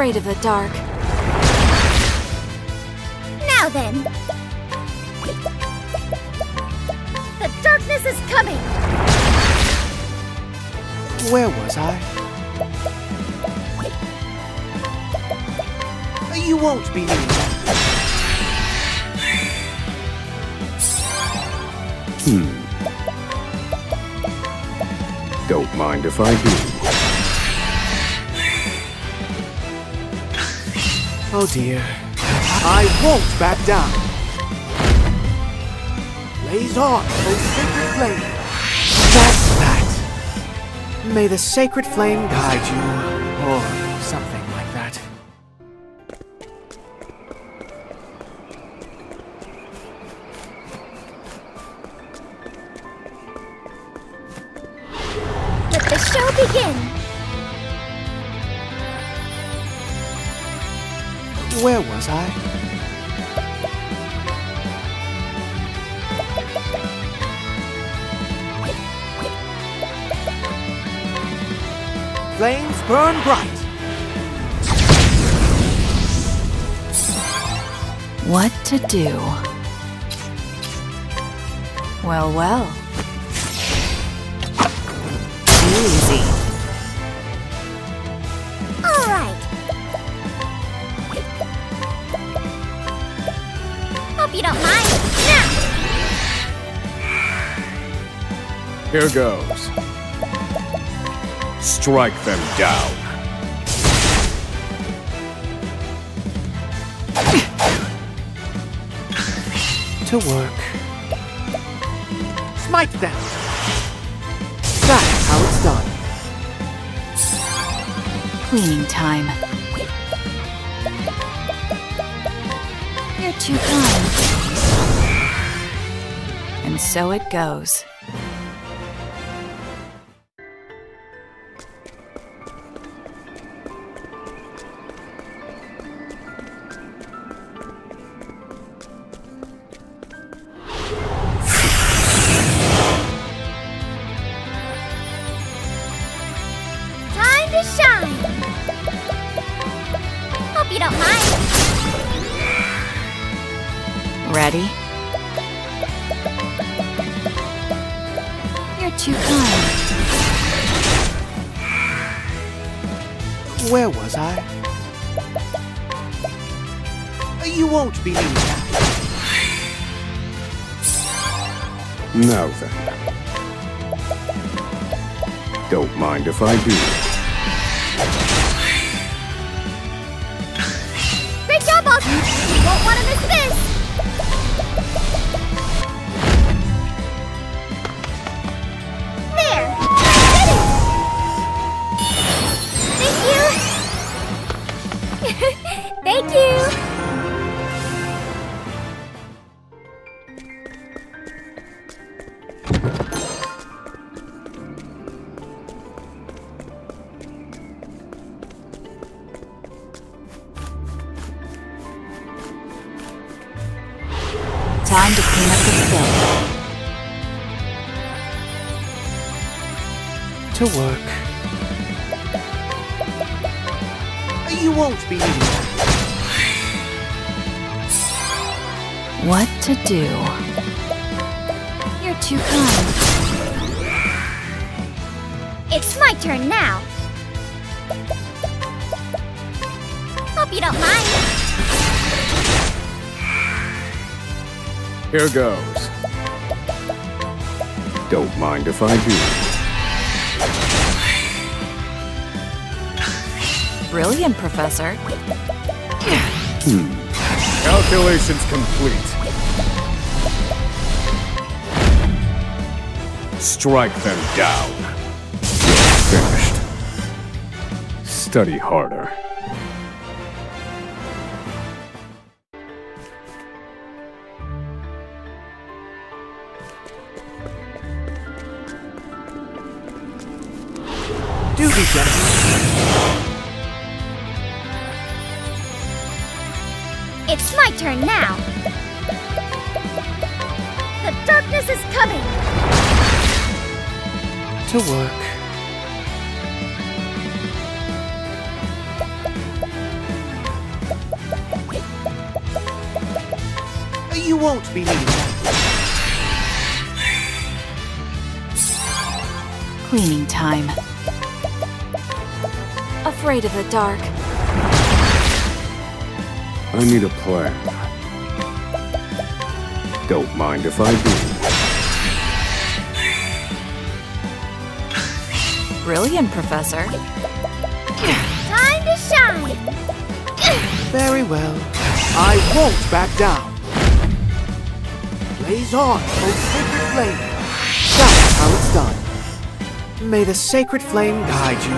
Afraid of the dark. Now then! The darkness is coming! Where was I? You won't be that. Hmm. Don't mind if I do. Oh dear. I won't back down. Blaze on, O sacred flame. That's that. May the sacred flame guide you, to do? Well, well. Too easy. Alright! Hope you don't mind. Now! Here goes. Strike them down. To work. Smite them. That's how it's done. Cleaning time. You're too kind. And so it goes. I do. Here goes. Don't mind if I do. Brilliant, Professor. Hmm. Calculations complete. Strike them down. Finished. Study harder. Dark. I need a plan. Don't mind if I do. Brilliant, Professor. Time to shine. Very well. I won't back down. Blaze on, O sacred flame. That's how it's done. May the sacred flame guide you,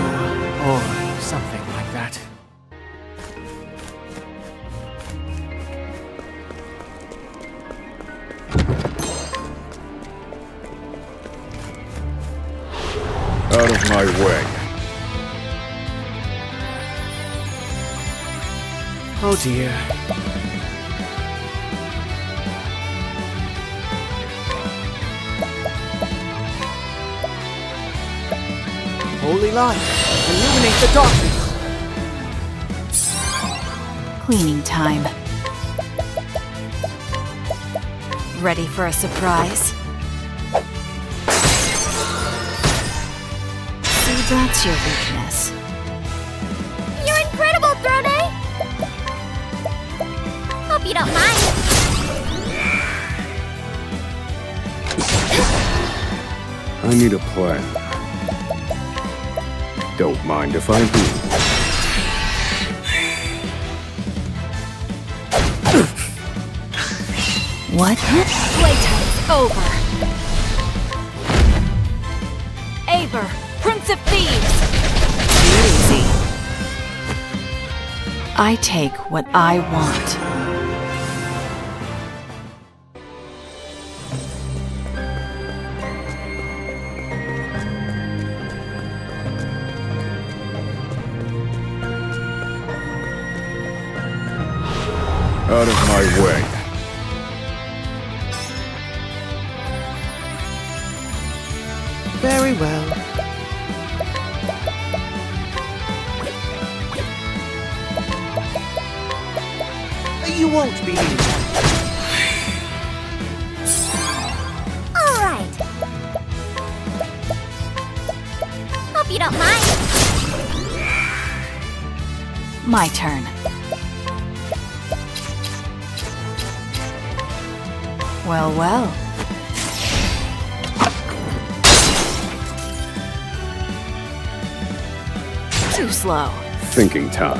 or dear. Holy light, illuminate the darkness. Cleaning time. Ready for a surprise? See, that's your weakness. I need a plan. Don't mind if I do. What? Playtime's over. Aeber, Prince of Thieves! Easy. I take what I want. Out of my way. Very well. You won't be. All right. Hope you don't mind. My turn. Well, well. Too slow. Thinking time.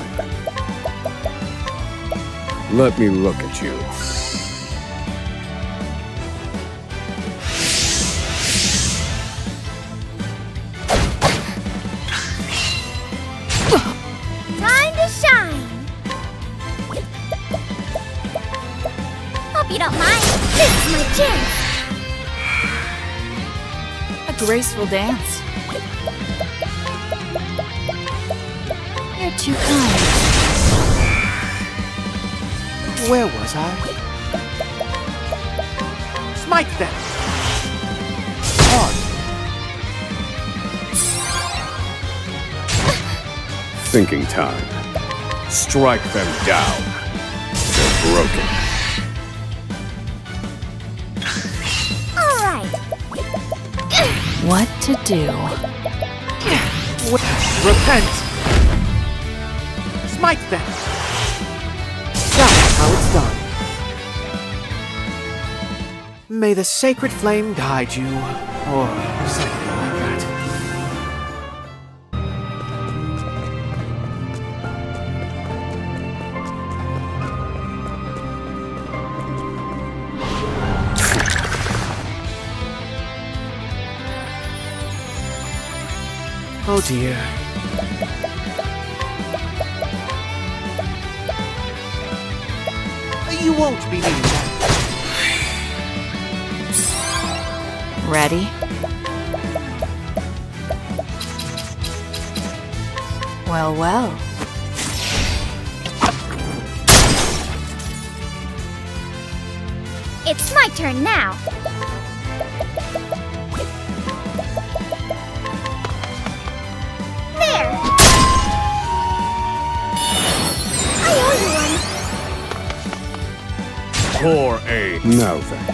Let me look at you. Graceful dance. You're too kind. Where was I? Smite them! Hard. Thinking time. Strike them down. They're broken. To do? Repent! Smite them! That's how it's done. May the sacred flame guide you, or Oh dear. You won't be needing that. Ready? Well, well. It's my turn now. Pour a. Now then.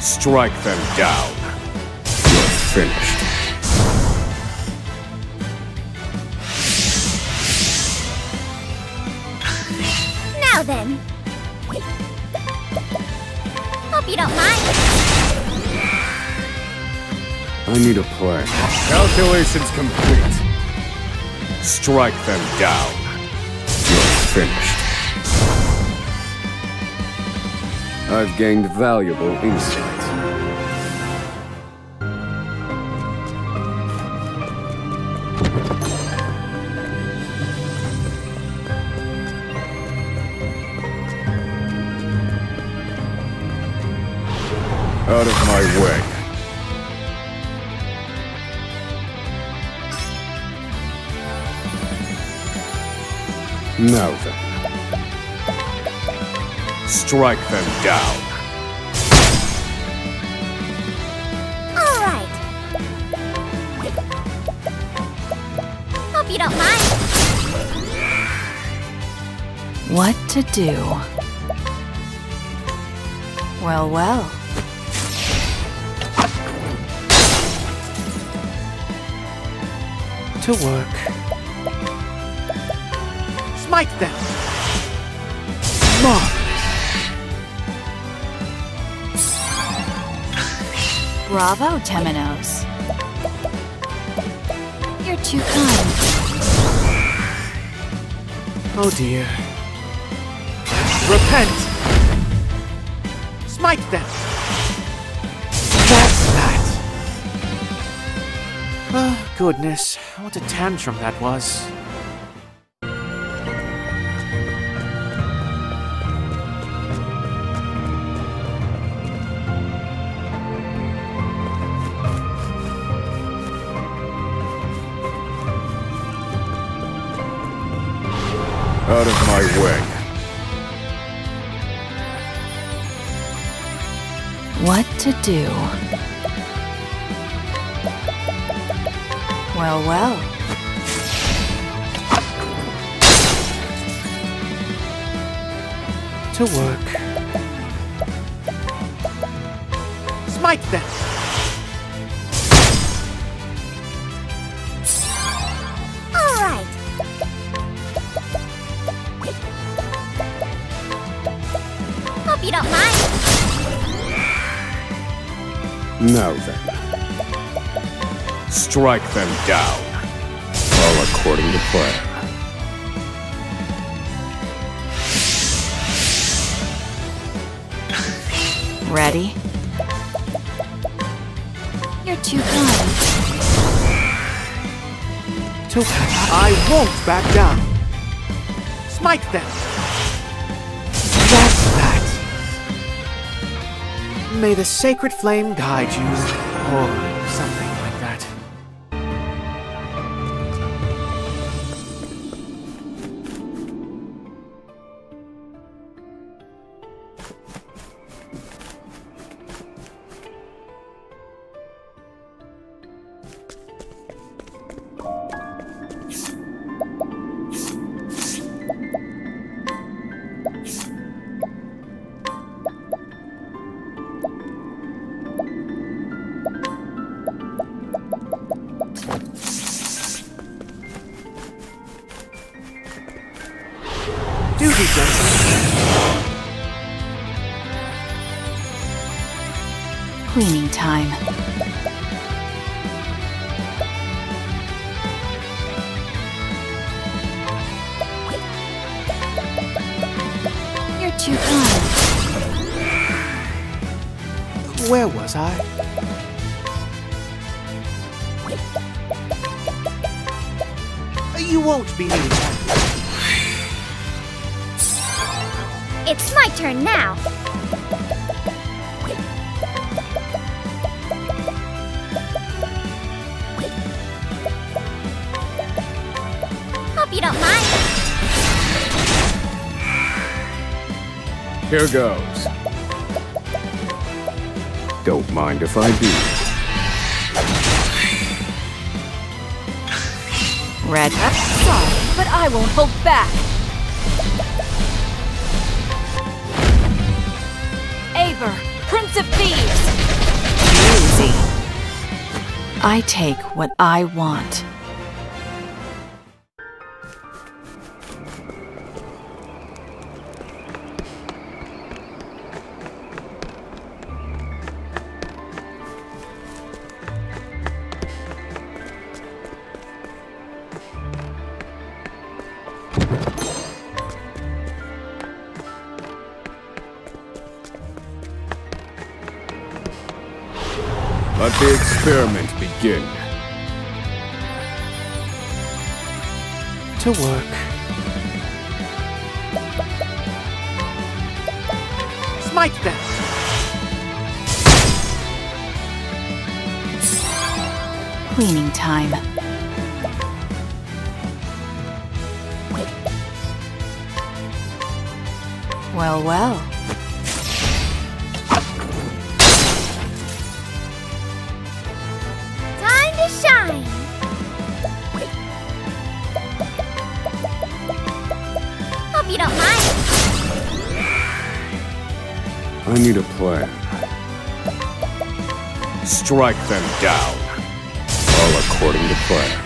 Strike them down. You're finished. Now then. Hope you don't mind. I need a plan. Calculations complete. Strike them down. You're finished. I've gained valuable insight. Strike them down. All right. Hope you don't mind. What to do? Well, well. To work. Smite them! Bravo, Temenos. You're too kind. Oh dear. Repent! Smite them! That's that! Oh, goodness. What a tantrum that was. My way. What to do? Well, well. To work. Smite them! Strike them down. All according to plan. Ready? You're too kind. To I won't back down. Smite them. That's that. May the sacred flame guide you, or goes. Don't mind if I do. Red. Sorry, but I won't hold back. Aeber, Prince of Thieves! Easy. I take what I want. Let the experiment begin. To work. Smite them. Cleaning time. Well, well. I need a plan. Strike them down. All according to plan.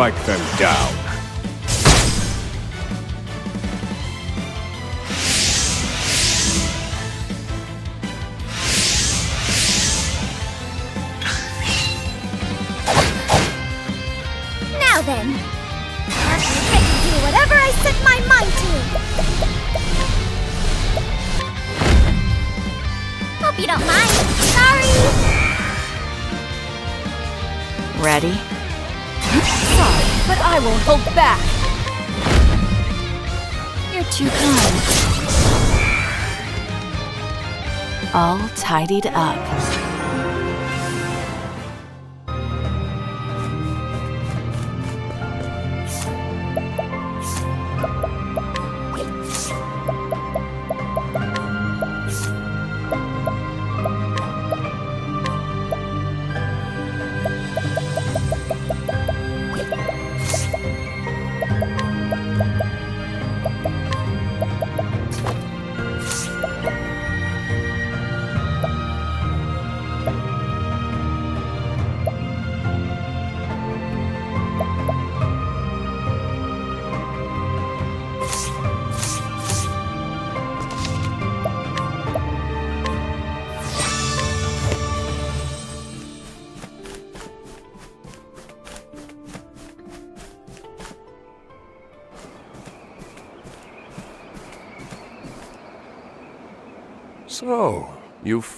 Strike them down. Tidied up.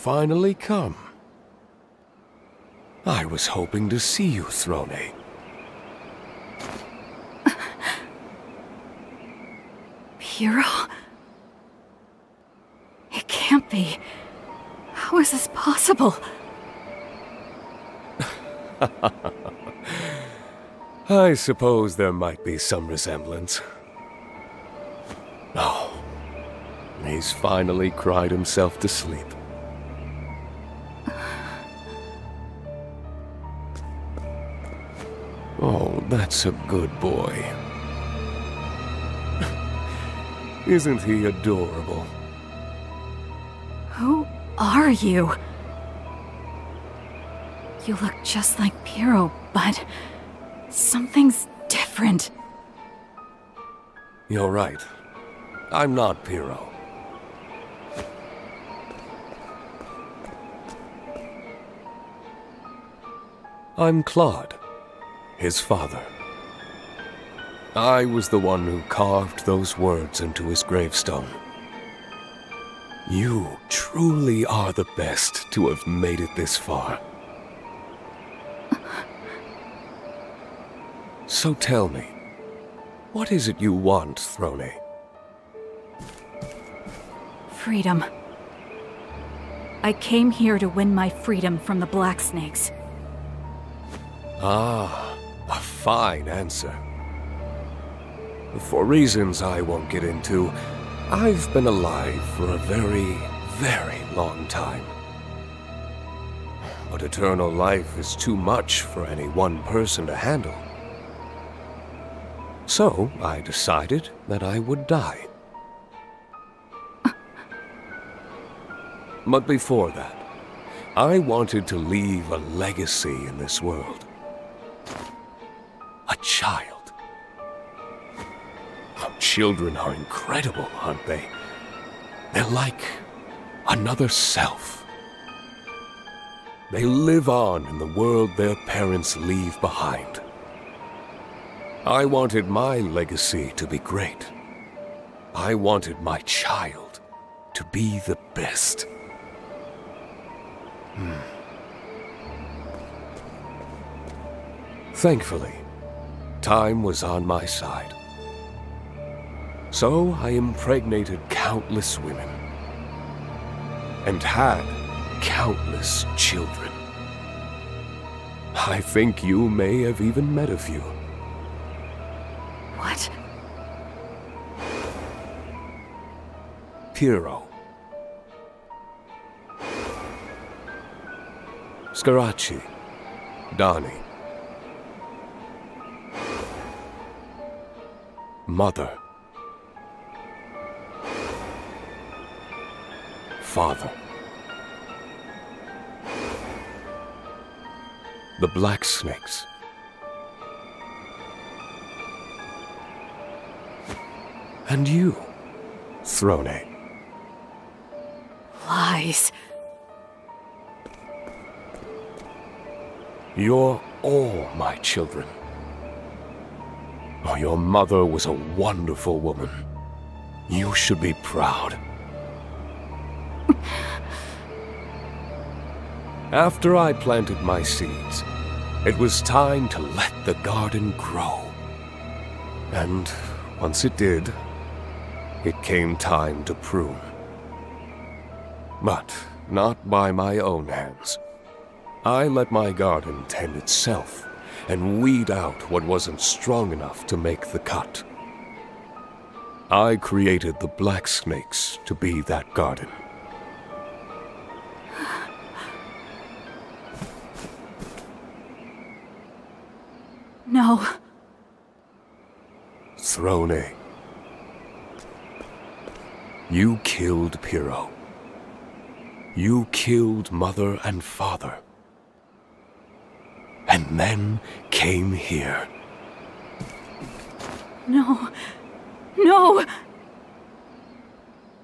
Finally come. I was hoping to see you, Throné. Hero? It can't be. How is this possible? I suppose there might be some resemblance. Oh, he's finally cried himself to sleep. A good boy. Isn't he adorable? Who are you? You look just like Pirro, but something's different. You're right. I'm not Pirro. I'm Claude, his father. I was the one who carved those words into his gravestone. You truly are the best to have made it this far. So tell me, what is it you want, Throné? Freedom. I came here to win my freedom from the Black Snakes. Ah, a fine answer. For reasons I won't get into, I've been alive for a very, very long time. But eternal life is too much for any one person to handle. So I decided that I would die. But before that, I wanted to leave a legacy in this world. A child. Children are incredible, aren't they? They're like another self. They live on in the world their parents leave behind. I wanted my legacy to be great. I wanted my child to be the best. Hmm. Thankfully, time was on my side. So I impregnated countless women and had countless children. I think you may have even met a few. What? Pirro. Scarachi. Donnie. Mother. Father. the black snakes. And you, Throné. Lies. You're all my children. Oh, your mother was a wonderful woman. You should be proud. After I planted my seeds, it was time to let the garden grow. And once it did, it came time to prune. But not by my own hands. I let my garden tend itself and weed out what wasn't strong enough to make the cut. I created the black snakes to be that garden. No. Throné. You killed Pirro. You killed mother and father. And then came here. No. No!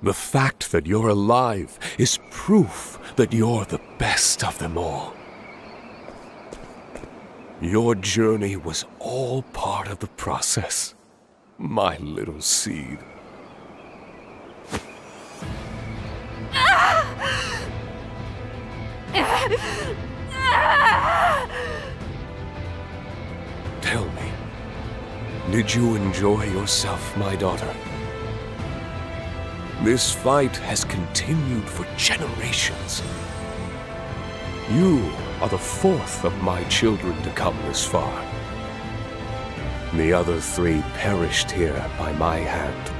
The fact that you're alive is proof that you're the best of them all. Your journey was all part of the process, my little seed. Tell me, did you enjoy yourself, my daughter? This fight has continued for generations. You are the fourth of my children to come this far. The other three perished here by my hand.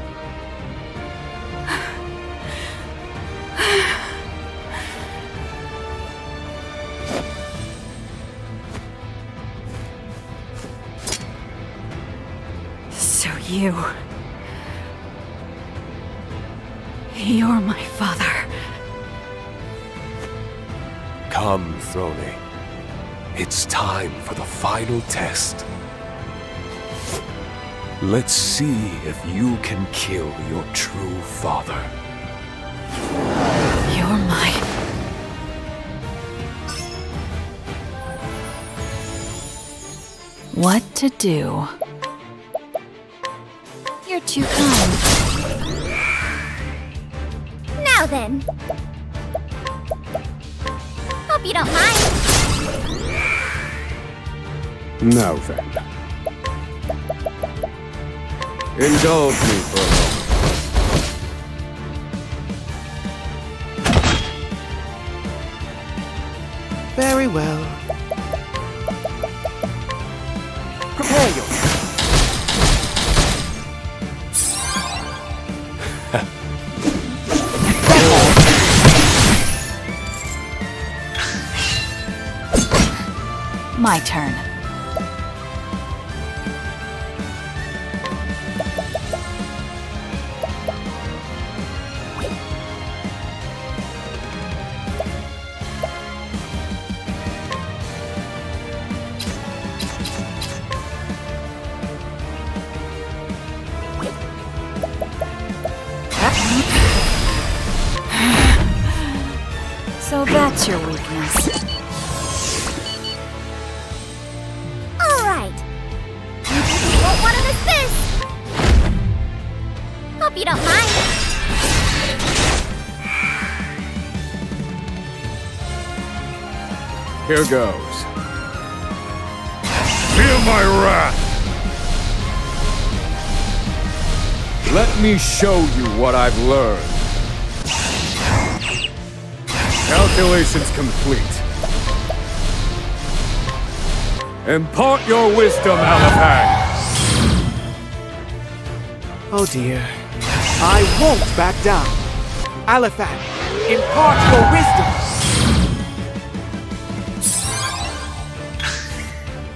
So you. You're my father. Come, Throné. It's time for the final test. Let's see if you can kill your true father. You're my. What to do? You're too kind. Now then. Hope you don't mind. Now then. Indulge me for a moment. Very well. My turn. Here goes. Feel my wrath! Let me show you what I've learned. Calculations complete. Impart your wisdom, Alephan! Oh dear. I won't back down. Alephan, impart your wisdom.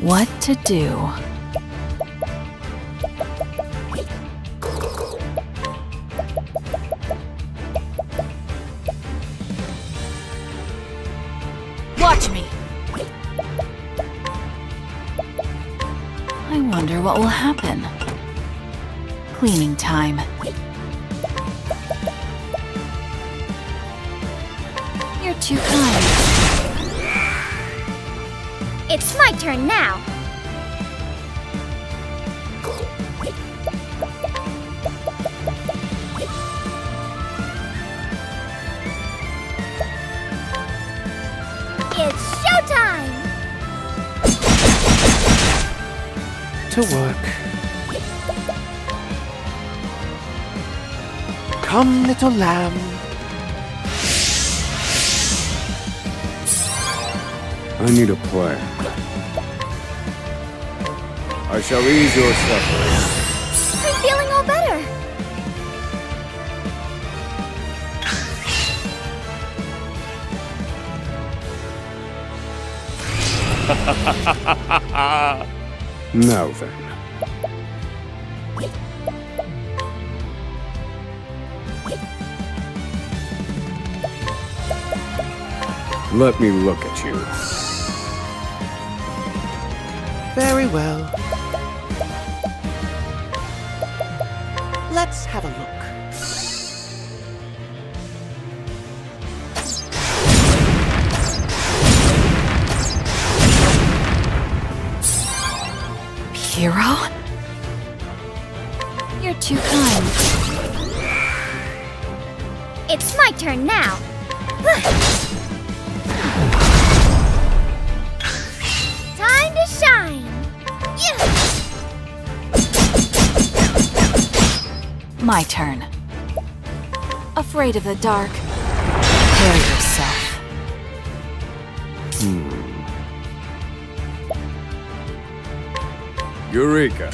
what to do. Watch me! I wonder what will happen. Cleaning time. Turn now. It's showtime! To work. Come, little lamb. I need a plan. I shall ease your suffering. I'm feeling all better. Now then. Let me look at you. Very well. Afraid of the dark? Prepare yourself. Hmm. Eureka!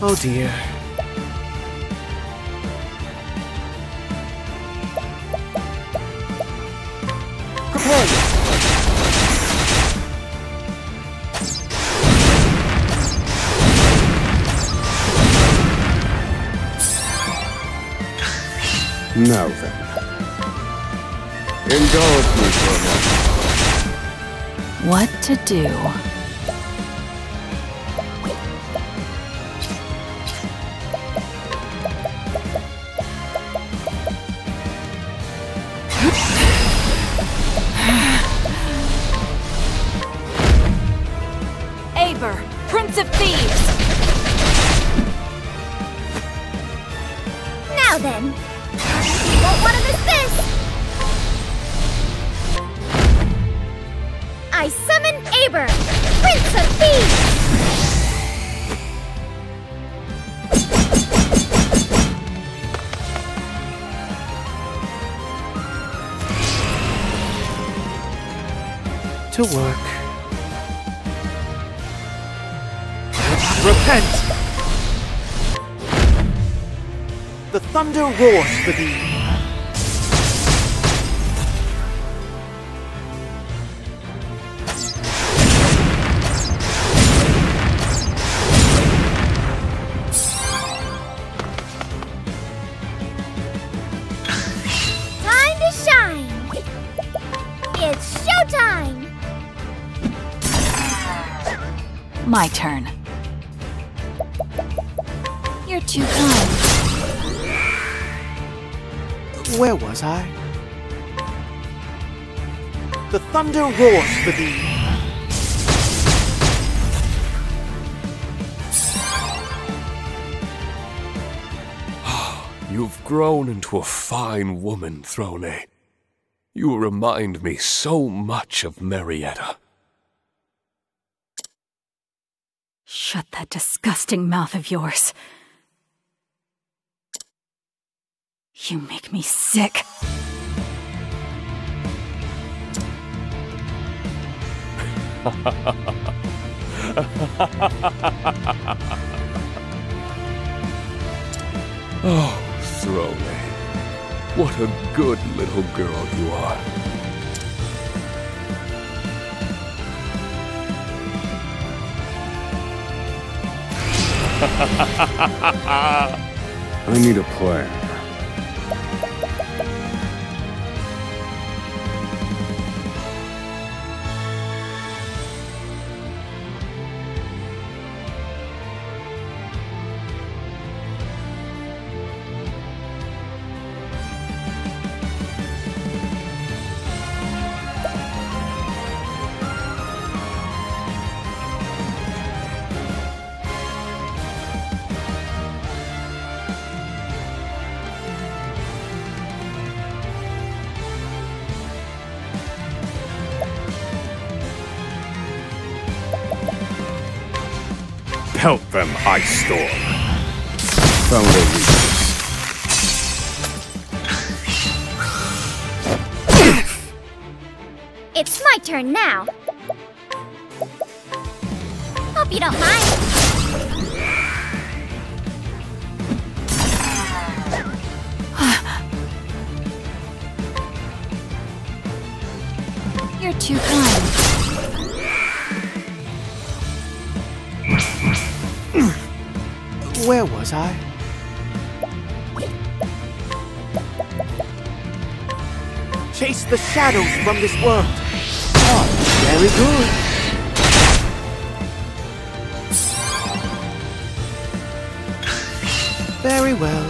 Oh dear. Do? Thunder roars for thee. Time roars for thee. You've grown into a fine woman, Throné. You remind me so much of Marietta. Shut that disgusting mouth of yours. Oh, Throné. What a good little girl you are. I need a plan. Found shadows from this world. Oh, very good. Very well.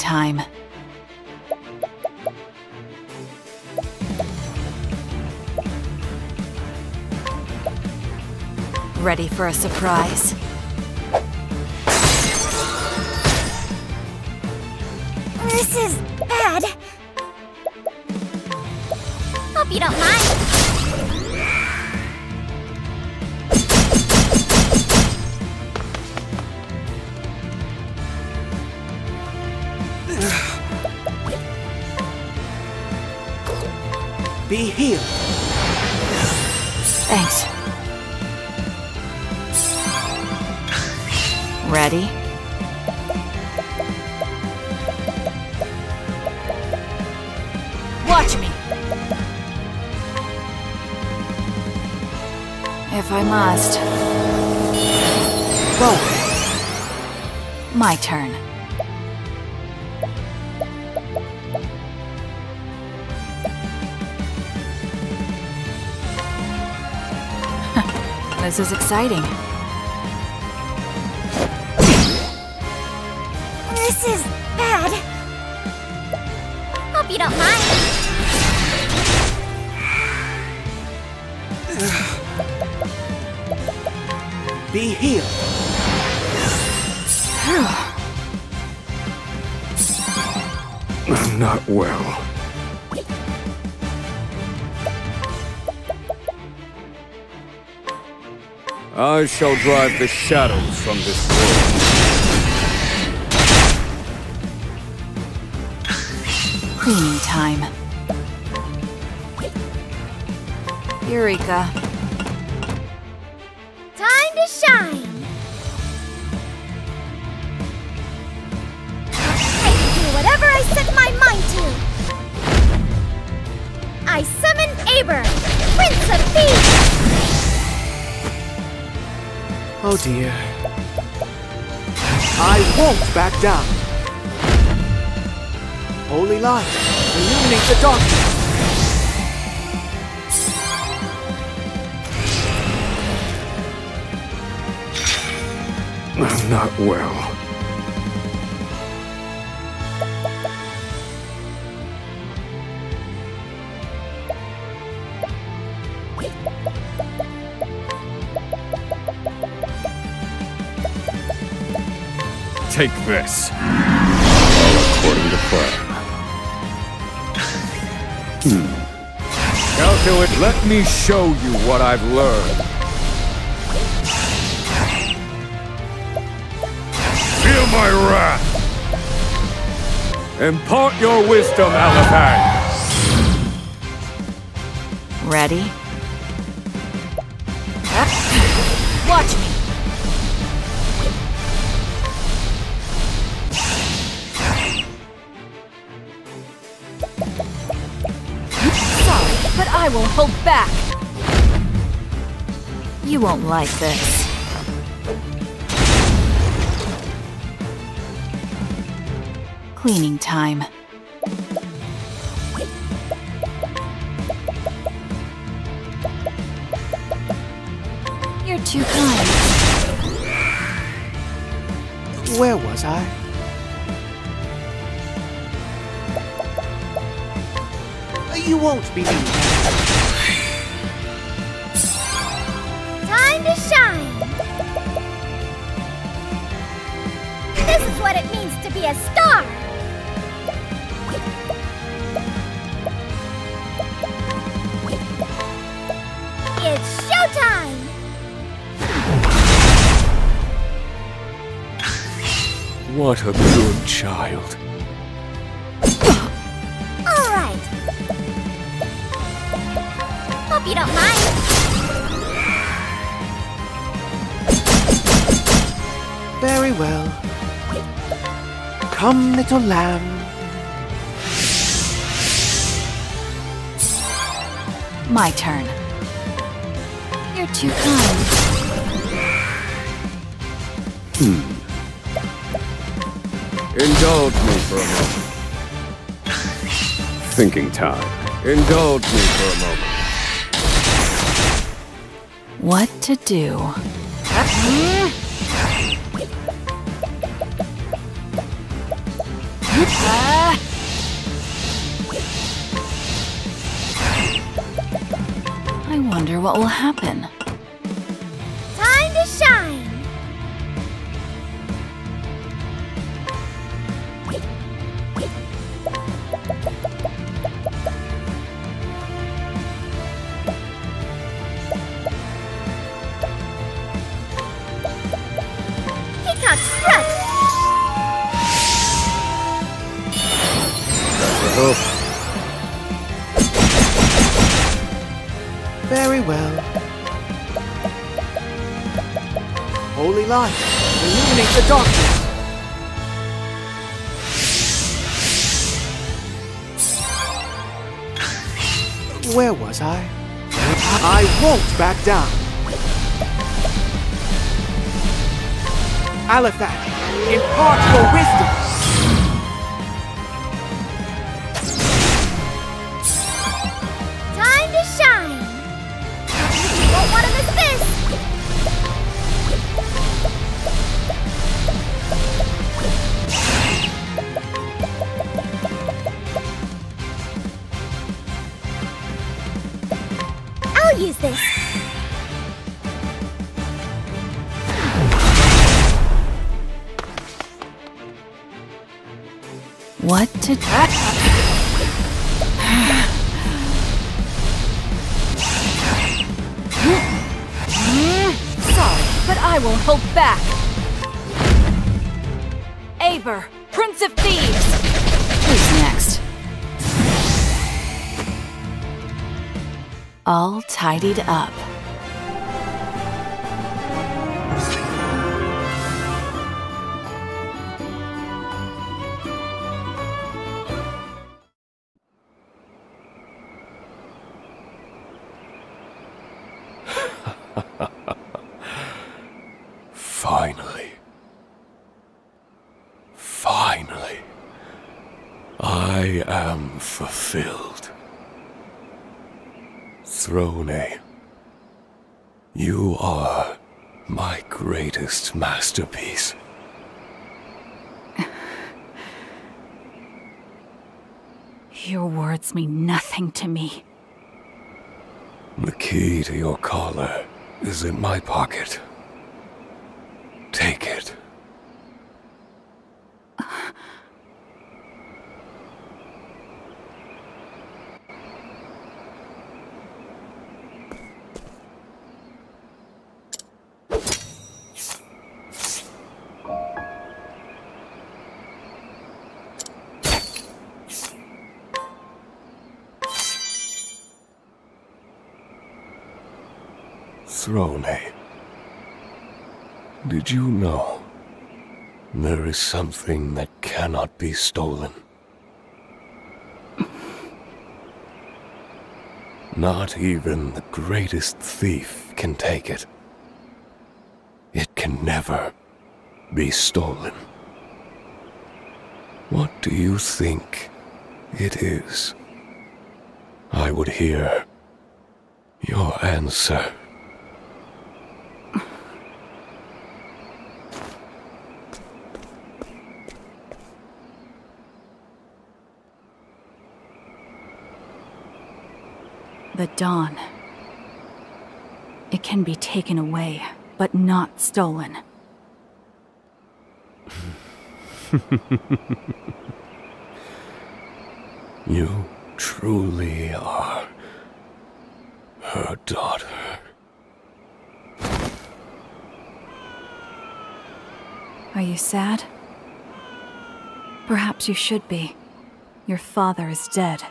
Time. Ready for a surprise? This is exciting. I shall drive the shadows from this world. Cleaning time. Eureka. Dear. I won't back down. Holy light, illuminate the darkness. I'm not well. Take this. All according to plan. Hmm. Calculate, let me show you what I've learned. Feel my wrath! Impart your wisdom, Alephan! Ready? You won't like this. Cleaning time. You're too kind. Where was I? You won't believe little lamb. My turn. You're too kind. Hmm. Indulge me for a moment. Thinking time. Indulge me for a moment. What to do? Happen. Where was I? I won't back down. Alephan, impart your wisdom. To Sorry, but I won't hold back. Aeber, Prince of Thieves! Who's next? All tidied up. Words mean nothing to me. The key to your collar is in my pocket. Take it. Throné. Eh? Did you know there is something that cannot be stolen? Not even the greatest thief can take it. It can never be stolen. What do you think it is? I would hear your answer. The dawn. It can be taken away, but not stolen. you truly are her daughter. Are you sad? Perhaps you should be. Your father is dead.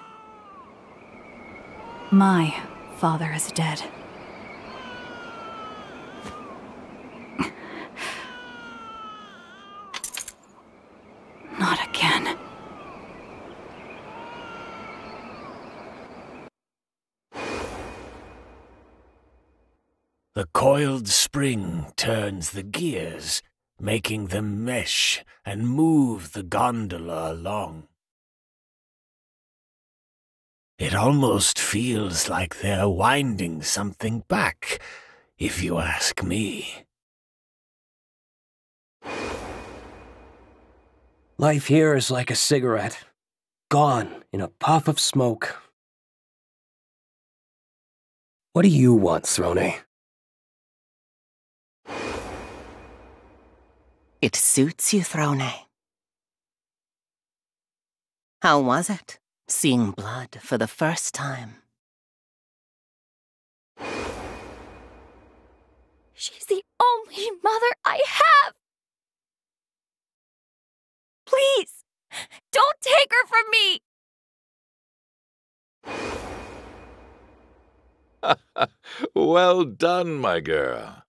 My father is dead. Not again. The coiled spring turns the gears, making them mesh and move the gondola along. It almost feels like they're winding something back, if you ask me. Life here is like a cigarette, gone in a puff of smoke. What do you want, Throné? It suits you, Throné. How was it, seeing blood for the first time? She's the only mother I have! Please, don't take her from me! well done, my girl.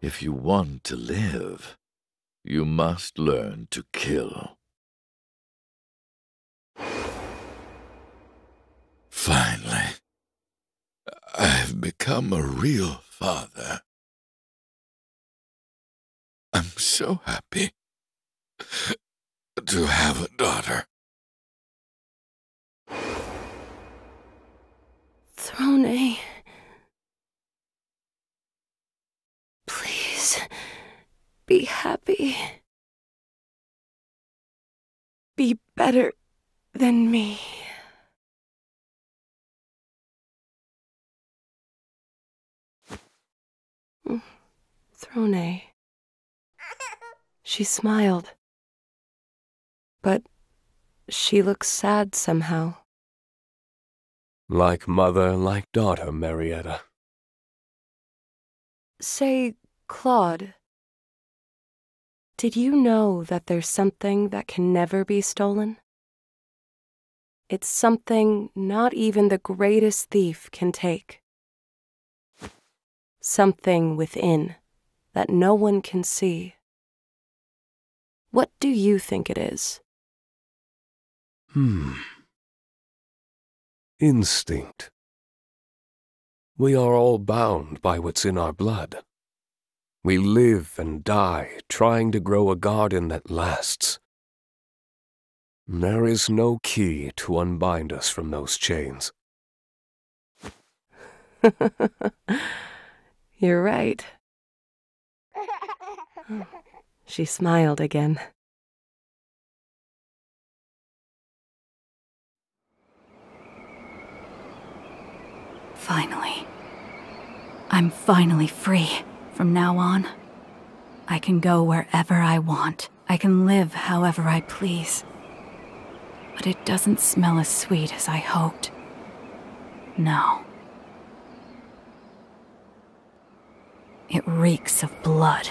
If you want to live, you must learn to kill. Finally, I've become a real father. I'm so happy to have a daughter. Throné. Please, be happy. Be better than me. Mm, Throné. She smiled. But she looks sad somehow. Like mother, like daughter, Marietta. Say, Claude, did you know that there's something that can never be stolen? It's something not even the greatest thief can take. Something within that no one can see. What do you think it is? Hmm. Instinct. We are all bound by what's in our blood. We live and die trying to grow a garden that lasts. There is no key to unbind us from those chains. You're right. She smiled again. Finally. I'm finally free. From now on, I can go wherever I want. I can live however I please. But it doesn't smell as sweet as I hoped. No. It reeks of blood.